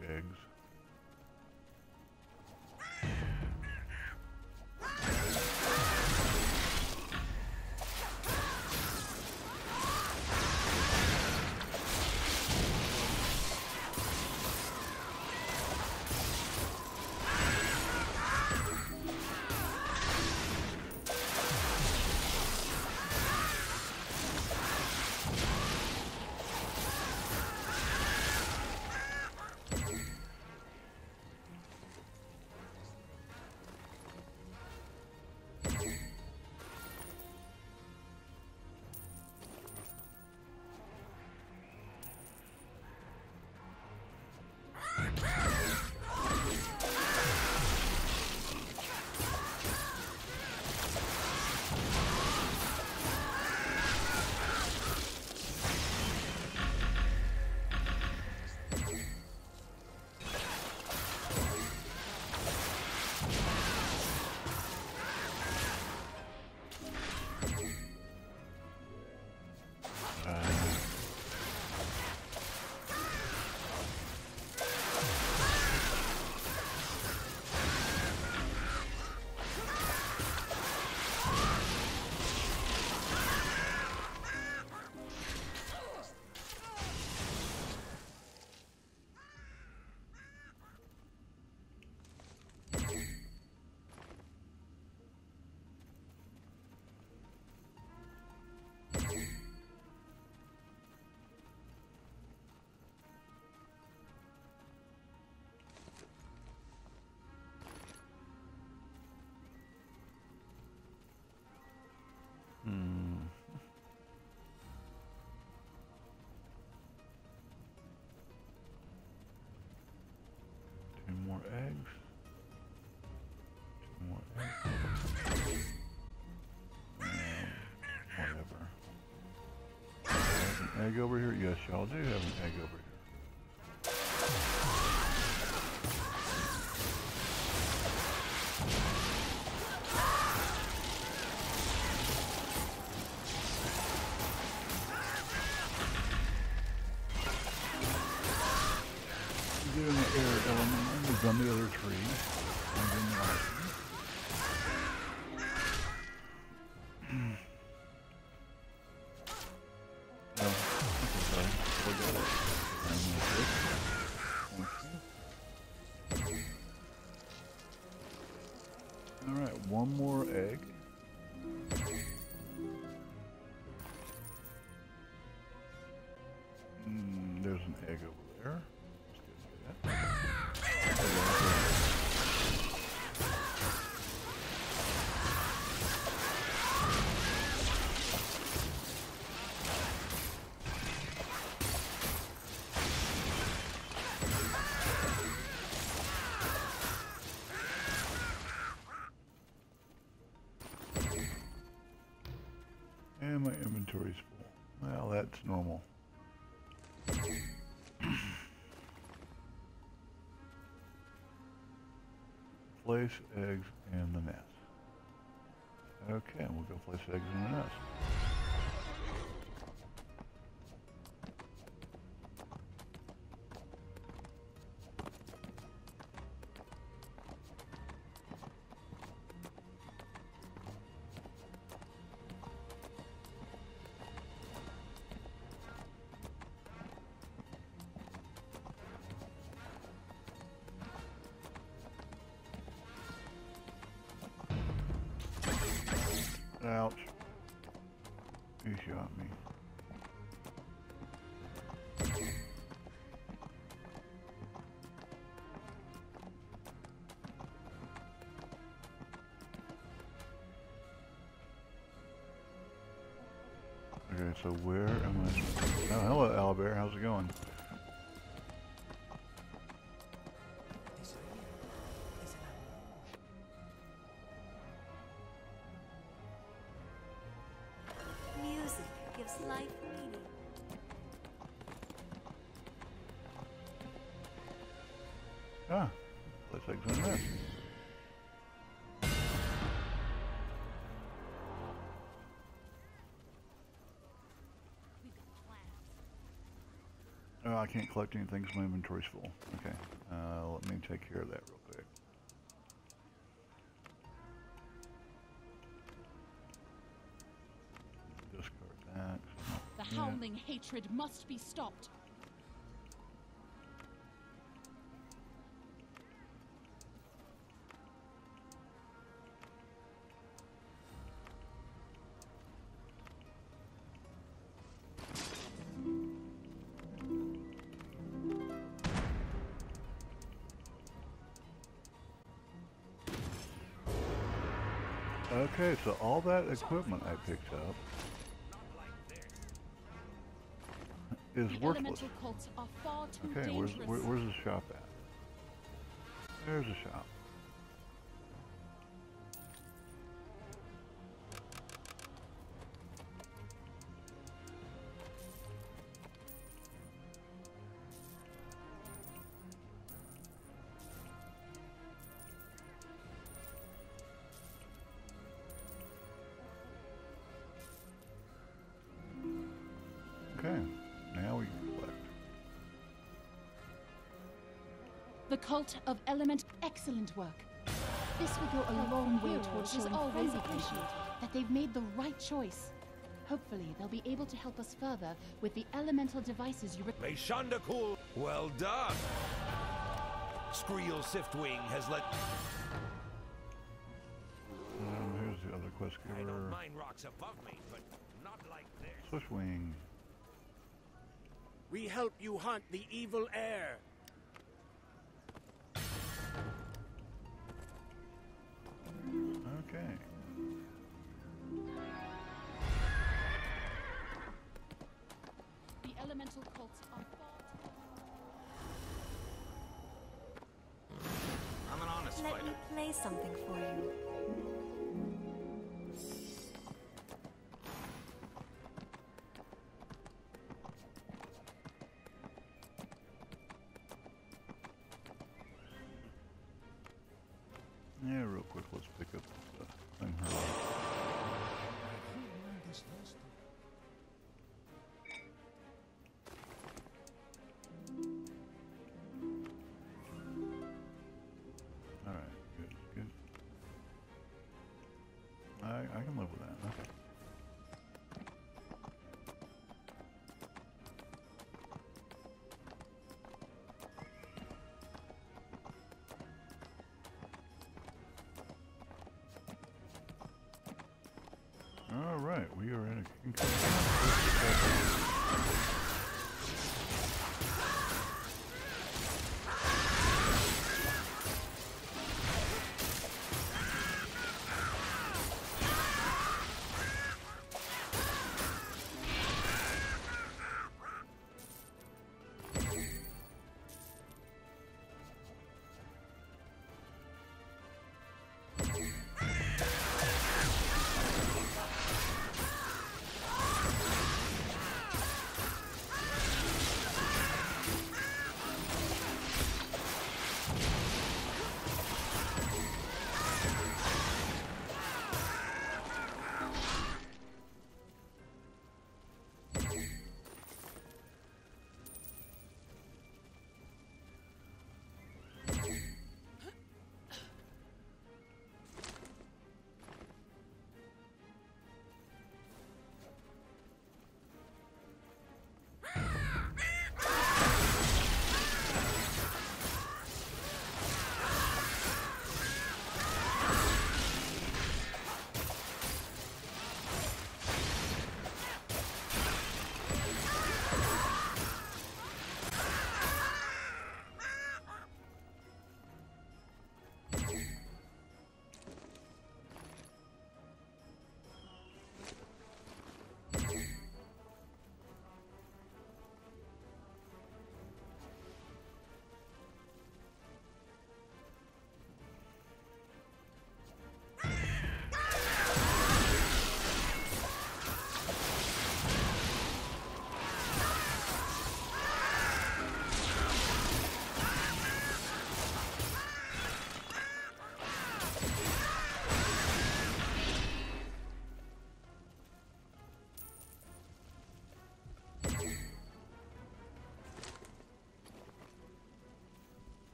egg over here? Yes, y'all do have an egg over here. Well, that's normal. place eggs in the nest. Okay, we'll go place eggs in the nest. Ouch. You shot me. Okay, so where am I? Oh, hello, Owlbear. How's it going? I can't collect anything because my inventory's full. Okay. Uh, let me take care of that real quick. Discard that. The Yeah. howling hatred must be stopped. So all that equipment I picked up is worthless. elemental cults are far too Okay, where's where, where's the shop at? There's a shop. Cult of element, excellent work. This will go a long way towards is showing always appreciated. that they've made the right choice. Hopefully, they'll be able to help us further with the elemental devices you require. Meishandakul, well done. Skriel Siftwing has let. Um, here's the other quest I don't giver. mind rocks above me, but not like this. Swishwing. We help you hunt the evil heir. Play something for you. Yeah, real quick, let's pick up That, okay. All right, we are in a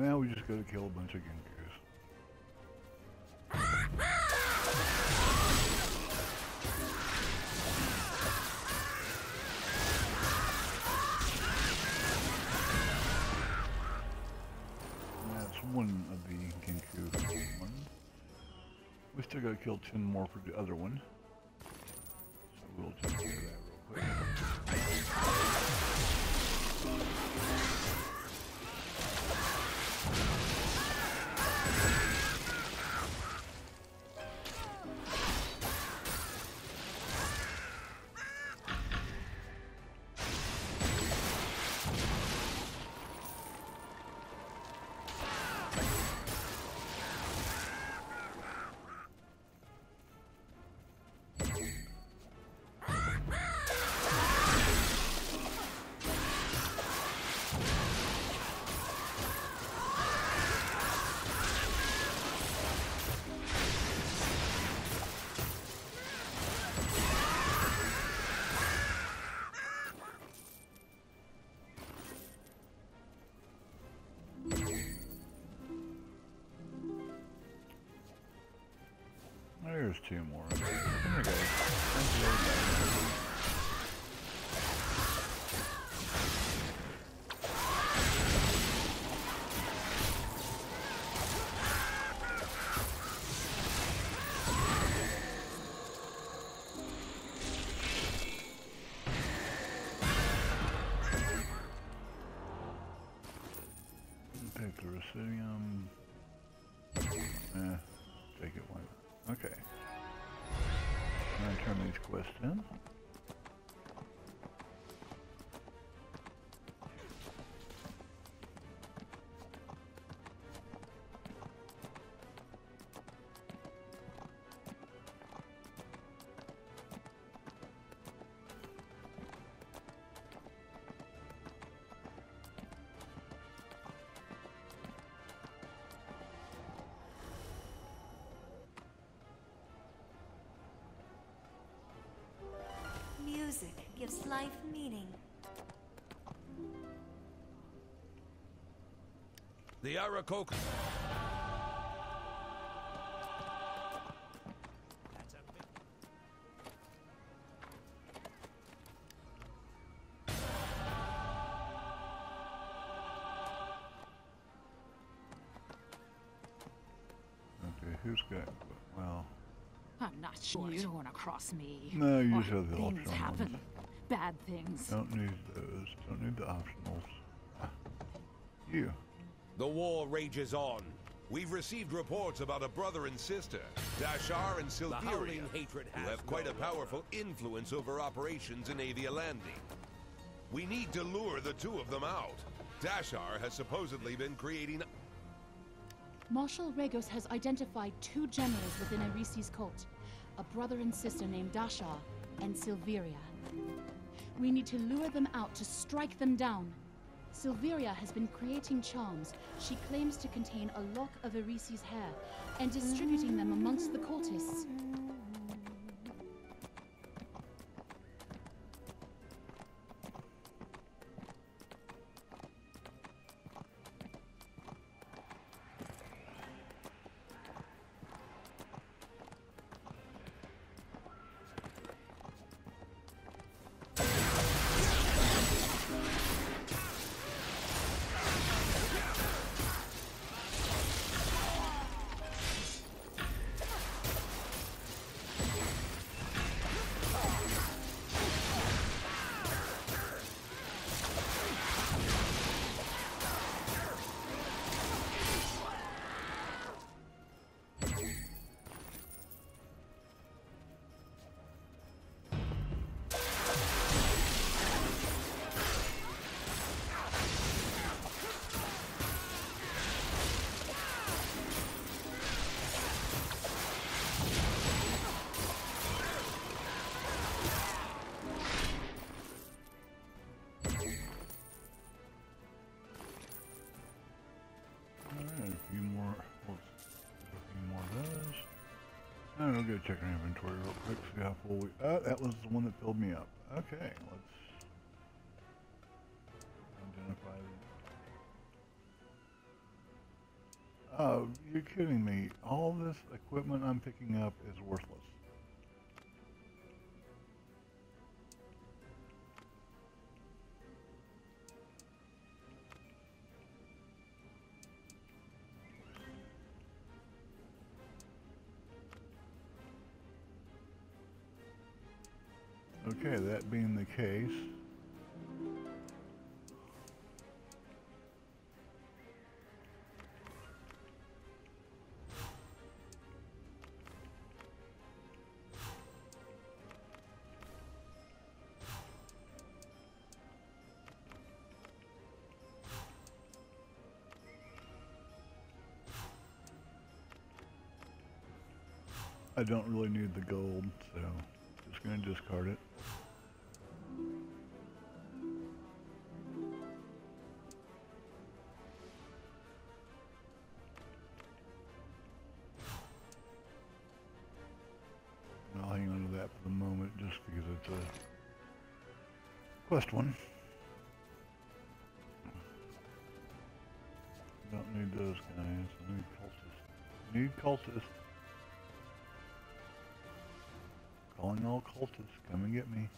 Now we just gotta kill a bunch of Kenkus. That's one of the Kenku ones. We still gotta kill 10 more for the other one. Two more. There we go. Thank you very much. Take the Residium. Gonna Music gives life meaning. The Aarakocra. Okay, who's got, well, I'm not sure you don't want to cross me. No, you or just have the things optional happen. ones. Bad things. don't need those. Don't need the optionals. You. The war rages on. We've received reports about a brother and sister, Dashar and Silveria, who have quite a powerful influence over operations in Avialandi. We need to lure the two of them out. Dashar has supposedly been creating Marshal Regos has identified two generals within Aerisi's cult a brother and sister named Dasha and Silveria. We need to lure them out to strike them down. Silveria has been creating charms she claims to contain a lock of Aerisi's hair and distributing them amongst the cultists. go check my inventory real quick, see how full we... Oh, that was the one that filled me up. Okay, let's... Identify... Oh, you're kidding me. All this equipment I'm picking up is worthless. I don't really need the gold, so just gonna discard it. I'll hang on to that for the moment just because it's a quest one. Don't need those guys. I need cultists. Need cultists. All cultists. Come and get me.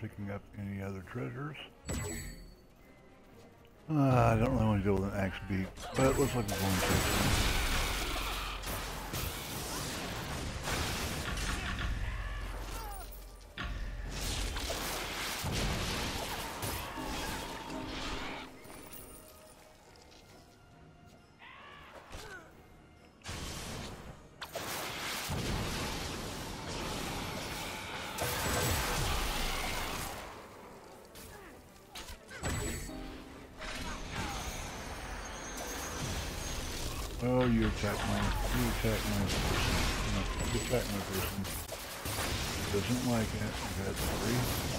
Picking up any other treasures. Uh, I don't really want to deal with an axe beak, but it looks like we're going to. Attack my, you attack my person. You attack my person. Doesn't like it. That's three.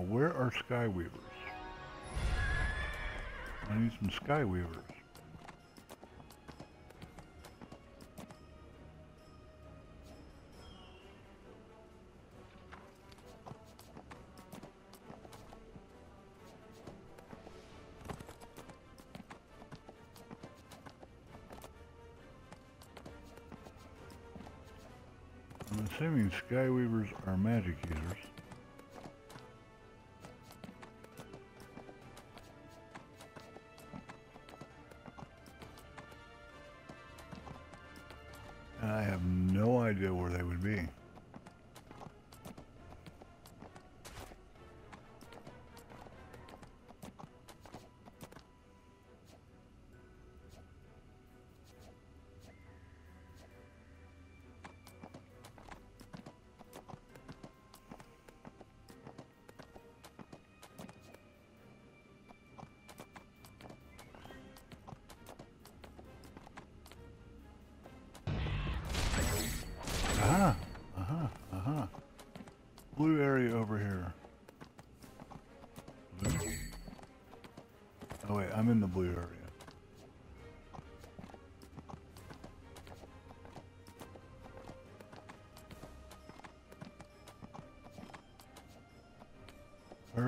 Now where are Skyweavers? I need some Skyweavers. I'm assuming Skyweavers are magic users.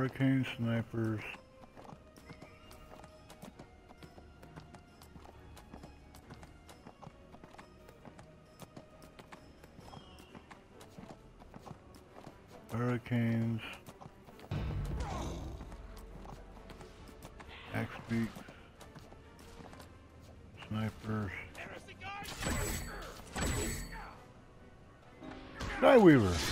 Hurricane snipers. Hurricanes. Axe beaks. Snipers. Skyweaver.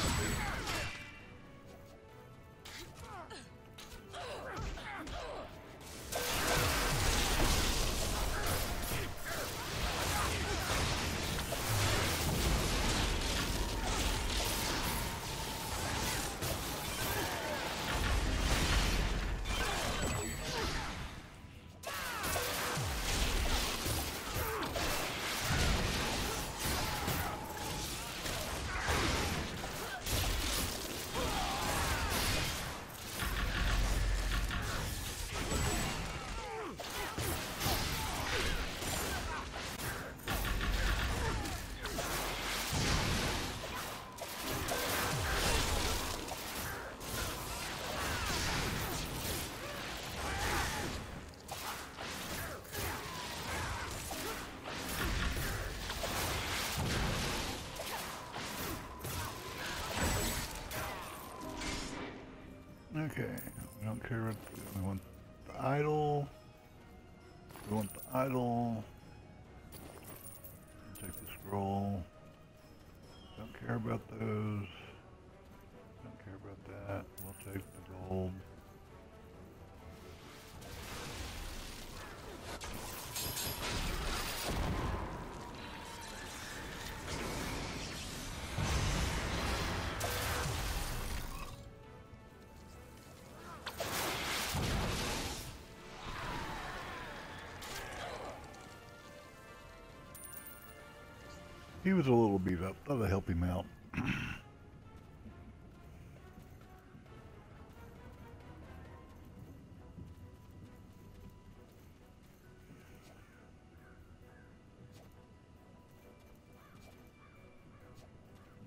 He was a little beat up. I'd help him out.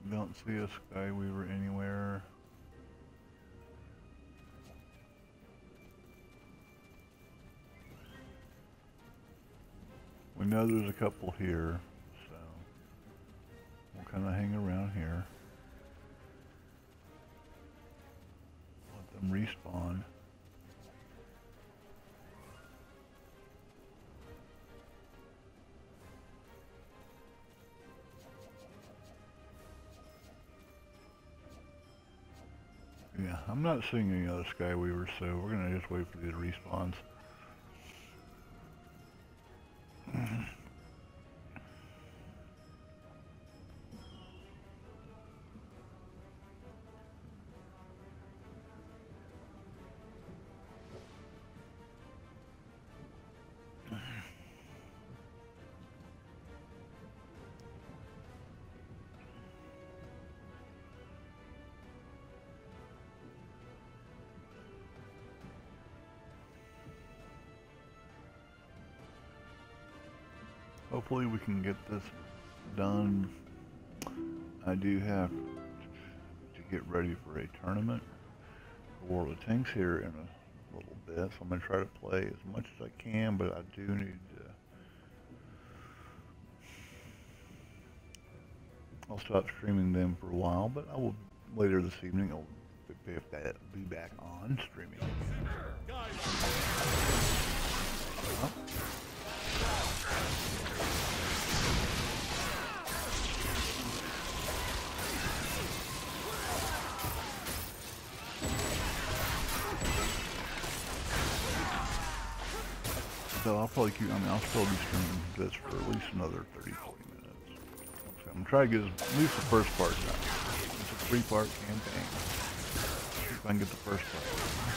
Don't see a Skyweaver anywhere. We know there's a couple here, kind of hang around here. Let them respawn. Yeah, I'm not seeing any other Skyweavers, so we're gonna just wait for these respawns. Hopefully we can get this done. I do have to get ready for a tournament for World of Tanks here in a little bit, so I'm going to try to play as much as I can, but I do need to... I'll stop streaming them for a while, but I will later this evening. I'll be, be back on streaming So I'll probably keep, I mean, I'll still be streaming this for at least another 30, 40 minutes. So I'm trying to get at least the first part done. It's a three-part campaign. See if I can get the first part.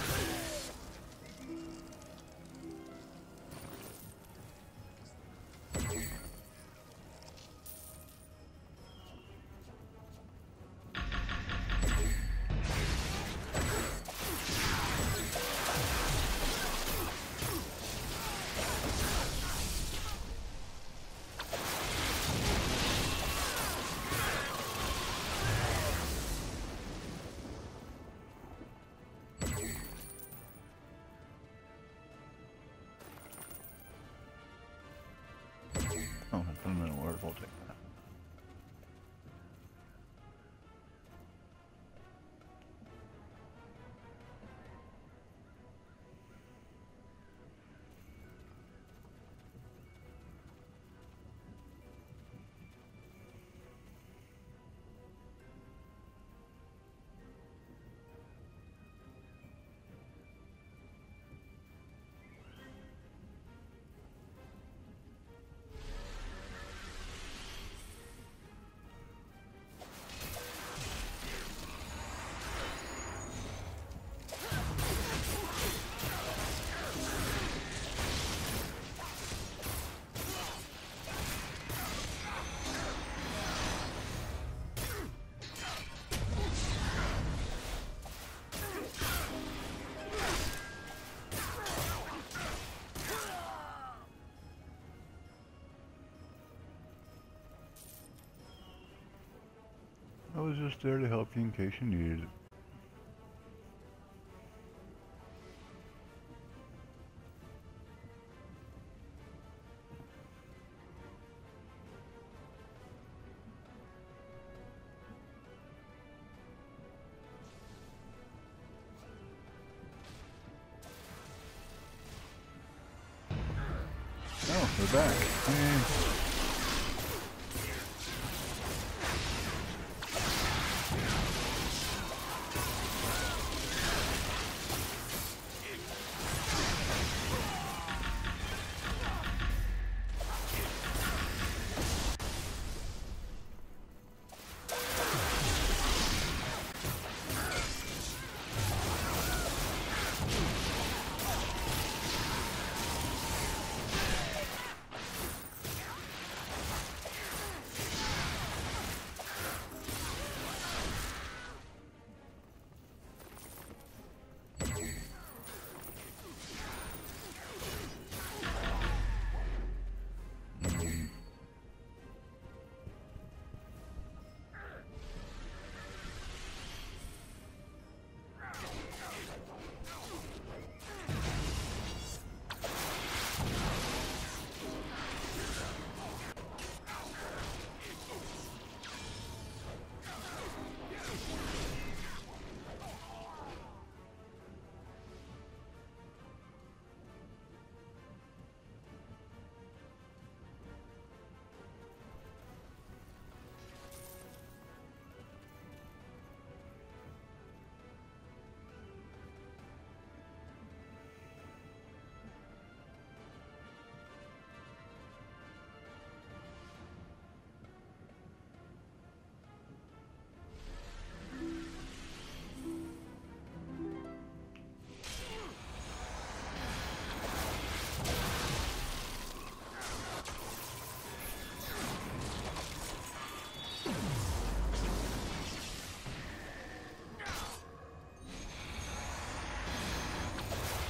Was just there to help you in case you needed it.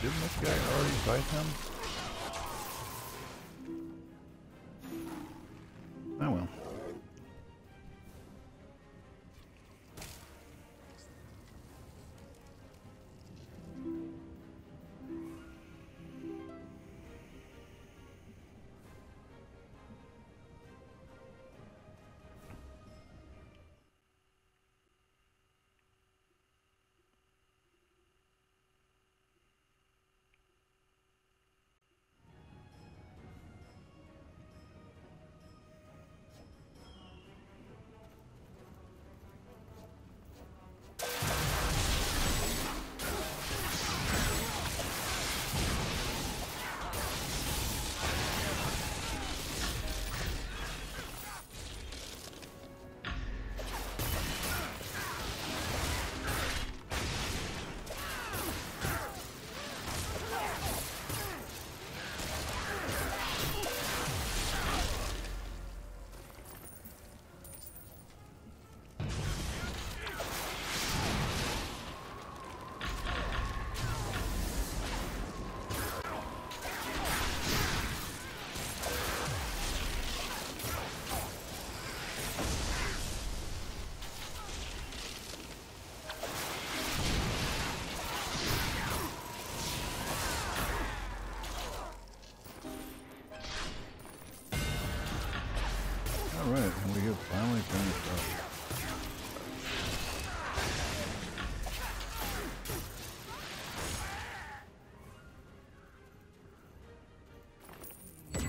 Didn't this guy already fight him?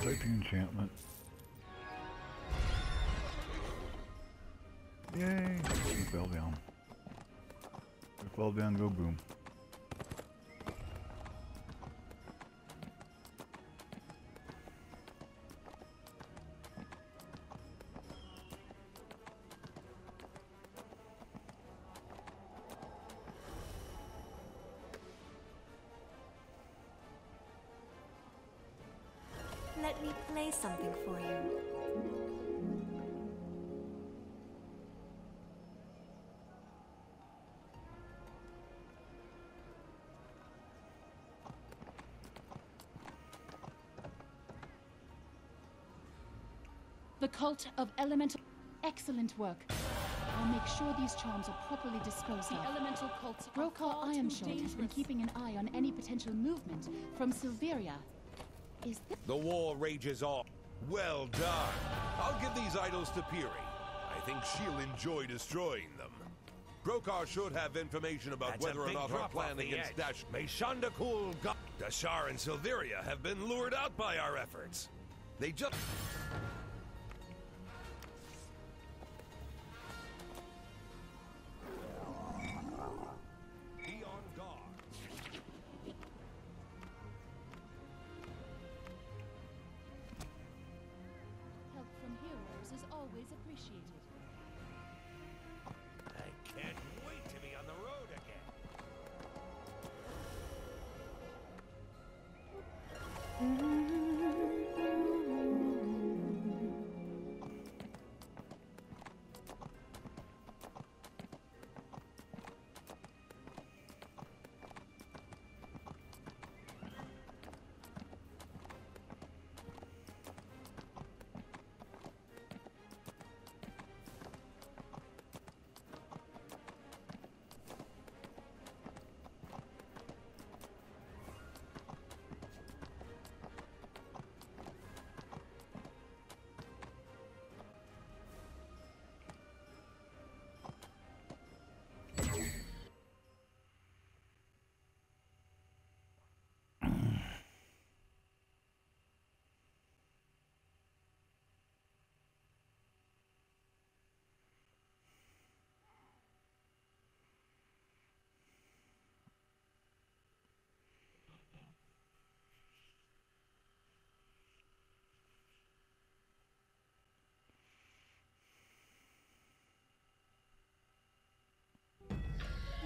Break the enchantment. Yay! He fell down. He fell down, go boom. Something for you. The cult of elemental. Excellent work. I'll make sure these charms are properly disposed The of. elemental cults are Brokar far too has been keeping an eye on any potential movement from Silveria. Is this The war rages on. Well done. I'll give these idols to Piri. I think she'll enjoy destroying them. Brokar should have information about That's whether or not her plan against edge. Dash May Shandakul Ga- Dashar and Silveria have been lured out by our efforts. They just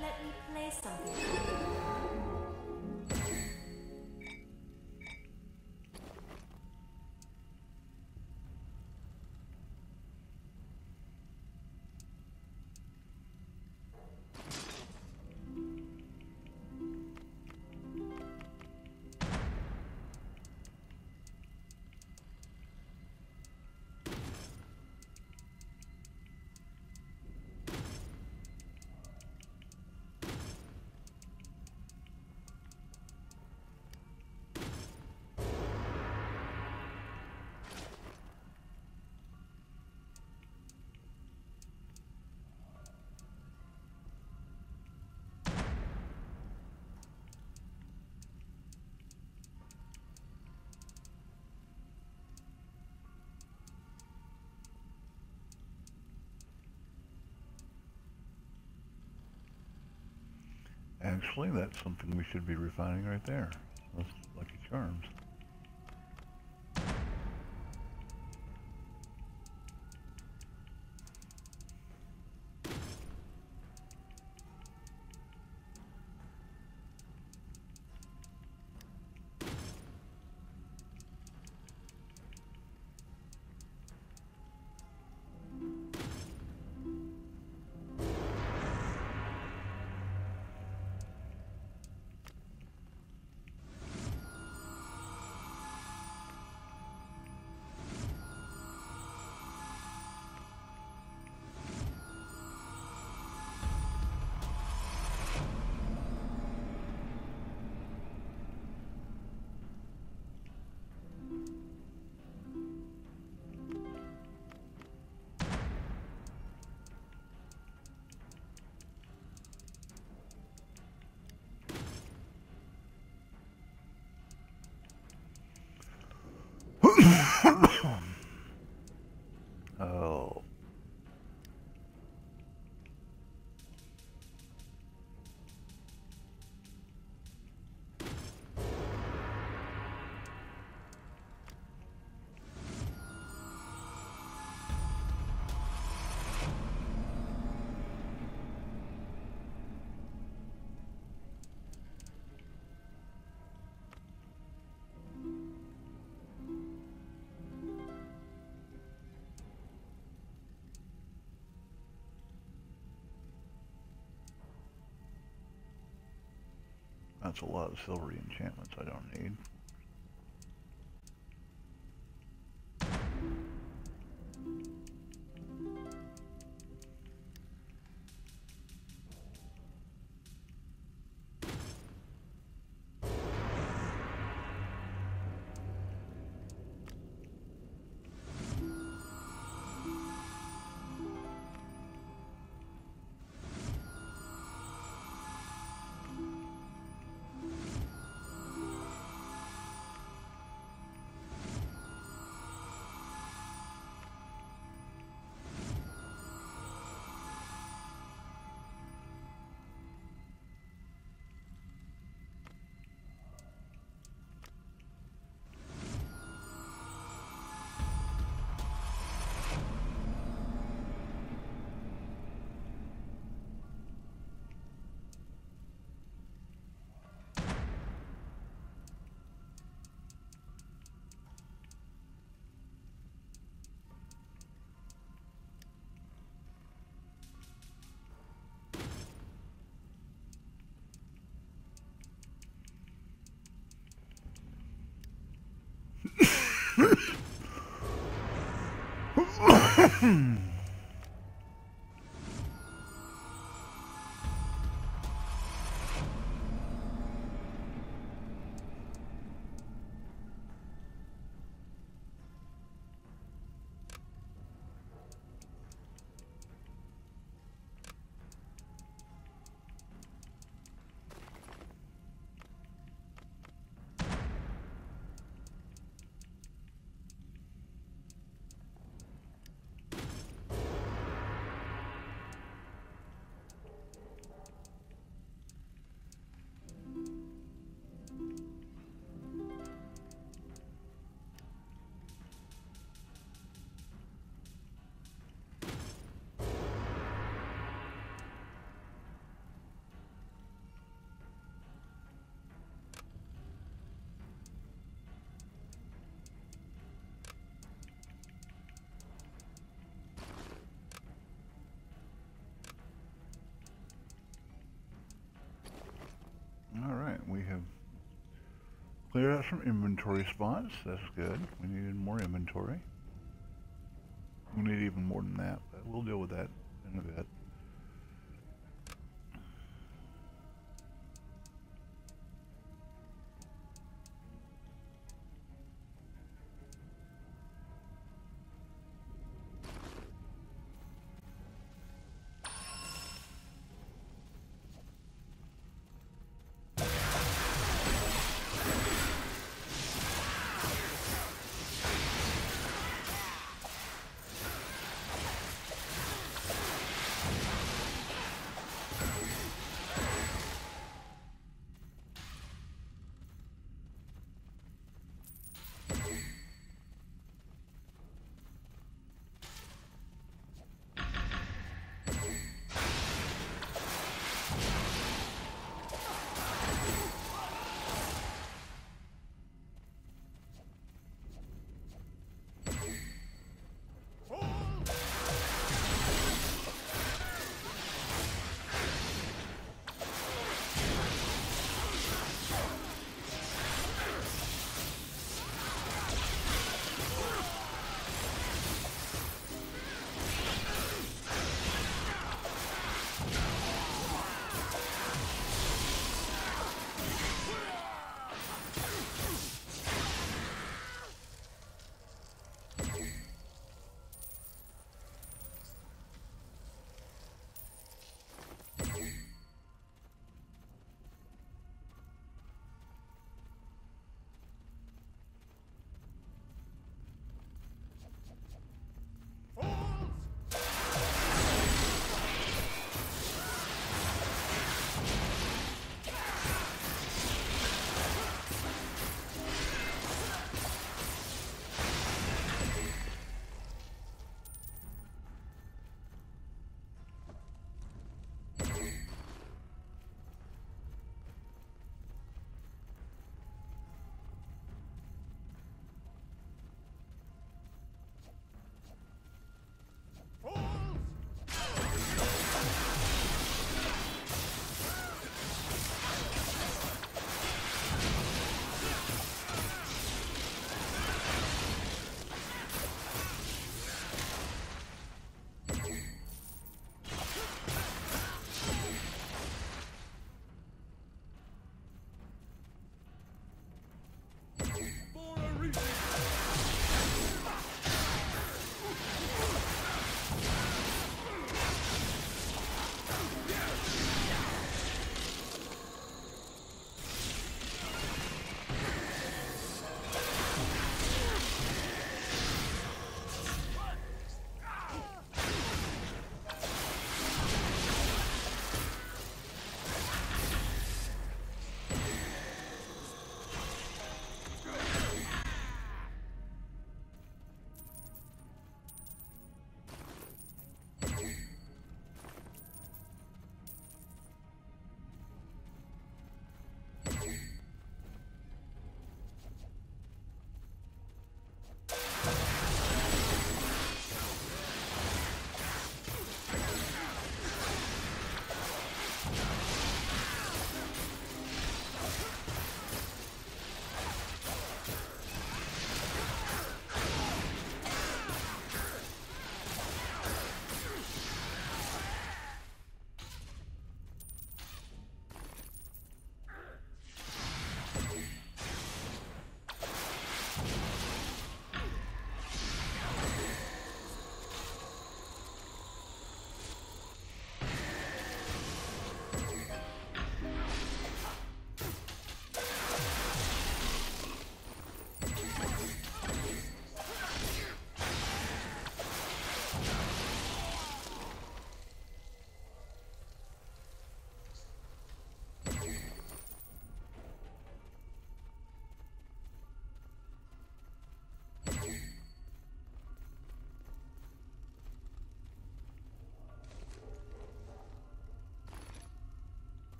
Let me play something Actually, that's something we should be refining right there. Lucky charms. That's a lot of silvery enchantments I don't need. Hmm. Cleared out some inventory spots. That's good. We needed more inventory. We need even more than that, but we'll deal with that in a bit.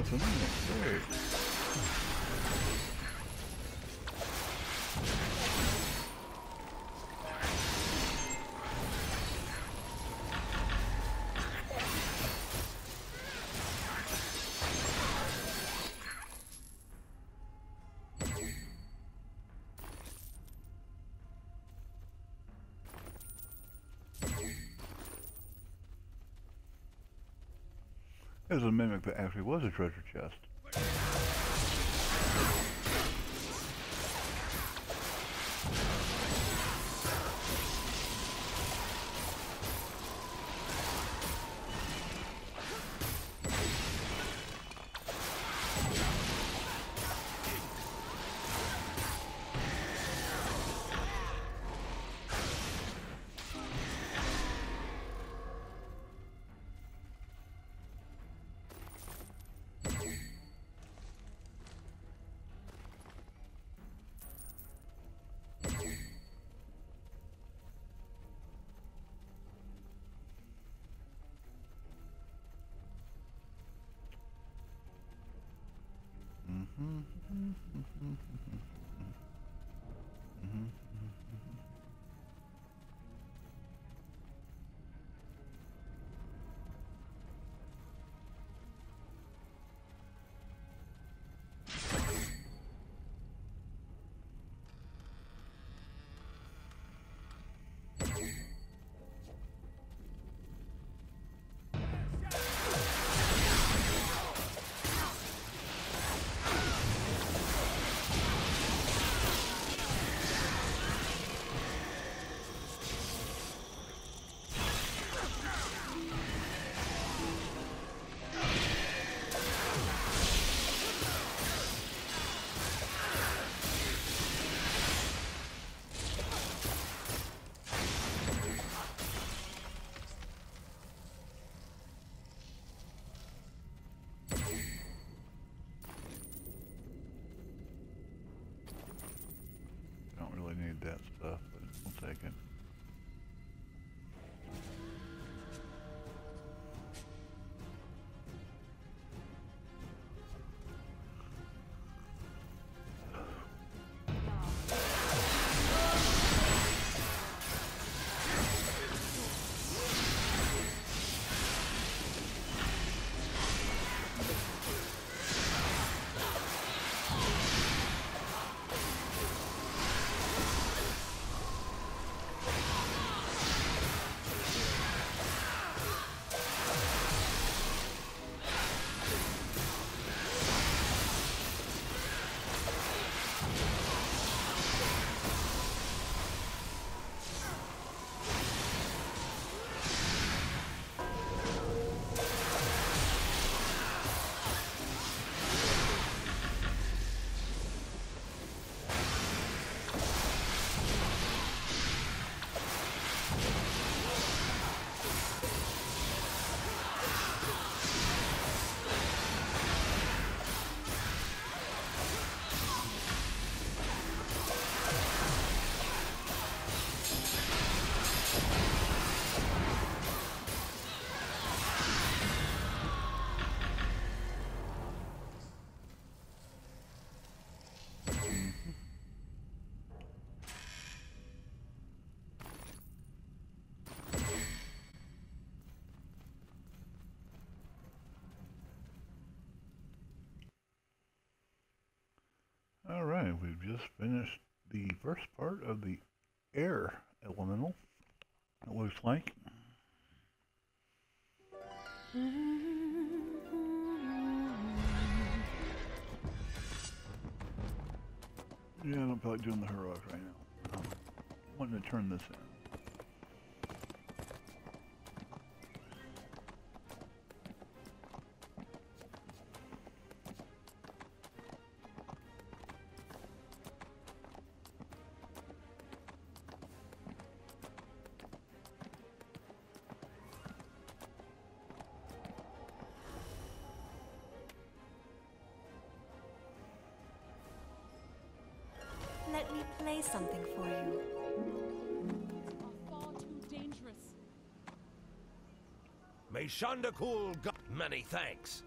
Oh, it's a mimic. Great. There's a mimic that actually was a treasure chest. Just finished the first part of the air elemental. It looks like. Yeah, I don't feel like doing the heroics right now. I'm wanting to turn this in. May Shanda Kul gu- Many thanks.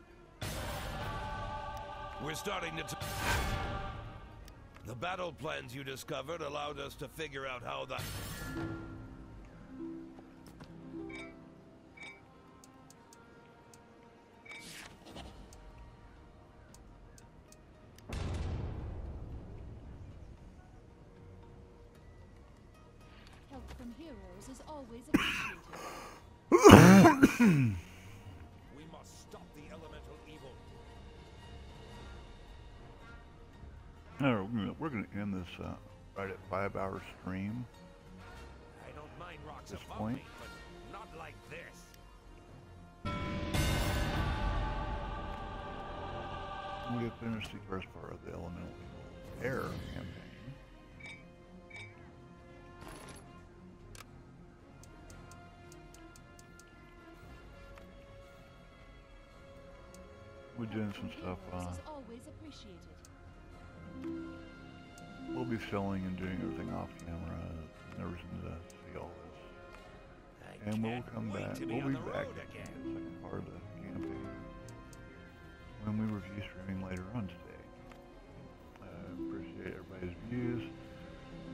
We're starting to. The battle plans you discovered allowed us to figure out how the. Right at five hour stream. I don't mind rocks This above point. me, but not like this. We have finished the first part of the Elemental Air campaign. We're doing some stuff. Uh, always appreciated. We'll be filming and doing everything off camera and everything to see all this. and we'll come back. be We'll be back road in again. the second part of the campaign when we review streaming later on today. Uh, appreciate everybody's views.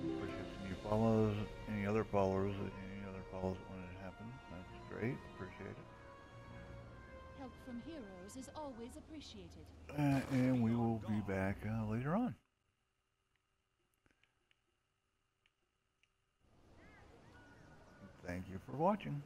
Appreciate the new follows. Any other followers, any other follows that wanted to happen. That's great. Appreciate it. Help from heroes is always appreciated. Uh, and we will be back uh, later on. Thank you for watching.